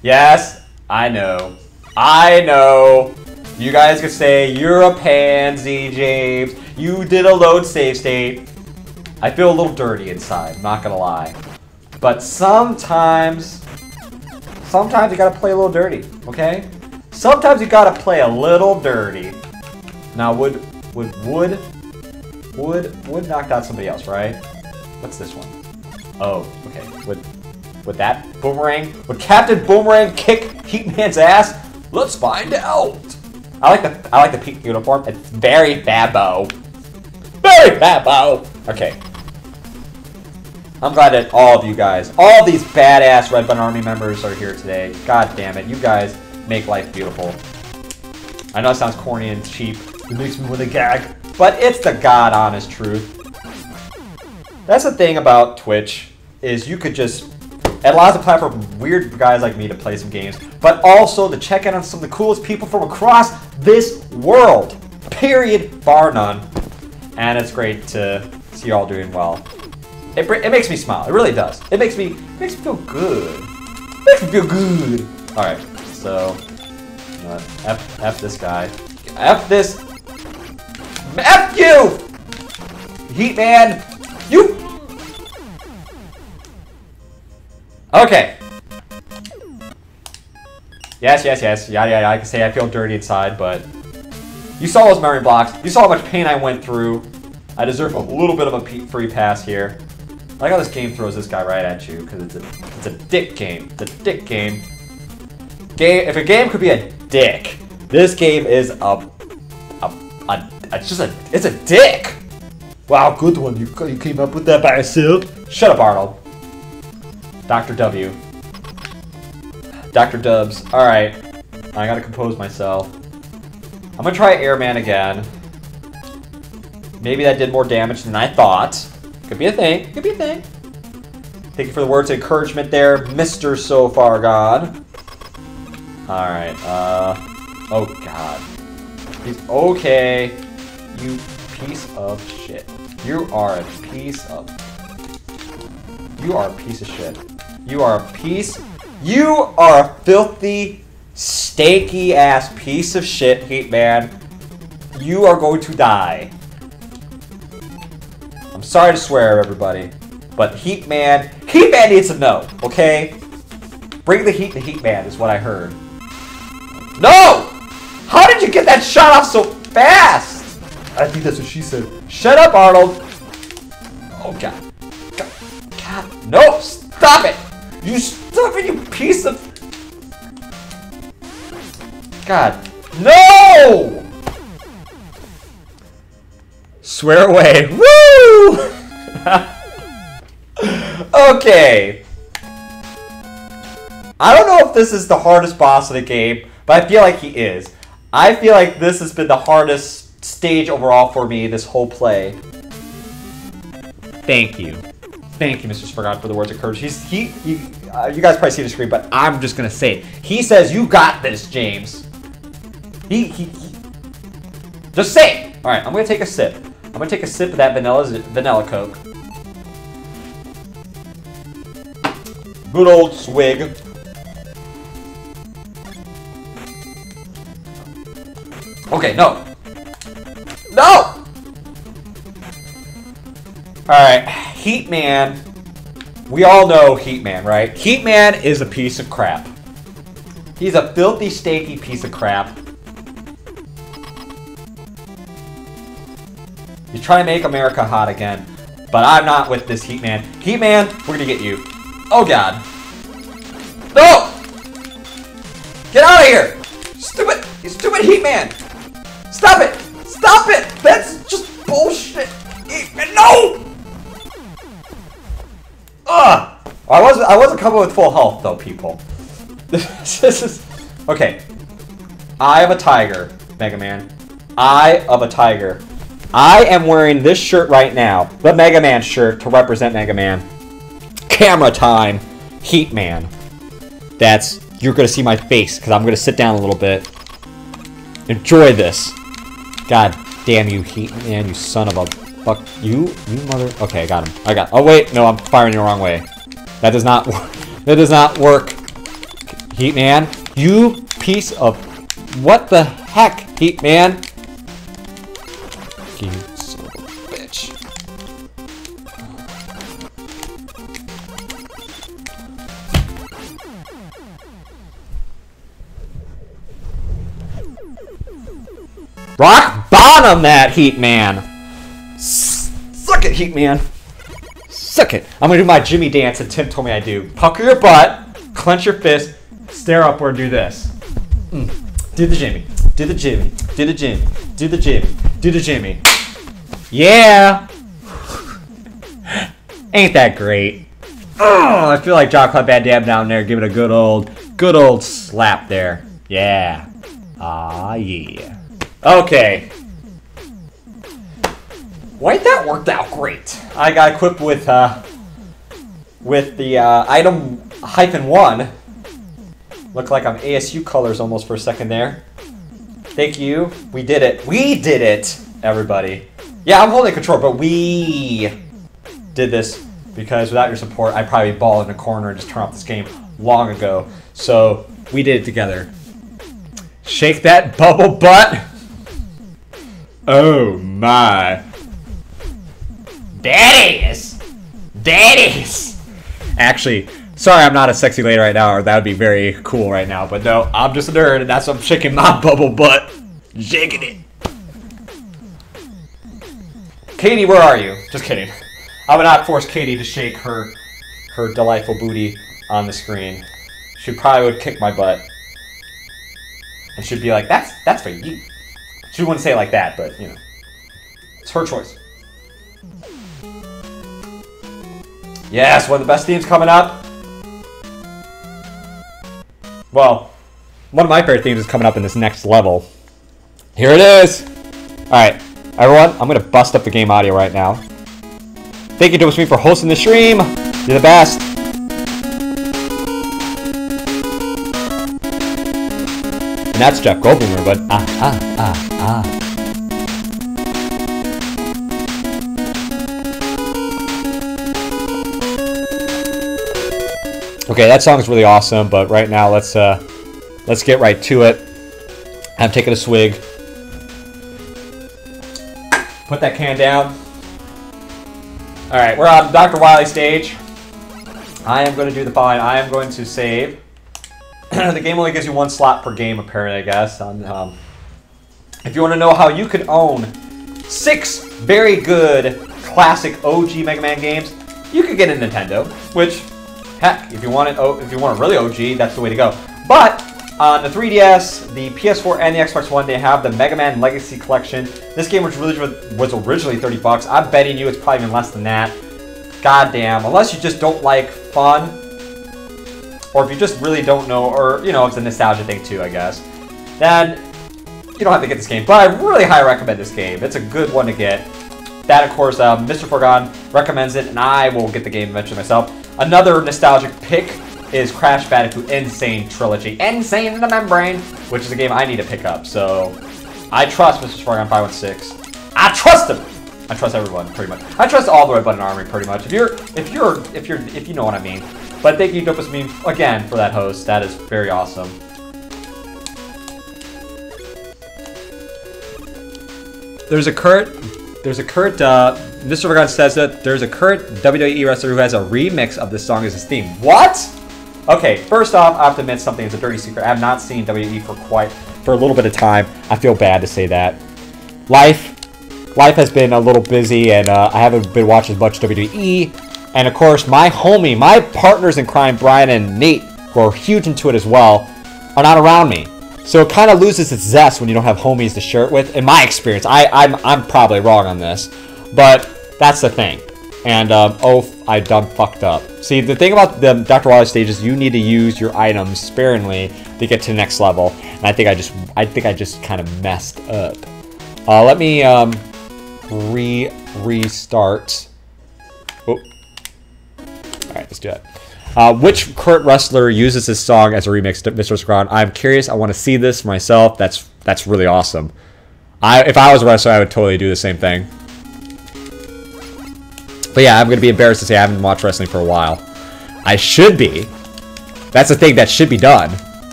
Yes, I know. I know. You guys could say, you're a pansy, James. You did a load save state. I feel a little dirty inside, not gonna lie. But sometimes, sometimes you gotta play a little dirty, okay? Sometimes you gotta play a little dirty. Now, would, would, would, would, would knocked out somebody else, right? What's this one? Oh, okay. Would would that boomerang? Would Captain Boomerang kick Heatman's ass? Let's find out. I like the I like the pink uniform. It's very Fabbo. Very Fabbo! Okay. I'm glad that all of you guys, all these badass Red Button Army members are here today. God damn it, you guys make life beautiful. I know it sounds corny and cheap. It makes me want to gag, but it's the god honest truth. That's the thing about Twitch, is you could just, it allows a platform for weird guys like me to play some games, but also to check in on some of the coolest people from across this world. Period, bar none. And it's great to see you all doing well. It, it makes me smile. It really does. It makes me it makes me feel good. It makes me feel good. All right, so what? F F this guy. F this. F you, Heat Man. You! Okay. Yes, yes, yes. Yeah, yeah, yeah. I can say I feel dirty inside, but... You saw those memory blocks. You saw how much pain I went through. I deserve a little bit of a free pass here. I like how this game throws this guy right at you, because it's a, it's a dick game. It's a dick game. Game. If a game could be a dick, this game is a... a, a it's just a... It's a dick! Wow, good one. You, you came up with that by yourself? Shut up, Arnold. Dr. W. Dr. Dubs. Alright. I gotta compose myself. I'm gonna try Airman again. Maybe that did more damage than I thought. Could be a thing. Could be a thing. Thank you for the words of encouragement there, Mr. So Far God. Alright, uh... Oh, God. He's okay. You piece of shit. You are a piece of... You are a piece of shit. You are a piece... You are a filthy, stanky ass piece of shit, Heat Man. You are going to die. I'm sorry to swear, everybody. But Heat Man... Heat Man needs to know, okay? Bring the heat to Heat Man is what I heard. No! How did you get that shot off so fast? I think that's what she said. Shut up, Arnold. Oh, God. God. God. No! Stop it! You stop it, you piece of... God. No! Swear away. Woo! okay. I don't know if this is the hardest boss of the game, but I feel like he is. I feel like this has been the hardest stage overall for me this whole play. Thank you. Thank you, Mr. Spurgon, for the words of courage. He's, he, he uh, you guys probably see the screen, but I'm just gonna say it. He says, you got this, James. He, he, he. Just say it. All right, I'm gonna take a sip. I'm gonna take a sip of that vanilla, vanilla Coke. Good old swig. Okay, no. No! Alright, Heat Man. We all know Heat Man, right? Heat Man is a piece of crap. He's a filthy, steaky piece of crap. He's trying to make America hot again. But I'm not with this Heat Man. Heat Man, we're gonna get you. Oh god. No! Get out of here! Stupid, you stupid Heat Man! Stop it! Stop it! That's just bullshit! Eh, no! Ugh! I wasn't I wasn't coming with full health though, people. this is okay. Eye of a tiger, Mega Man. Eye of a tiger. I am wearing this shirt right now, the Mega Man shirt to represent Mega Man. Camera time, Heat Man. That's you're gonna see my face because I'm gonna sit down a little bit. Enjoy this. God damn you, Heat Man, you son of a fuck you, you mother. Okay, I got him. I got. Oh wait, no, I'm firing the wrong way. That does not work. That does not work. Heat Man, you piece of what the heck, Heat Man? You son of a bitch. Rock bottom that Heat Man. Suck it, Heat Man. Suck it. I'm gonna do my Jimmy dance that Tim told me I do. Pucker your butt, clench your fist, stare upward, do this. Mm. Do the Jimmy. Do the Jimmy. Do the Jimmy. Do the Jimmy. Do the Jimmy. Yeah. Ain't that great? Oh, I feel like Jean-Claude Van Damme down there giving a good old, good old slap there. Yeah. Ah, yeah. Okay. Wait, that worked out great. I got equipped with, uh, with the, uh, item hyphen one. Looked like I'm ASU colors almost for a second there. Thank you. We did it. We did it, everybody. Yeah, I'm holding control, but we did this because without your support, I'd probably ball in a corner and just turn off this game long ago. So we did it together. Shake that bubble butt. Oh my. Daddies! Daddies! Actually, sorry I'm not a sexy lady right now, or that would be very cool right now. But no, I'm just a nerd, and that's I'm shaking my bubble butt. Shaking it. Katie, where are you? Just kidding. I would not force Katie to shake her her delightful booty on the screen. She probably would kick my butt. And she'd be like, that's that's for you. She wouldn't say it like that, but you know. It's her choice. Yes, one of the best themes coming up. Well, one of my favorite themes is coming up in this next level. Here it is! Alright, everyone, I'm gonna bust up the game audio right now. Thank you to me for hosting the stream. You're the best. And that's Jeff Goldblum, but ah ah ah ah. Okay, that song's really awesome, but right now let's uh let's get right to it. I'm taking a swig. Put that can down. Alright, we're on Dr. Wily stage. I am going to do the following. I am going to save. the game only gives you one slot per game, apparently, I guess. On, um, if you want to know how you could own six very good classic OG Mega Man games, you could get a Nintendo. Which, heck, if you want it, oh, if you want a really OG, that's the way to go. But on the 3DS, the PS4, and the Xbox One, they have the Mega Man Legacy Collection. This game was, really, was originally 30 bucks. I'm betting you it's probably even less than that. Goddamn. Unless you just don't like fun, or if you just really don't know, or you know, it's a nostalgia thing too, I guess, then you don't have to get this game. But I really highly recommend this game. It's a good one to get. That, of course, um, Mr. Forgone recommends it, and I will get the game eventually myself. Another nostalgic pick is Crash Bandicoot N. Sane Trilogy. Insane Sane in the Membrane, which is a game I need to pick up. So I trust Mr. Forgone 516. I trust him. I trust everyone pretty much. I trust all the Red Button Army pretty much. If you're, if you're, if you're, if you know what I mean. But thank you, Dopus Meme, again for that host. That is very awesome. There's a current, there's a current, uh, Mr. Forgone says that there's a current WWE wrestler who has a remix of this song as his theme. What? Okay, first off, I have to admit something It's a dirty secret. I have not seen WWE for quite, for a little bit of time. I feel bad to say that. Life, life has been a little busy, and uh, I haven't been watching as much WWE. And of course, my homie, my partners in crime, Brian and Nate, who are huge into it as well, are not around me. So it kind of loses its zest when you don't have homies to share it with. In my experience, I, I'm, I'm probably wrong on this, but that's the thing. And um, oh, I done fucked up. See, the thing about the Dr. Wily stages, you need to use your items sparingly to get to the next level. And I think I just, I think I just kind of messed up. Uh, let me um, re restart. Oh. All right, let's do that. Uh, which current wrestler uses this song as a remix to Mr. Scron? I'm curious. I want to see this myself. That's that's really awesome. I if I was a wrestler, I would totally do the same thing. But yeah, I'm gonna be embarrassed to say I haven't watched wrestling for a while. I should be. That's the thing that should be done.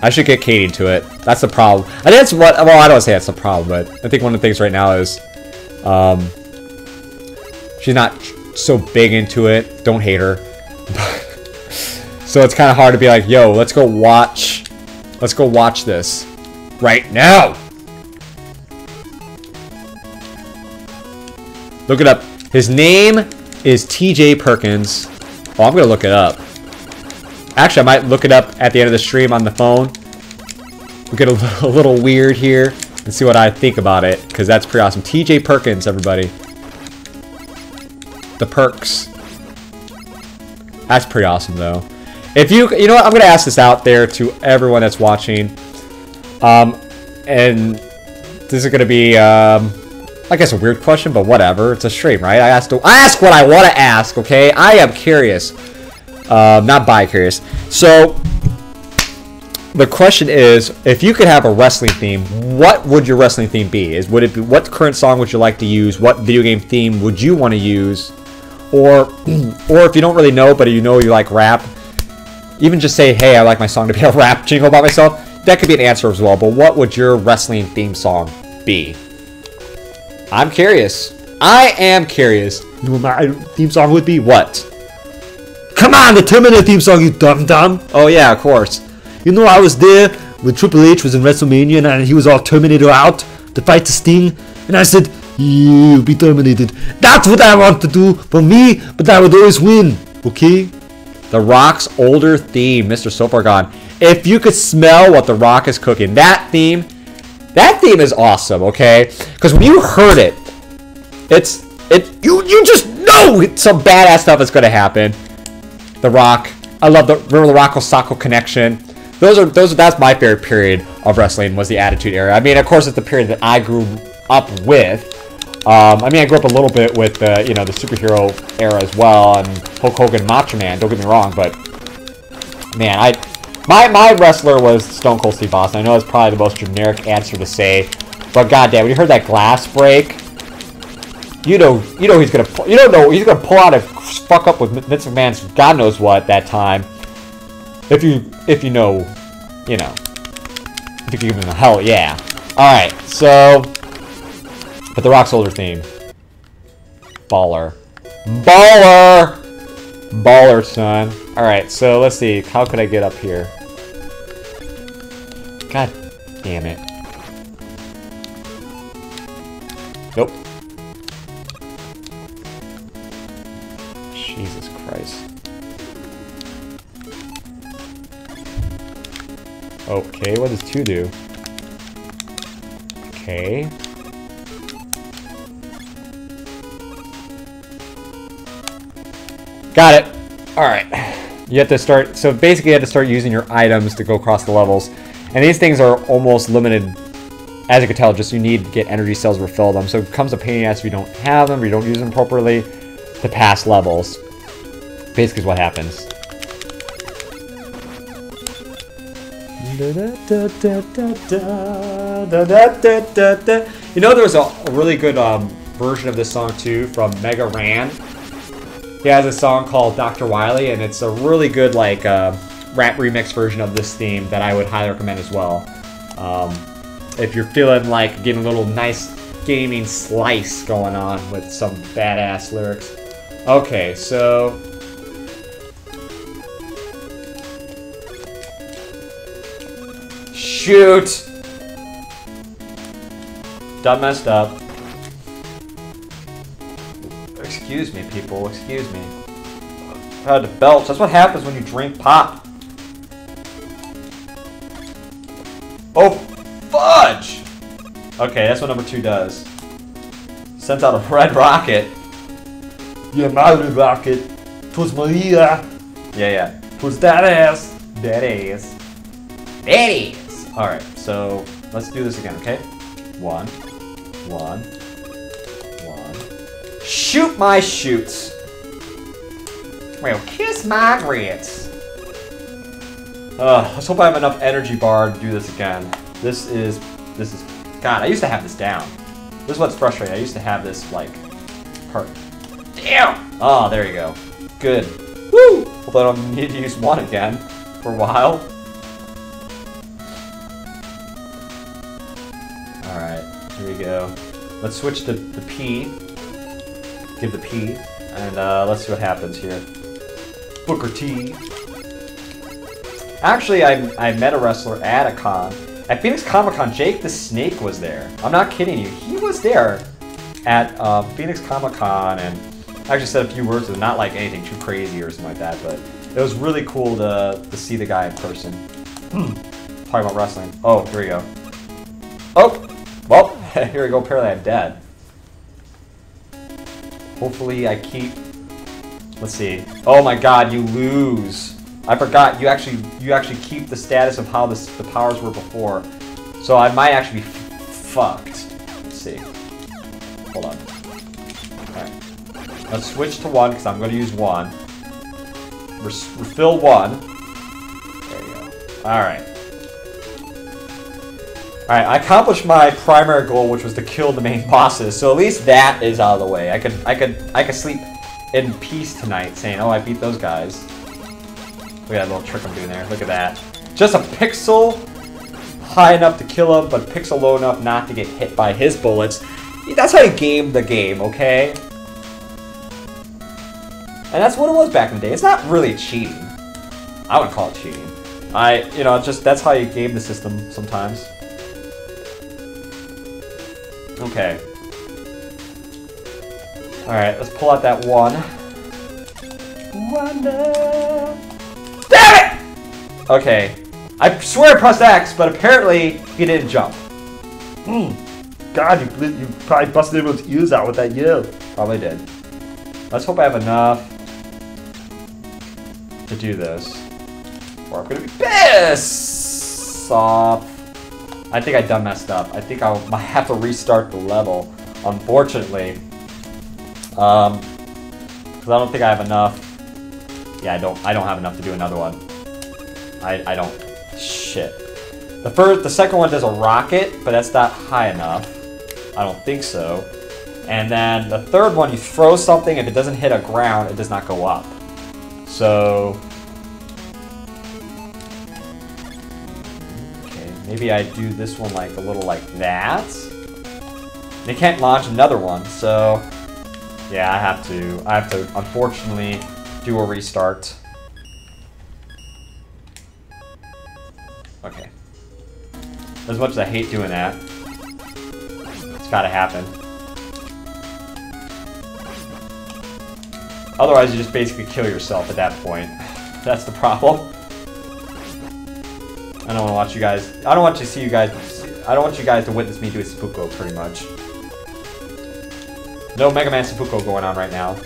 I should get Katie into it. That's the problem. I think that's what. Well, I don't say that's the problem, but I think one of the things right now is, um, she's not so big into it. Don't hate her. so it's kind of hard to be like, yo, let's go watch. Let's go watch this right now. Look it up. His name is TJ Perkins. Oh, I'm going to look it up. Actually, I might look it up at the end of the stream on the phone. We get a, a little weird here and see what I think about it, because that's pretty awesome. TJ Perkins, everybody. The perks. That's pretty awesome, though. If you, you know what, I'm to ask this out there to everyone that's watching. Um, and this is to be, um, I guess a weird question, but whatever. It's a stream, right? I asked, I ask what I want to ask, okay? I am curious. Um, not bi-curious. So, the question is, if you could have a wrestling theme, what would your wrestling theme be? Is would it be what current song would you like to use? What video game theme would you want to use? Or, or if you don't really know, but you know you like rap, even just say, "Hey, I like my song to be a rap jingle about myself." That could be an answer as well. But what would your wrestling theme song be? I'm curious. I am curious. You know what my theme song would be? What? Come on, the Terminator theme song, you dumb dumb. Oh yeah, of course. You know, I was there when Triple H was in WrestleMania and he was all Terminator out to fight the Sting. And I said, You be terminated. That's what I want to do for me, but I would always win. Okay? The Rock's older theme, Mr. So Far Gone. If you could smell what The Rock is cooking, that theme, that theme is awesome, okay? Because when you heard it, it's, it, you, you just know some badass stuff is going to happen. The Rock, I love the remember the Rock 'n' Sock connection. Those are those. That's my favorite period of wrestling was the Attitude Era. I mean, of course, it's the period that I grew up with. Um, I mean, I grew up a little bit with the you know the superhero era as well, and Hulk Hogan, Macho Man. Don't get me wrong, but man, I my my wrestler was Stone Cold Steve Austin. I know it's probably the most generic answer to say, but goddamn, when you heard that glass break, you know you know he's gonna pull, you don't know he's gonna pull out a fuck up with Vince McMahon's God knows what that time. If you if you know, you know, if you give him a hell yeah. All right, so but the Rock Soldier theme, baller, baller, baller, son. All right, so let's see. How could I get up here? God damn it. Nope. Jesus Christ. Okay, what does 2 do? Okay. Got it. Alright. You have to start, so basically you have to start using your items to go across the levels. And these things are almost limited, as you can tell, just you need to get energy cells to refill them. So it becomes a pain in the ass if you don't have them, or you don't use them properly to pass levels. Basically is what happens. You know, there was a, a really good um, version of this song too from Mega Ran. He has a song called Dr. Wily, and it's a really good like uh, rap remix version of this theme that I would highly recommend as well. Um, if you're feeling like getting a little nice gaming slice going on with some badass lyrics. Okay, so Shoot! Done messed up. Excuse me, people. Excuse me. I had to belch. That's what happens when you drink pop. Oh, fudge! Okay, that's what number two does. Sent out a red rocket. Yeah, my red rocket. Twas Maria. Yeah, yeah. Twas that ass. That ass. That ass. Alright, so let's do this again, okay? One, one, one. Shoot my shoots. Well, kiss my grits. Uh, let's hope I have enough energy bar to do this again. This is, this is, God, I used to have this down. This is what's frustrating. I used to have this, like, part. Damn! Oh, there you go. Good. Woo! Hope I don't need to use one again for a while. Alright, here we go. Let's switch to the P. Give the P. And uh, let's see what happens here. Booker T. Actually, I, I met a wrestler at a con. At Phoenix Comic Con, Jake the Snake was there. I'm not kidding you. He was there at uh, Phoenix Comic Con and I actually said a few words with him. Not like anything too crazy or something like that, but it was really cool to, to see the guy in person. Talking about wrestling. Oh, here we go. Oh! Well, here we go. Apparently I'm dead. Hopefully I keep... Let's see. Oh my god, you lose. I forgot, you actually you actually keep the status of how this, the powers were before. So I might actually be fucked. Let's see. Hold on. Alright. Let's switch to one, because I'm going to use one. Refill one. There you go. Alright. Alright, I accomplished my primary goal, which was to kill the main bosses, so at least that is out of the way. I could I could I could sleep in peace tonight saying, oh I beat those guys. Look at that little trick I'm doing there. Look at that. Just a pixel high enough to kill him, but pixel low enough not to get hit by his bullets. That's how you game the game, okay? And that's what it was back in the day. It's not really cheating. I wouldn't call it cheating. I, you know, just that's how you game the system sometimes. Okay. Alright, let's pull out that one. Wonder. Damn it! Okay. I swear I pressed X, but apparently he didn't jump. Hmm. God, you, you probably busted everyone's ears out with that yell. Probably did. Let's hope I have enough to do this. Or I'm gonna be pissed off. I think I done messed up. I think I might have to restart the level, unfortunately. Um, because I don't think I have enough. Yeah, I don't. I don't have enough to do another one. I I don't. Shit. The first, the second one does a rocket, but that's not high enough. I don't think so. And then the third one, you throw something, if it doesn't hit a ground, it does not go up. So... maybe I do this one like a little like that. They can't launch another one, so... Yeah, I have to, I have to, unfortunately, do a restart. Okay. As much as I hate doing that, it's gotta happen. Otherwise, you just basically kill yourself at that point. That's the problem. I don't want to watch you guys. I don't want to see you guys. I don't want you guys to witness me do a seppuku, pretty much. No Mega Man seppuku going on right now.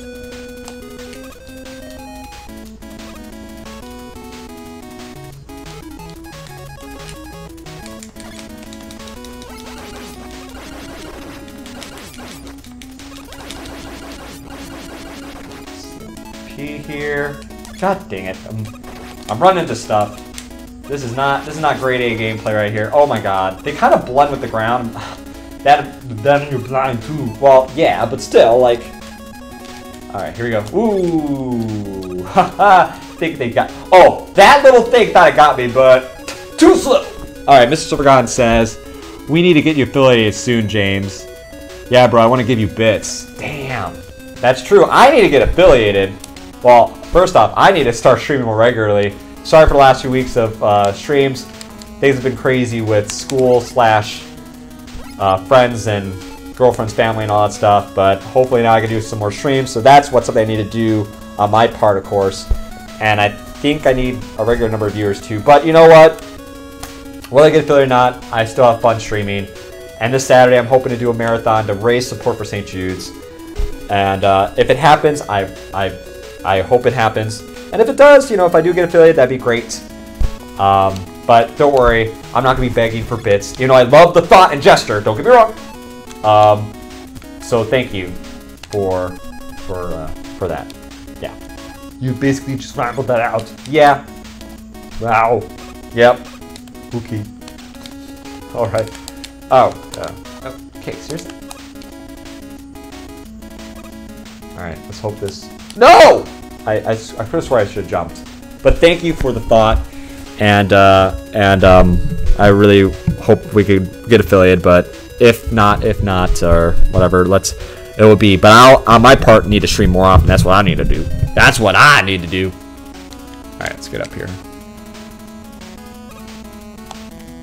here. God dang it. I'm, I'm running into stuff. This is not this is not grade A gameplay right here. Oh my god. They kind of blend with the ground. That then you're blind too. Well, yeah, but still, like Alright, here we go. Ooh. Haha. think they got Oh, that little thing thought it got me, but too slow. Alright, Mr. Supergon says, We need to get you affiliated soon, James. Yeah, bro, I want to give you bits. Damn. That's true. I need to get affiliated. Well, first off, I need to start streaming more regularly. Sorry for the last few weeks of uh, streams. Things have been crazy with school slash uh, friends and girlfriends, family, and all that stuff. But hopefully now I can do some more streams. So that's what something I need to do on my part, of course. And I think I need a regular number of viewers too. But you know what? Whether I get affiliated or not, I still have fun streaming. And this Saturday, I'm hoping to do a marathon to raise support for St. Jude's. And uh, if it happens, I, I, I hope it happens. And if it does, you know, if I do get affiliated, that'd be great. Um, but don't worry, I'm not gonna be begging for bits. You know, I love the thought and gesture. Don't get me wrong. Um, so thank you for for uh, for that. Yeah. You basically just rambled that out. Yeah. Wow. Yep. Okay. All right. Oh. Uh, okay. Seriously. All right. Let's hope this. No. I I, I could sworn I should have jumped. But thank you for the thought, and uh, and um, I really hope we could get affiliated. But if not, if not, or whatever, let's. It will be. But I'll on my part need to stream more often. That's what I need to do. That's what I need to do. All right. Let's get up here.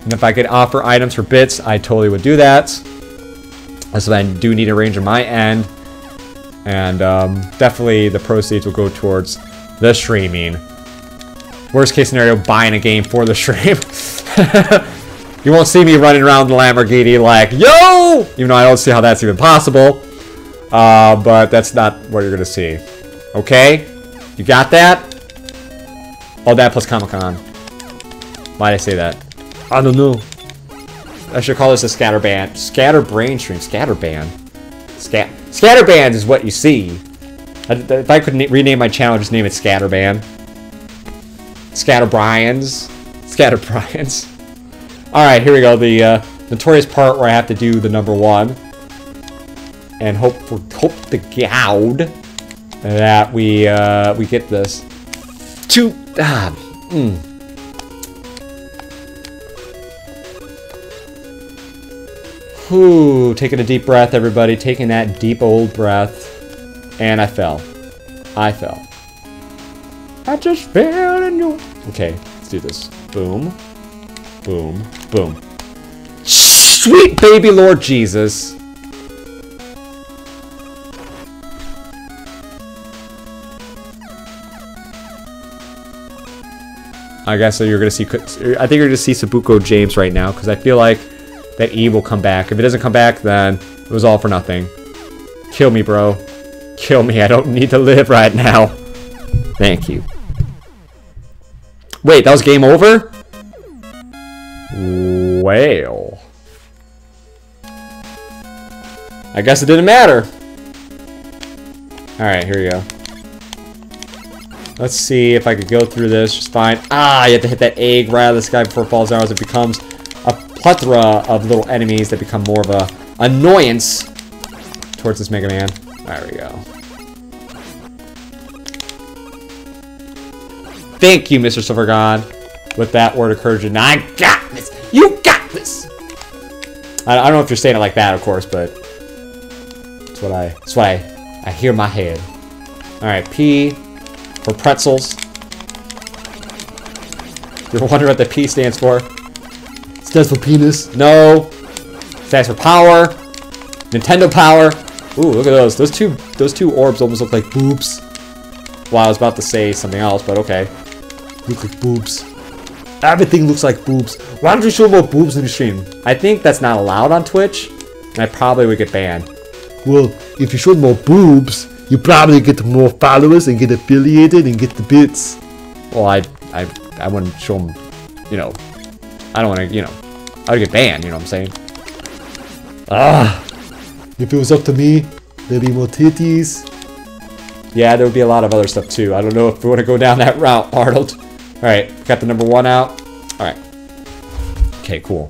And if I could offer items for bits, I totally would do that. So I do need a range on my end. And um, definitely the proceeds will go towards the streaming. Worst case scenario, buying a game for the stream. you won't see me running around the Lamborghini like, yo! Even though I don't see how that's even possible. Uh, but that's not what you're going to see. Okay? You got that? All that plus Comic-Con. Why'd I say that? I don't know. I should call this a scatterband. Scatterbrain stream. Scatterband. Scat. Scatterband is what you see. If I could rename my channel, just name it Scatterband. Scatterbrians. Scatterbrians. Alright, here we go. The uh, notorious part where I have to do the number one. And hope for hope to God that we uh, we get this. Two. Ah, mm. Whew, taking a deep breath, everybody. Taking that deep old breath. And I fell. I fell. I just fell. Okay, let's do this. Boom. Boom. Boom. Sweet baby Lord Jesus. I guess so you're gonna see. I think you're gonna see seppuku James right now because I feel like that E will come back. If it doesn't come back, then it was all for nothing. Kill me, bro. Kill me. I don't need to live right now. Thank you. Wait, that was game over? Well. I guess it didn't matter. Alright, here we go. Let's see if I could go through this just fine. Ah, you have to hit that egg right out of the sky before it falls down as it becomes plethora of little enemies that become more of a annoyance towards this Mega Man. There we go. Thank you, Mr. Silver God, with that word of courage. And I got this. You got this. I, don't know if you're saying it like that, of course, but that's what I. That's what I. I hear my head. All right, P for pretzels. You're wondering what the P stands for? Stands for penis. No. Stands for power. Nintendo power. Ooh, look at those. Those two those two orbs almost look like boobs. Well, I was about to say something else, but okay. Look like boobs. Everything looks like boobs. Why don't you show more boobs in the stream? I think that's not allowed on Twitch, and I probably would get banned. Well, if you showed more boobs, you probably get more followers and get affiliated and get the bits. Well, I I I wouldn't show them, you know. I don't want to, you know. I would get banned. You know what I'm saying? Ah, if it was up to me, there'd be more titties. Yeah, there would be a lot of other stuff too. I don't know if we want to go down that route, Arnold. All right, got the number one out. All right. Okay, cool.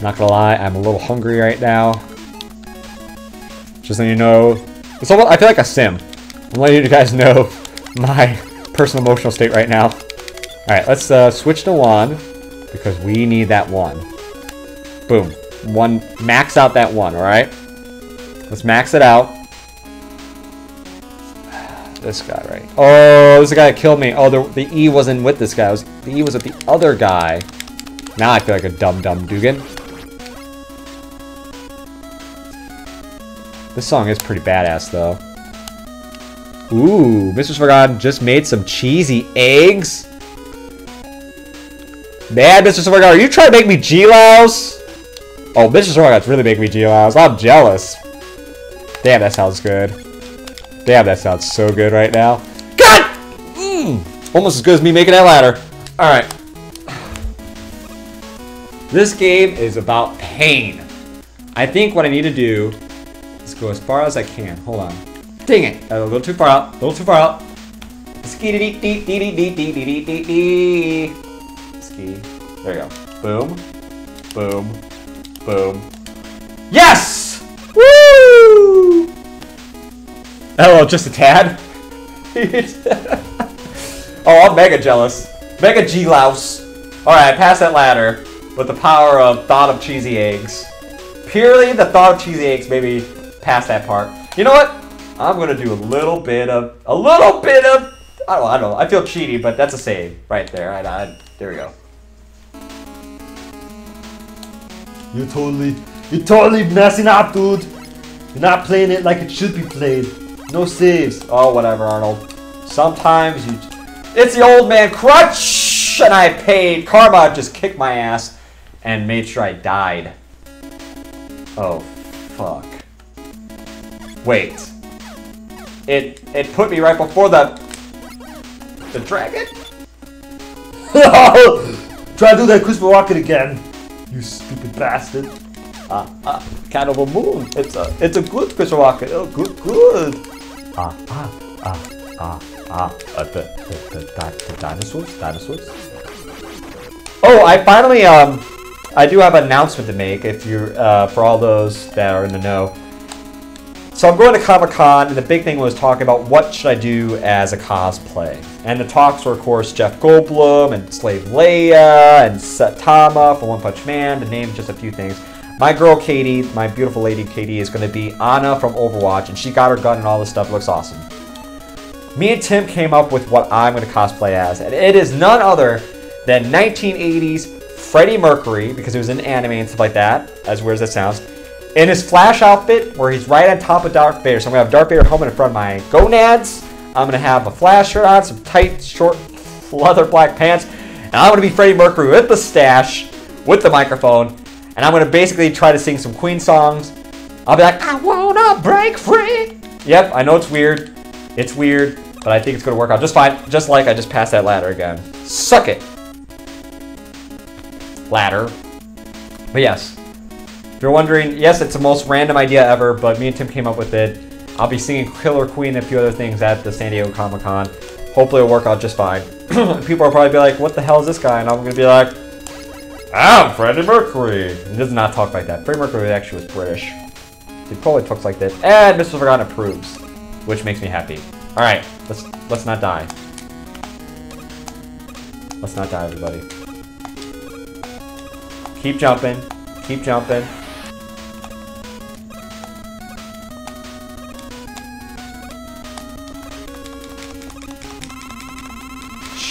Not gonna lie, I'm a little hungry right now. Just so you know, it's almost, I feel like a sim. I'm letting you guys know my personal emotional state right now. All right, let's uh, switch to one because we need that one. Boom. One, max out that one, all right? Let's max it out. This guy, right? Oh, this guy that killed me. Oh, the, the E wasn't with this guy. Was, the E was with the other guy. Now I feel like a dumb dumb Dugan. This song is pretty badass, though. Ooh, Mr. Forgotten just made some cheesy eggs. Man, Mr. Forgotten, are you trying to make me G-Louse? Oh, Mr. Forgotten's really making me G-Louse. I'm jealous. Damn, that sounds good. Damn, that sounds so good right now. God! Mm, almost as good as me making that ladder. Alright. This game is about pain. I think what I need to do is go as far as I can. Hold on. Dang it. A little too far out. A little too far out. Dee dee dee dee dee dee dee dee dee There you go. Boom. Boom. Boom. Yes! Woo! Oh, just a tad? oh, I'm mega jealous. Mega G-louse. Alright, I that ladder with the power of thought of cheesy eggs. Purely the thought of cheesy eggs made me pass that part. You know what? I'm gonna do a little bit of, a little bit of, I don't know, I don't. I feel cheaty, but that's a save right there. I, I, there we go. You're totally, you're totally messing up, dude. You're not playing it like it should be played. No saves. Oh, whatever, Arnold. Sometimes you, it's the old man crutch, and I paid. Karma just kicked my ass and made sure I died. Oh, fuck. Wait. It it put me right before the the dragon. Try to do that Christopher Rocket again. You stupid bastard. Ah, ah, kind of a moon. It's a it's a good fish rocket. Oh, good, good. Ah, ah, ah, ah, ah. Uh, the, the, the, di- the dinosaurs, dinosaurs. Oh, I finally um, I do have an announcement to make. If you're uh, for all those that are in the know. So I'm going to Comic Con, and the big thing was talking about what should I do as a cosplay. And the talks were, of course, Jeff Goldblum and Slave Leia and Saitama from One Punch Man, to name just a few things. My girl Katie, my beautiful lady Katie, is going to be Ana from Overwatch, and she got her gun and all this stuff. It looks awesome. Me and Tim came up with what I'm going to cosplay as, and it is none other than 1980s Freddie Mercury, because he was in anime and stuff like that, as weird as that sounds, in his Flash outfit, where he's right on top of Darth Vader. So I'm to have Darth Vader helmet in front of my gonads. I'm to have a Flash shirt on, some tight, short, leather black pants, and I'm to be Freddie Mercury with the stash, with the microphone, and I'm to basically try to sing some Queen songs. I'll be like, I wanna break free. Yep, I know it's weird. It's weird, but I think it's to work out just fine. Just like I just passed that ladder again. Suck it. Ladder. But yes, if you're wondering, yes, it's the most random idea ever, but me and Tim came up with it. I'll be singing Killer Queen and a few other things at the San Diego Comic Con. Hopefully it'll work out just fine. People will probably be like, what the hell is this guy? And I'm going to be like, I'm Freddie Mercury. He does not talk like that. Freddie Mercury actually was British. He probably talks like this. And Mr. Forgotten approves, which makes me happy. All right, let's let's not die. Let's not die, everybody. Keep jumping. Keep jumping.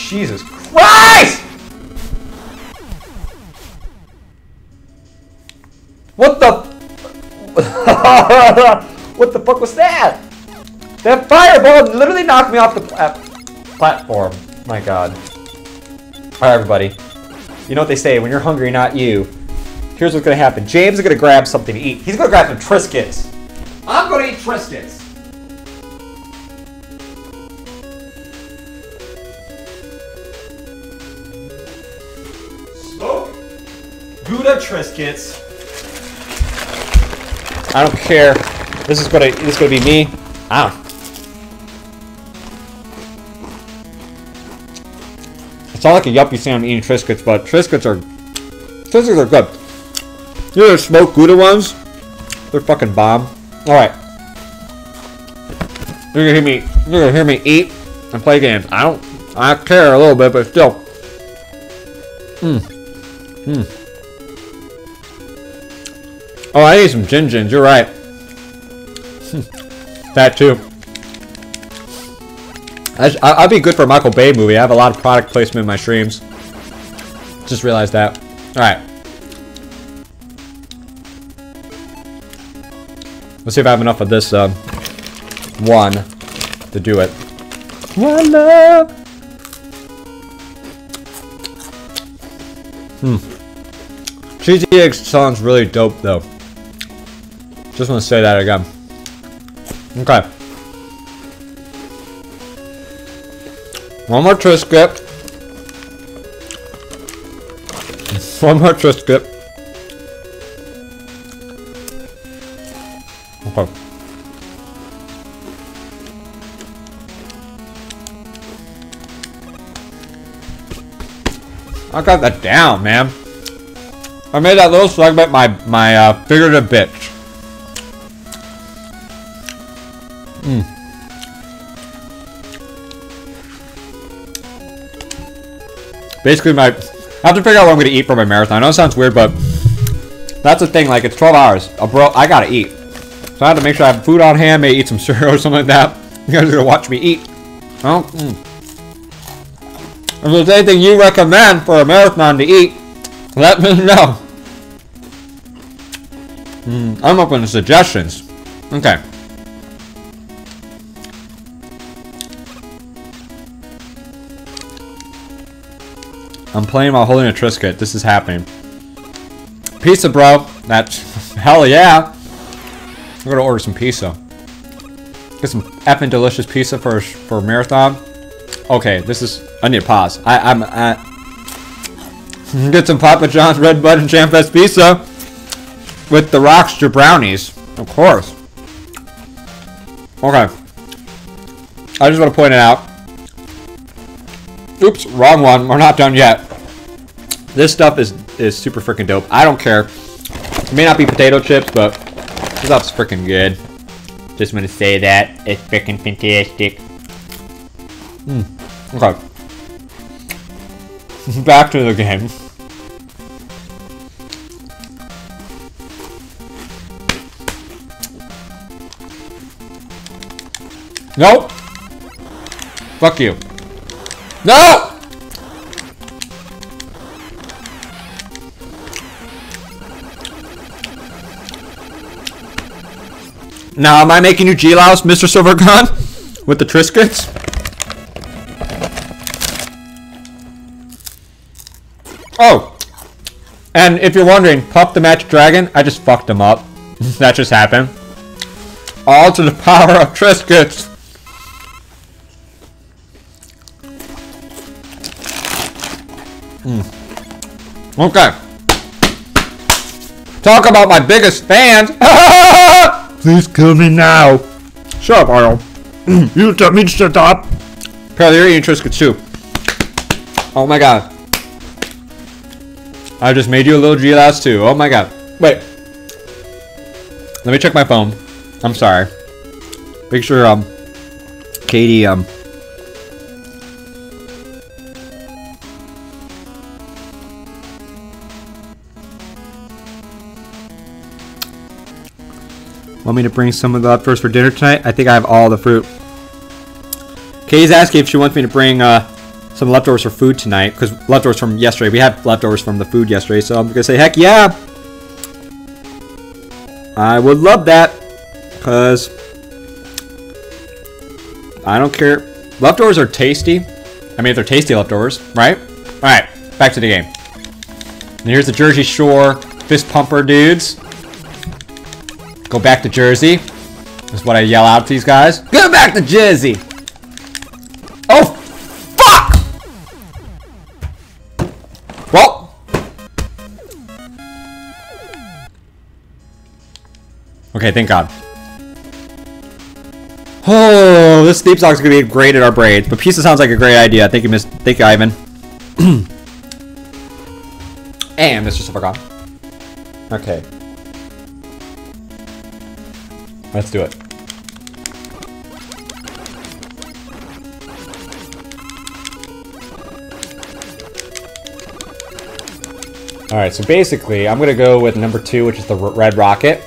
Jesus Christ! What the? what the fuck was that? That fireball literally knocked me off the pla platform. My god. Alright, everybody. You know what they say, when you're hungry, not you. Here's what's gonna happen. James is gonna grab something to eat. He's gonna grab some Triscuits. I'm gonna eat Triscuits. Gouda Triscuits. I don't care. This is gonna this is gonna be me. Ah. It's not like a yuppie saying I'm eating Triscuits, but Triscuits are Triscuits are good. You know the smoked Gouda ones? They're fucking bomb. Alright. You're gonna hear me you're gonna hear me eat and play games. I don't I care a little bit, but still. Mmm. Mmm. Oh, I need some gin. You're right. that too. I, I'd be good for a Michael Bay movie. I have a lot of product placement in my streams. Just realized that. All right. Let's see if I have enough of this um, one to do it. One love. Hmm. Cheesy eggs sounds really dope though. Just want to say that again. Okay. One more Triscuit. One more Triscuit. Okay. I got that down, man. I made that little segment my my uh, figurative bitch. Basically, my I have to figure out what I'm gonna eat for my marathon. I know it sounds weird, but that's the thing. Like, it's 12 hours. Bro, I gotta eat. So I have to make sure I have food on hand. Maybe eat some cereal or something like that. You guys are gonna watch me eat. Oh. mm. If there's anything you recommend for a marathon to eat, let me know. Mm, I'm open to suggestions. Okay. I'm playing while holding a Triscuit. This is happening. Pizza, bro. That's hell yeah. I'm gonna order some pizza. Get some effing delicious pizza for for marathon. Okay, this is. I need to pause. I I'm I, get some Papa John's Red Button Jam Fest pizza with the rocks Rockster brownies, of course. Okay. I just want to point it out. Oops, wrong one. We're not done yet. This stuff is is super freaking dope. I don't care. It may not be potato chips, but this stuff's freaking good. Just want to say that it's freaking fantastic. Hmm. Okay. Back to the game. Nope. Fuck you. No! Now, am I making you G-Louse, Mr. Silvergun? With the Triscuits? Oh! And if you're wondering, Pup the Magic Dragon, I just fucked him up. that just happened. All to the power of Triscuits. Hmm. Okay. Talk about my biggest fans. Please kill me now. Shut up, Arnold. You tell me to shut up. Apparently you're eating Triscuits too. Oh my god. I just made you a little G-Louse too. Oh my god. Wait. Let me check my phone. I'm sorry. Make sure, um, Katie, um, Want me to bring some of the leftovers for dinner tonight? I think I have all the fruit. Katie's asking if she wants me to bring uh, some leftovers for food tonight, because leftovers from yesterday. We had leftovers from the food yesterday, so I'm gonna say, heck yeah! I would love that, because I don't care. Leftovers are tasty. I mean, if they're tasty leftovers, right? All right, back to the game. And here's the Jersey Shore fist pumper dudes. Go back to Jersey. Is what I yell out to these guys. Go back to Jersey. Oh, fuck! Well. Okay, thank God. Oh, this theme song's gonna be great at our braids. But pizza sounds like a great idea. Thank you, Miss. Thank you, Ivan. and Mr. Silvergon. Okay. Let's do it. Alright, so basically, I'm gonna go with number two, which is the red rocket.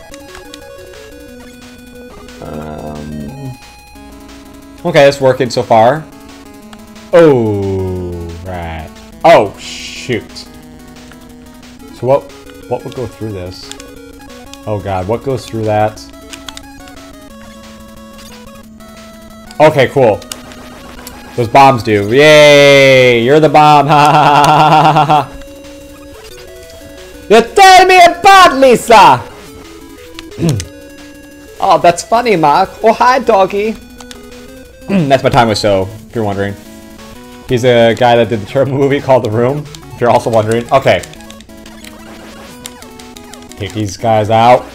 Um, okay, it's working so far. Oh, right. Oh, shoot. So what, what would go through this? Oh god, what goes through that? Okay, cool. Those bombs do. Yay! You're the bomb! You tell me about Lisa! oh, that's funny, Mark. Oh, hi, doggy. that's my time So, if you're wondering. He's a guy that did the terrible movie called The Room, if you're also wondering. Okay. Take these guys out.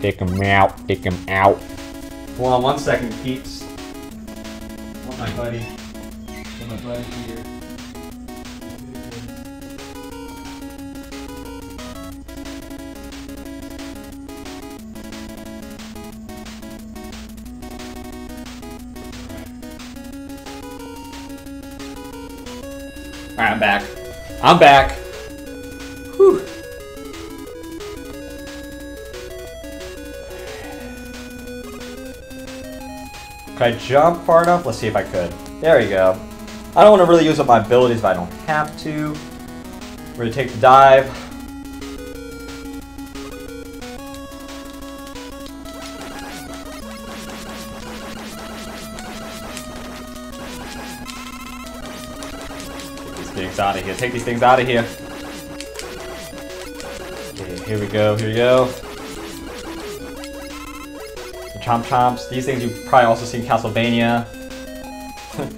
Take them out. Take them out. Hold on one second, peeps. My buddy. Want my buddy here. Alright, I'm back. I'm back. Could I jump far enough? Let's see if I could. There you go. I don't want to really use up my abilities if I don't have to. We're going to take the dive. Take these things out of here. Take these things out of here. Okay, here we go. Here we go. Chomp Chomps. These things you've probably also seen Castlevania.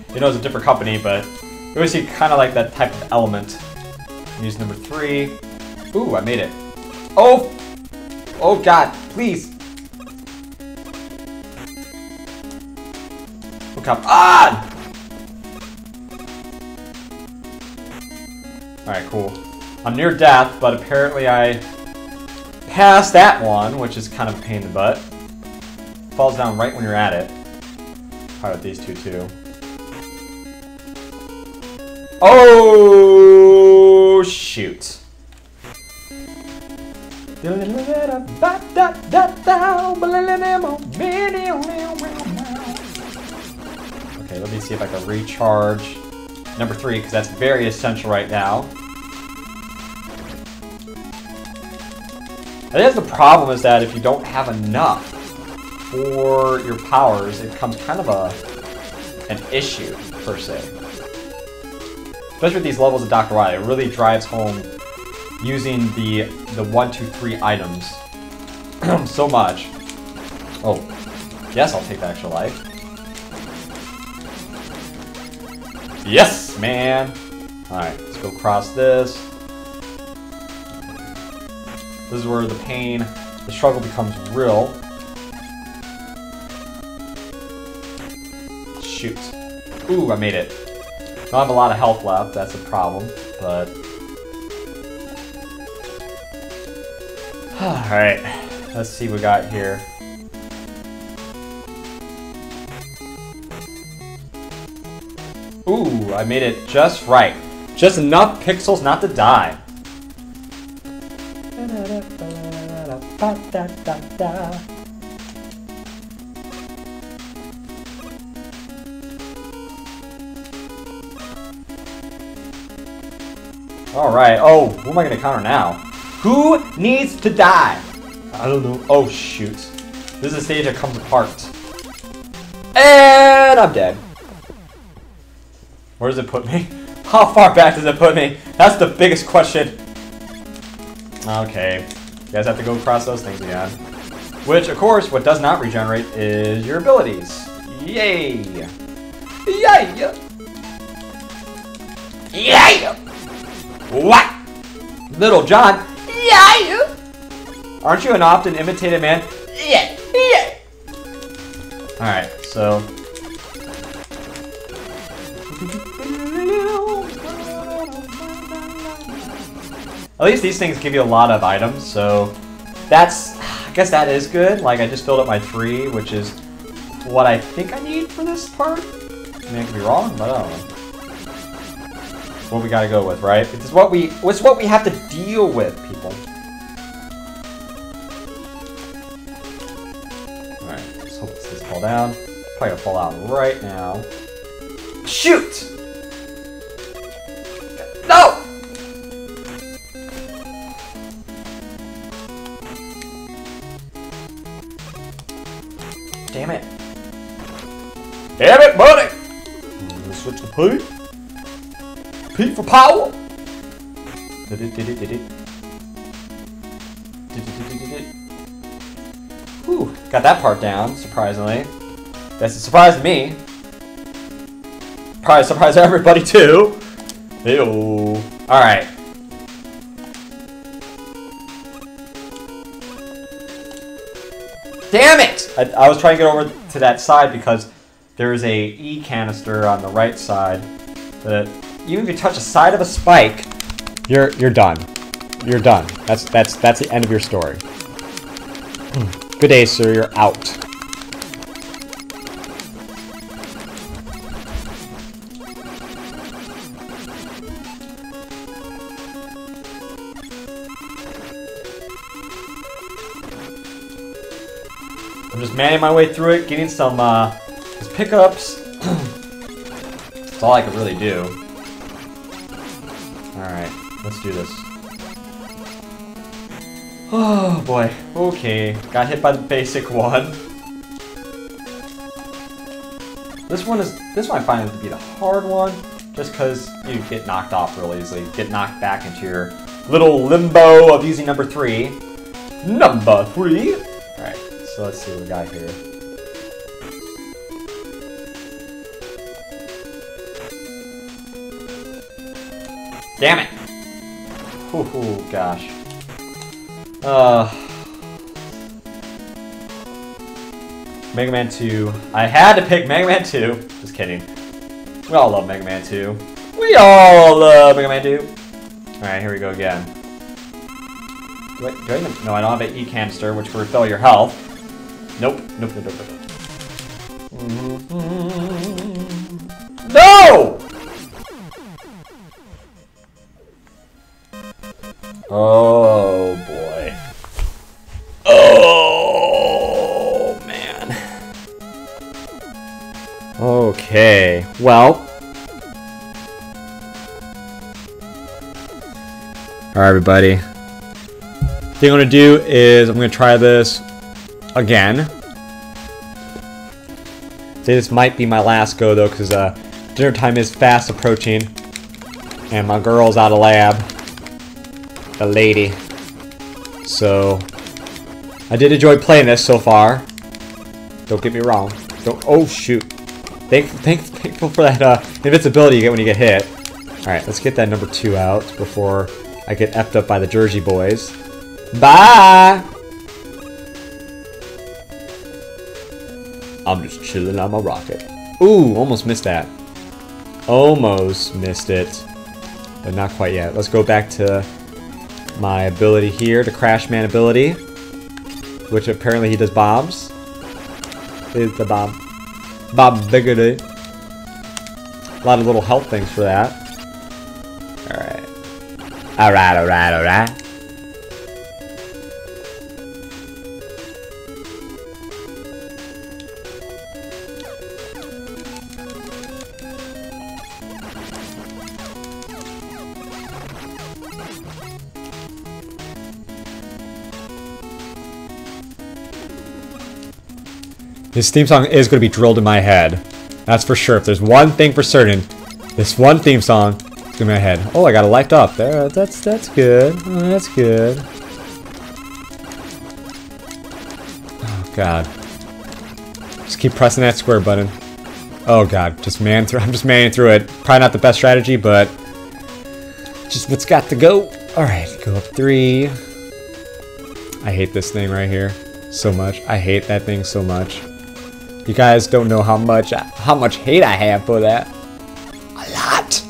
you know it's a different company, but you always see kind of like that type of element. Use number three. Ooh, I made it. Oh! Oh god, please! Oh come on! Ah! Alright, cool. I'm near death, but apparently I passed that one, which is kind of a pain in the butt. Falls down right when you're at it. With these two too. Oh shoot. Okay, let me see if I can recharge number three, because that's very essential right now. I think the problem is that if you don't have enough for your powers, it becomes kind of a an issue, per se. Especially with these levels of Dr. Wily, it really drives home using the the one, two, three items so much. Oh, yes, I'll take the extra life. Yes, man! Alright, let's go across this. This is where the pain, the struggle becomes real. Shoot. Ooh, I made it. Don't have a lot of health left, that's a problem, but... Alright, let's see what we got here. Ooh, I made it just right. Just enough pixels not to die. Alright, oh, who am I gonna counter now? Who needs to die? I don't know. Oh, shoot. This is a stage that comes apart. And I'm dead. Where does it put me? How far back does it put me? That's the biggest question. Okay. You guys have to go across those things again. Which, of course, what does not regenerate is your abilities. Yay! Yay! Yay! What? Lil Jon? Yay! Aren't you an often imitated man? Yeah! Yeah! Alright, so At least these things give you a lot of items, so that's, I guess that is good. Like, I just filled up my tree, which is what I think I need for this part. I mean, I could be wrong, but I don't know. It's what we gotta go with, right? It's what we, it's what we have to deal with, people. Alright, let's hope this doesn't fall down. Probably gonna fall out right now. Shoot! No! Damn it. Damn it, buddy! Switch the P. P for power! Did it, did it, did it. Did it, did it, did it. Whew, got that part down, surprisingly. That's a surprise to me. Probably surprise everybody too. Ew. Alright. Damn it! I, I was trying to get over to that side because there's a E canister on the right side that even if you touch the side of a spike, You're you're done. You're done. That's that's that's the end of your story. Good day, sir. You're out. I'm just manning my way through it, getting some uh, pickups. That's all I could really do. Alright, let's do this. Oh boy, okay. Got hit by the basic one. This one is, this one I find to be the hard one, just because you get knocked off real easily. Get knocked back into your little limbo of using number three. Number three! Alright, so let's see what we got here. Damn it! Ooh, gosh. Uh. Mega Man 2. I had to pick Mega Man 2. Just kidding. We all love Mega Man 2. We all love Mega Man 2. Alright, here we go again. Do I, do I even, no, I don't have an E canister, which will refill your health. Nope, nope, nope, nope, nope. Mhm. Oh boy. Oh man. Okay. Well. Alright, everybody. Thing I'm gonna do is I'm gonna try this again. This might be my last go though, because uh, dinner time is fast approaching, and my girl's out of lab. The lady. So I did enjoy playing this so far. Don't get me wrong. Don't. Oh shoot. Thank, thank, thankful for that uh, invincibility you get when you get hit. All right, let's get that number two out before I get effed up by the Jersey boys. Bye. I'm just chilling on my rocket. Ooh, almost missed that. Almost missed it. But not quite yet. Let's go back to my ability here, the Crash Man ability. Which apparently he does bombs. Is the bomb. Bob Biggity. A lot of little health things for that. Alright. Alright, alright, alright. This theme song is going to be drilled in my head. That's for sure. If there's one thing for certain, this one theme song is in my head. Oh, I got it light up. There, that's that's good. That's good. Oh God. Just keep pressing that square button. Oh God, just man through. I'm just manning through it. Probably not the best strategy, but just what's got to go. All right, go up three. I hate this thing right here so much. I hate that thing so much. You guys don't know how much how much hate I have for that. A lot.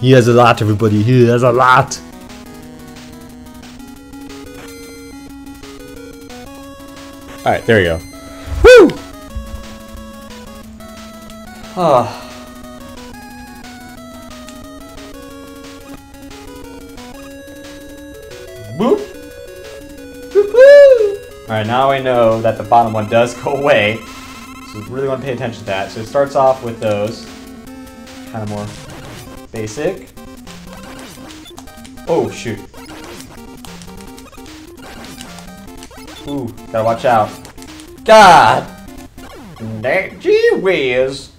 He has a lot, everybody. He has a lot. All right, there you go. Woo! Ah. Oh. Alright, now I know that the bottom one does go away. So really want to pay attention to that. So it starts off with those. Kind of more basic. Oh, shoot. Ooh, gotta watch out. God! Gee whiz!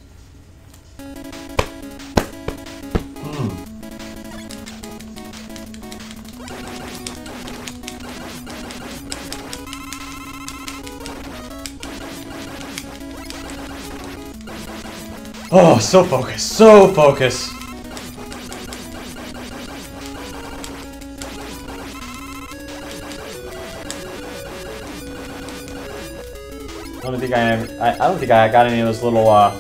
Oh, so focused, so focused. I don't think I, I, I don't think I got any of those little uh,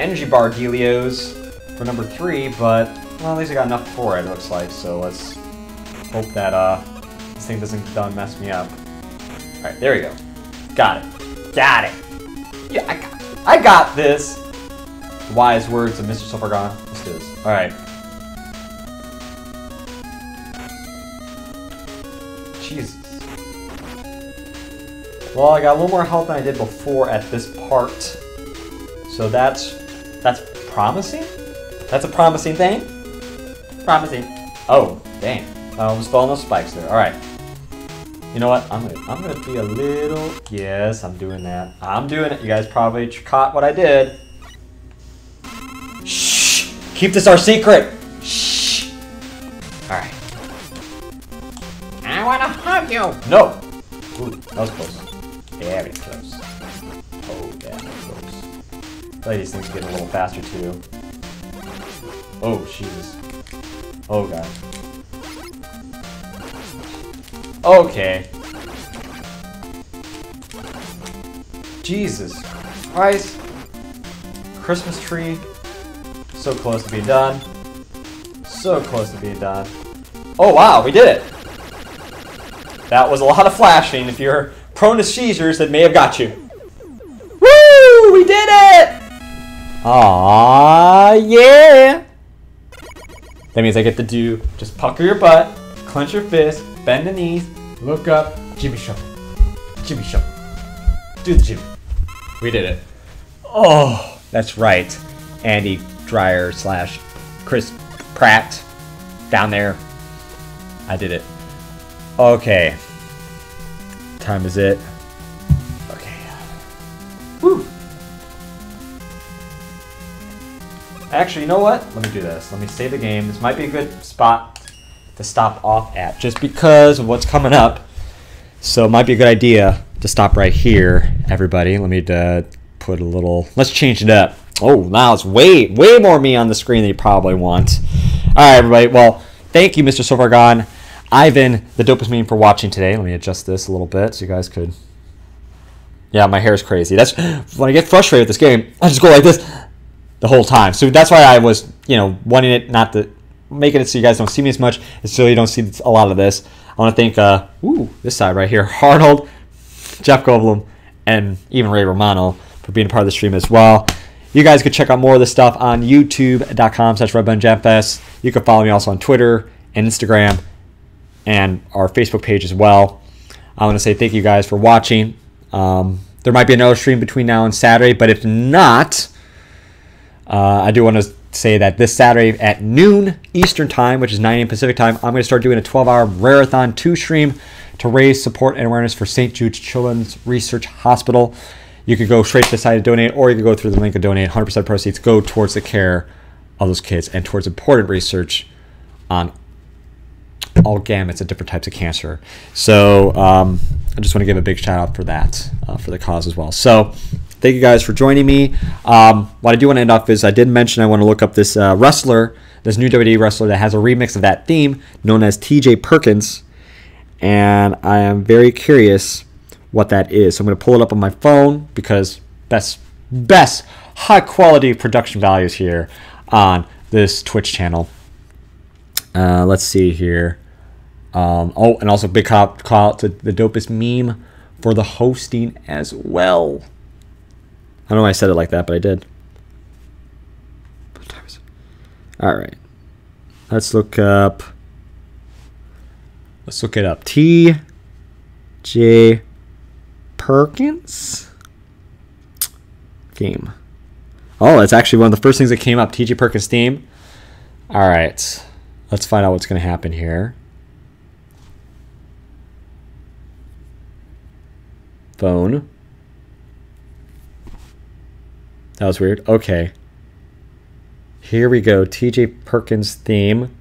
energy bar dealios for number three, but well, at least I got enough for it. it looks like so. Let's hope that uh, this thing doesn't done mess me up. All right, there we go. Got it. Got it. Yeah, I got, I got this. Wise words of Mr. Gone. Let's do this. All right. Jesus. Well, I got a little more health than I did before at this part. So that's that's promising. That's a promising thing. Promising. Oh, dang. I almost fell on those spikes there. All right. You know what? I'm gonna I'm gonna be a little. Yes, I'm doing that. I'm doing it. You guys probably caught what I did. Keep this our secret. Shh. All right. I wanna hug you. No. Ooh, that was close. Very close. Oh, very close. Oh, these things are getting a little faster too. Oh, Jesus. Oh, God. Okay. Jesus Christ. Christmas tree. So close to being done. So close to being done. Oh, wow, we did it. That was a lot of flashing. If you're prone to seizures, that may have got you. Woo! We did it! Aww, yeah! That means I get to do just pucker your butt, clench your fist, bend the knees, look up, Jimmy Shuffle. Jimmy Shuffle. Do the Jimmy. We did it. Oh, that's right. Andy Dwyer slash Chris Pratt down there. I did it. Okay. Time is it. Okay. Woo. Actually, you know what? Let me do this. Let me save the game. This might be a good spot to stop off at, just because of what's coming up. So it might be a good idea to stop right here, everybody. Let me uh, put a little. Let's change it up. Oh, now it's way, way more me on the screen than you probably want. All right, everybody. Well, thank you, Mr. Gone. Ivan, the dopest meme for watching today. Let me adjust this a little bit so you guys could. Yeah, my hair is crazy. That's when I get frustrated with this game. I just go like this the whole time. So that's why I was, you know, wanting it not to making it so you guys don't see me as much, and so you don't see a lot of this. I want to thank, uh, ooh, this side right here, Arnold, Jeff Goldblum, and even Ray Romano for being a part of the stream as well. You guys could check out more of this stuff on youtube.com slash redbuttonjamfest. You can follow me also on Twitter and Instagram and our Facebook page as well. I want to say thank you guys for watching. Um, there might be another stream between now and Saturday, but if not, uh, I do want to say that this Saturday at noon Eastern Time, which is 9 a.m. Pacific Time, I'm going to start doing a 12 hour Rarathon 2 stream to raise support and awareness for St. Jude's Children's Research Hospital. You could go straight to the site to donate, or you could go through the link and donate. 100% proceeds go towards the care of those kids and towards important research on all gamuts of different types of cancer. So um, I just want to give a big shout out for that, uh, for the cause as well. So thank you guys for joining me. Um, what I do want to end off is I did mention I want to look up this uh, wrestler, this new WWE wrestler that has a remix of that theme known as TJ Perkins. And I am very curious what that is. So I'm going to pull it up on my phone because best, best high quality production values here on this Twitch channel. Uh, let's see here. Um, oh, and also big call, call out to the dopest meme for the hosting as well. I don't know why I said it like that, but I did. All right. Let's look up. Let's look it up. T. J. Perkins theme. Oh, it's actually one of the first things that came up. TJ Perkins theme. All right. Let's find out what's going to happen here. Phone. That was weird. Okay. Here we go. TJ Perkins theme.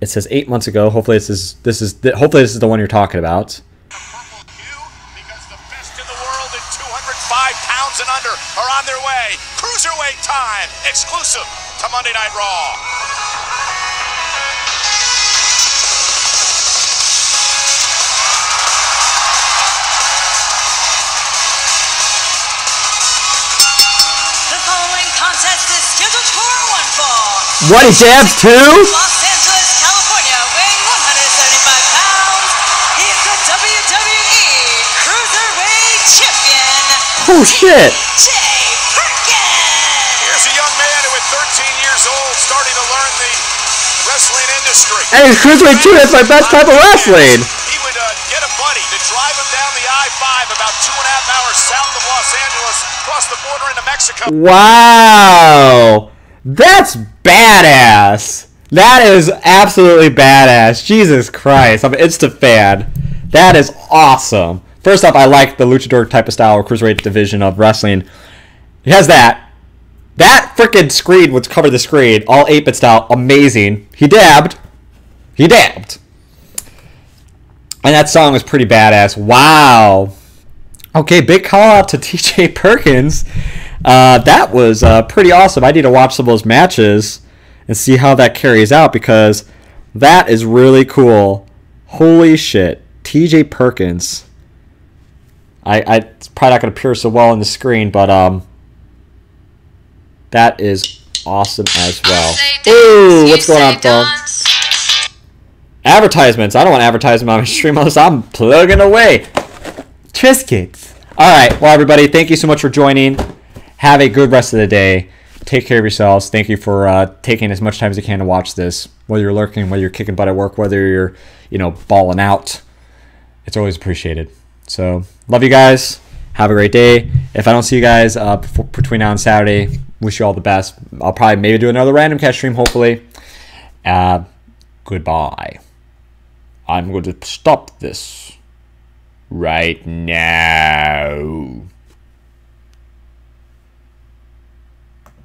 It says eight months ago. Hopefully this is this is hopefully this is the one you're talking about. purple hue because the best in the world at 205 pounds and under are on. Cruiserweight time, exclusive to Monday Night Raw. The following contest is scheduled for one fall. What he dabs too? Los Angeles, California, weighing 175 pounds. He is the WWE Cruiserweight Champion. Oh shit! And he's cruiserweight too. That's my best type of wrestling. He would uh, get a buddy to drive him down the I-5 about two and a half hours south of Los Angeles, across the border into Mexico. Wow, that's badass. That is absolutely badass. Jesus Christ, I'm an instant fan. That is awesome. First off, I like the luchador type of style or cruiserweight division of wrestling. He has that. That freaking screen would cover the screen, all 8-bit style, amazing. He dabbed. He dabbed. And that song was pretty badass. Wow. Okay, big call out to TJ Perkins. Uh, that was uh, pretty awesome. I need to watch some of those matches and see how that carries out because that is really cool. Holy shit. TJ Perkins. I, I it's probably not going to appear so well on the screen, but um, that is awesome as well. Ooh, what's going on, phone? Advertisements. I don't want advertisement on my stream unless I'm plugging away. Triscuits. All right. Well, everybody, thank you so much for joining. Have a good rest of the day. Take care of yourselves. Thank you for uh, taking as much time as you can to watch this. Whether you're lurking, whether you're kicking butt at work, whether you're, you know, balling out, it's always appreciated. So, love you guys. Have a great day. If I don't see you guys uh, before, between now and Saturday, wish you all the best. I'll probably maybe do another randomcast stream, hopefully. Uh, goodbye. I'm going to stop this right now.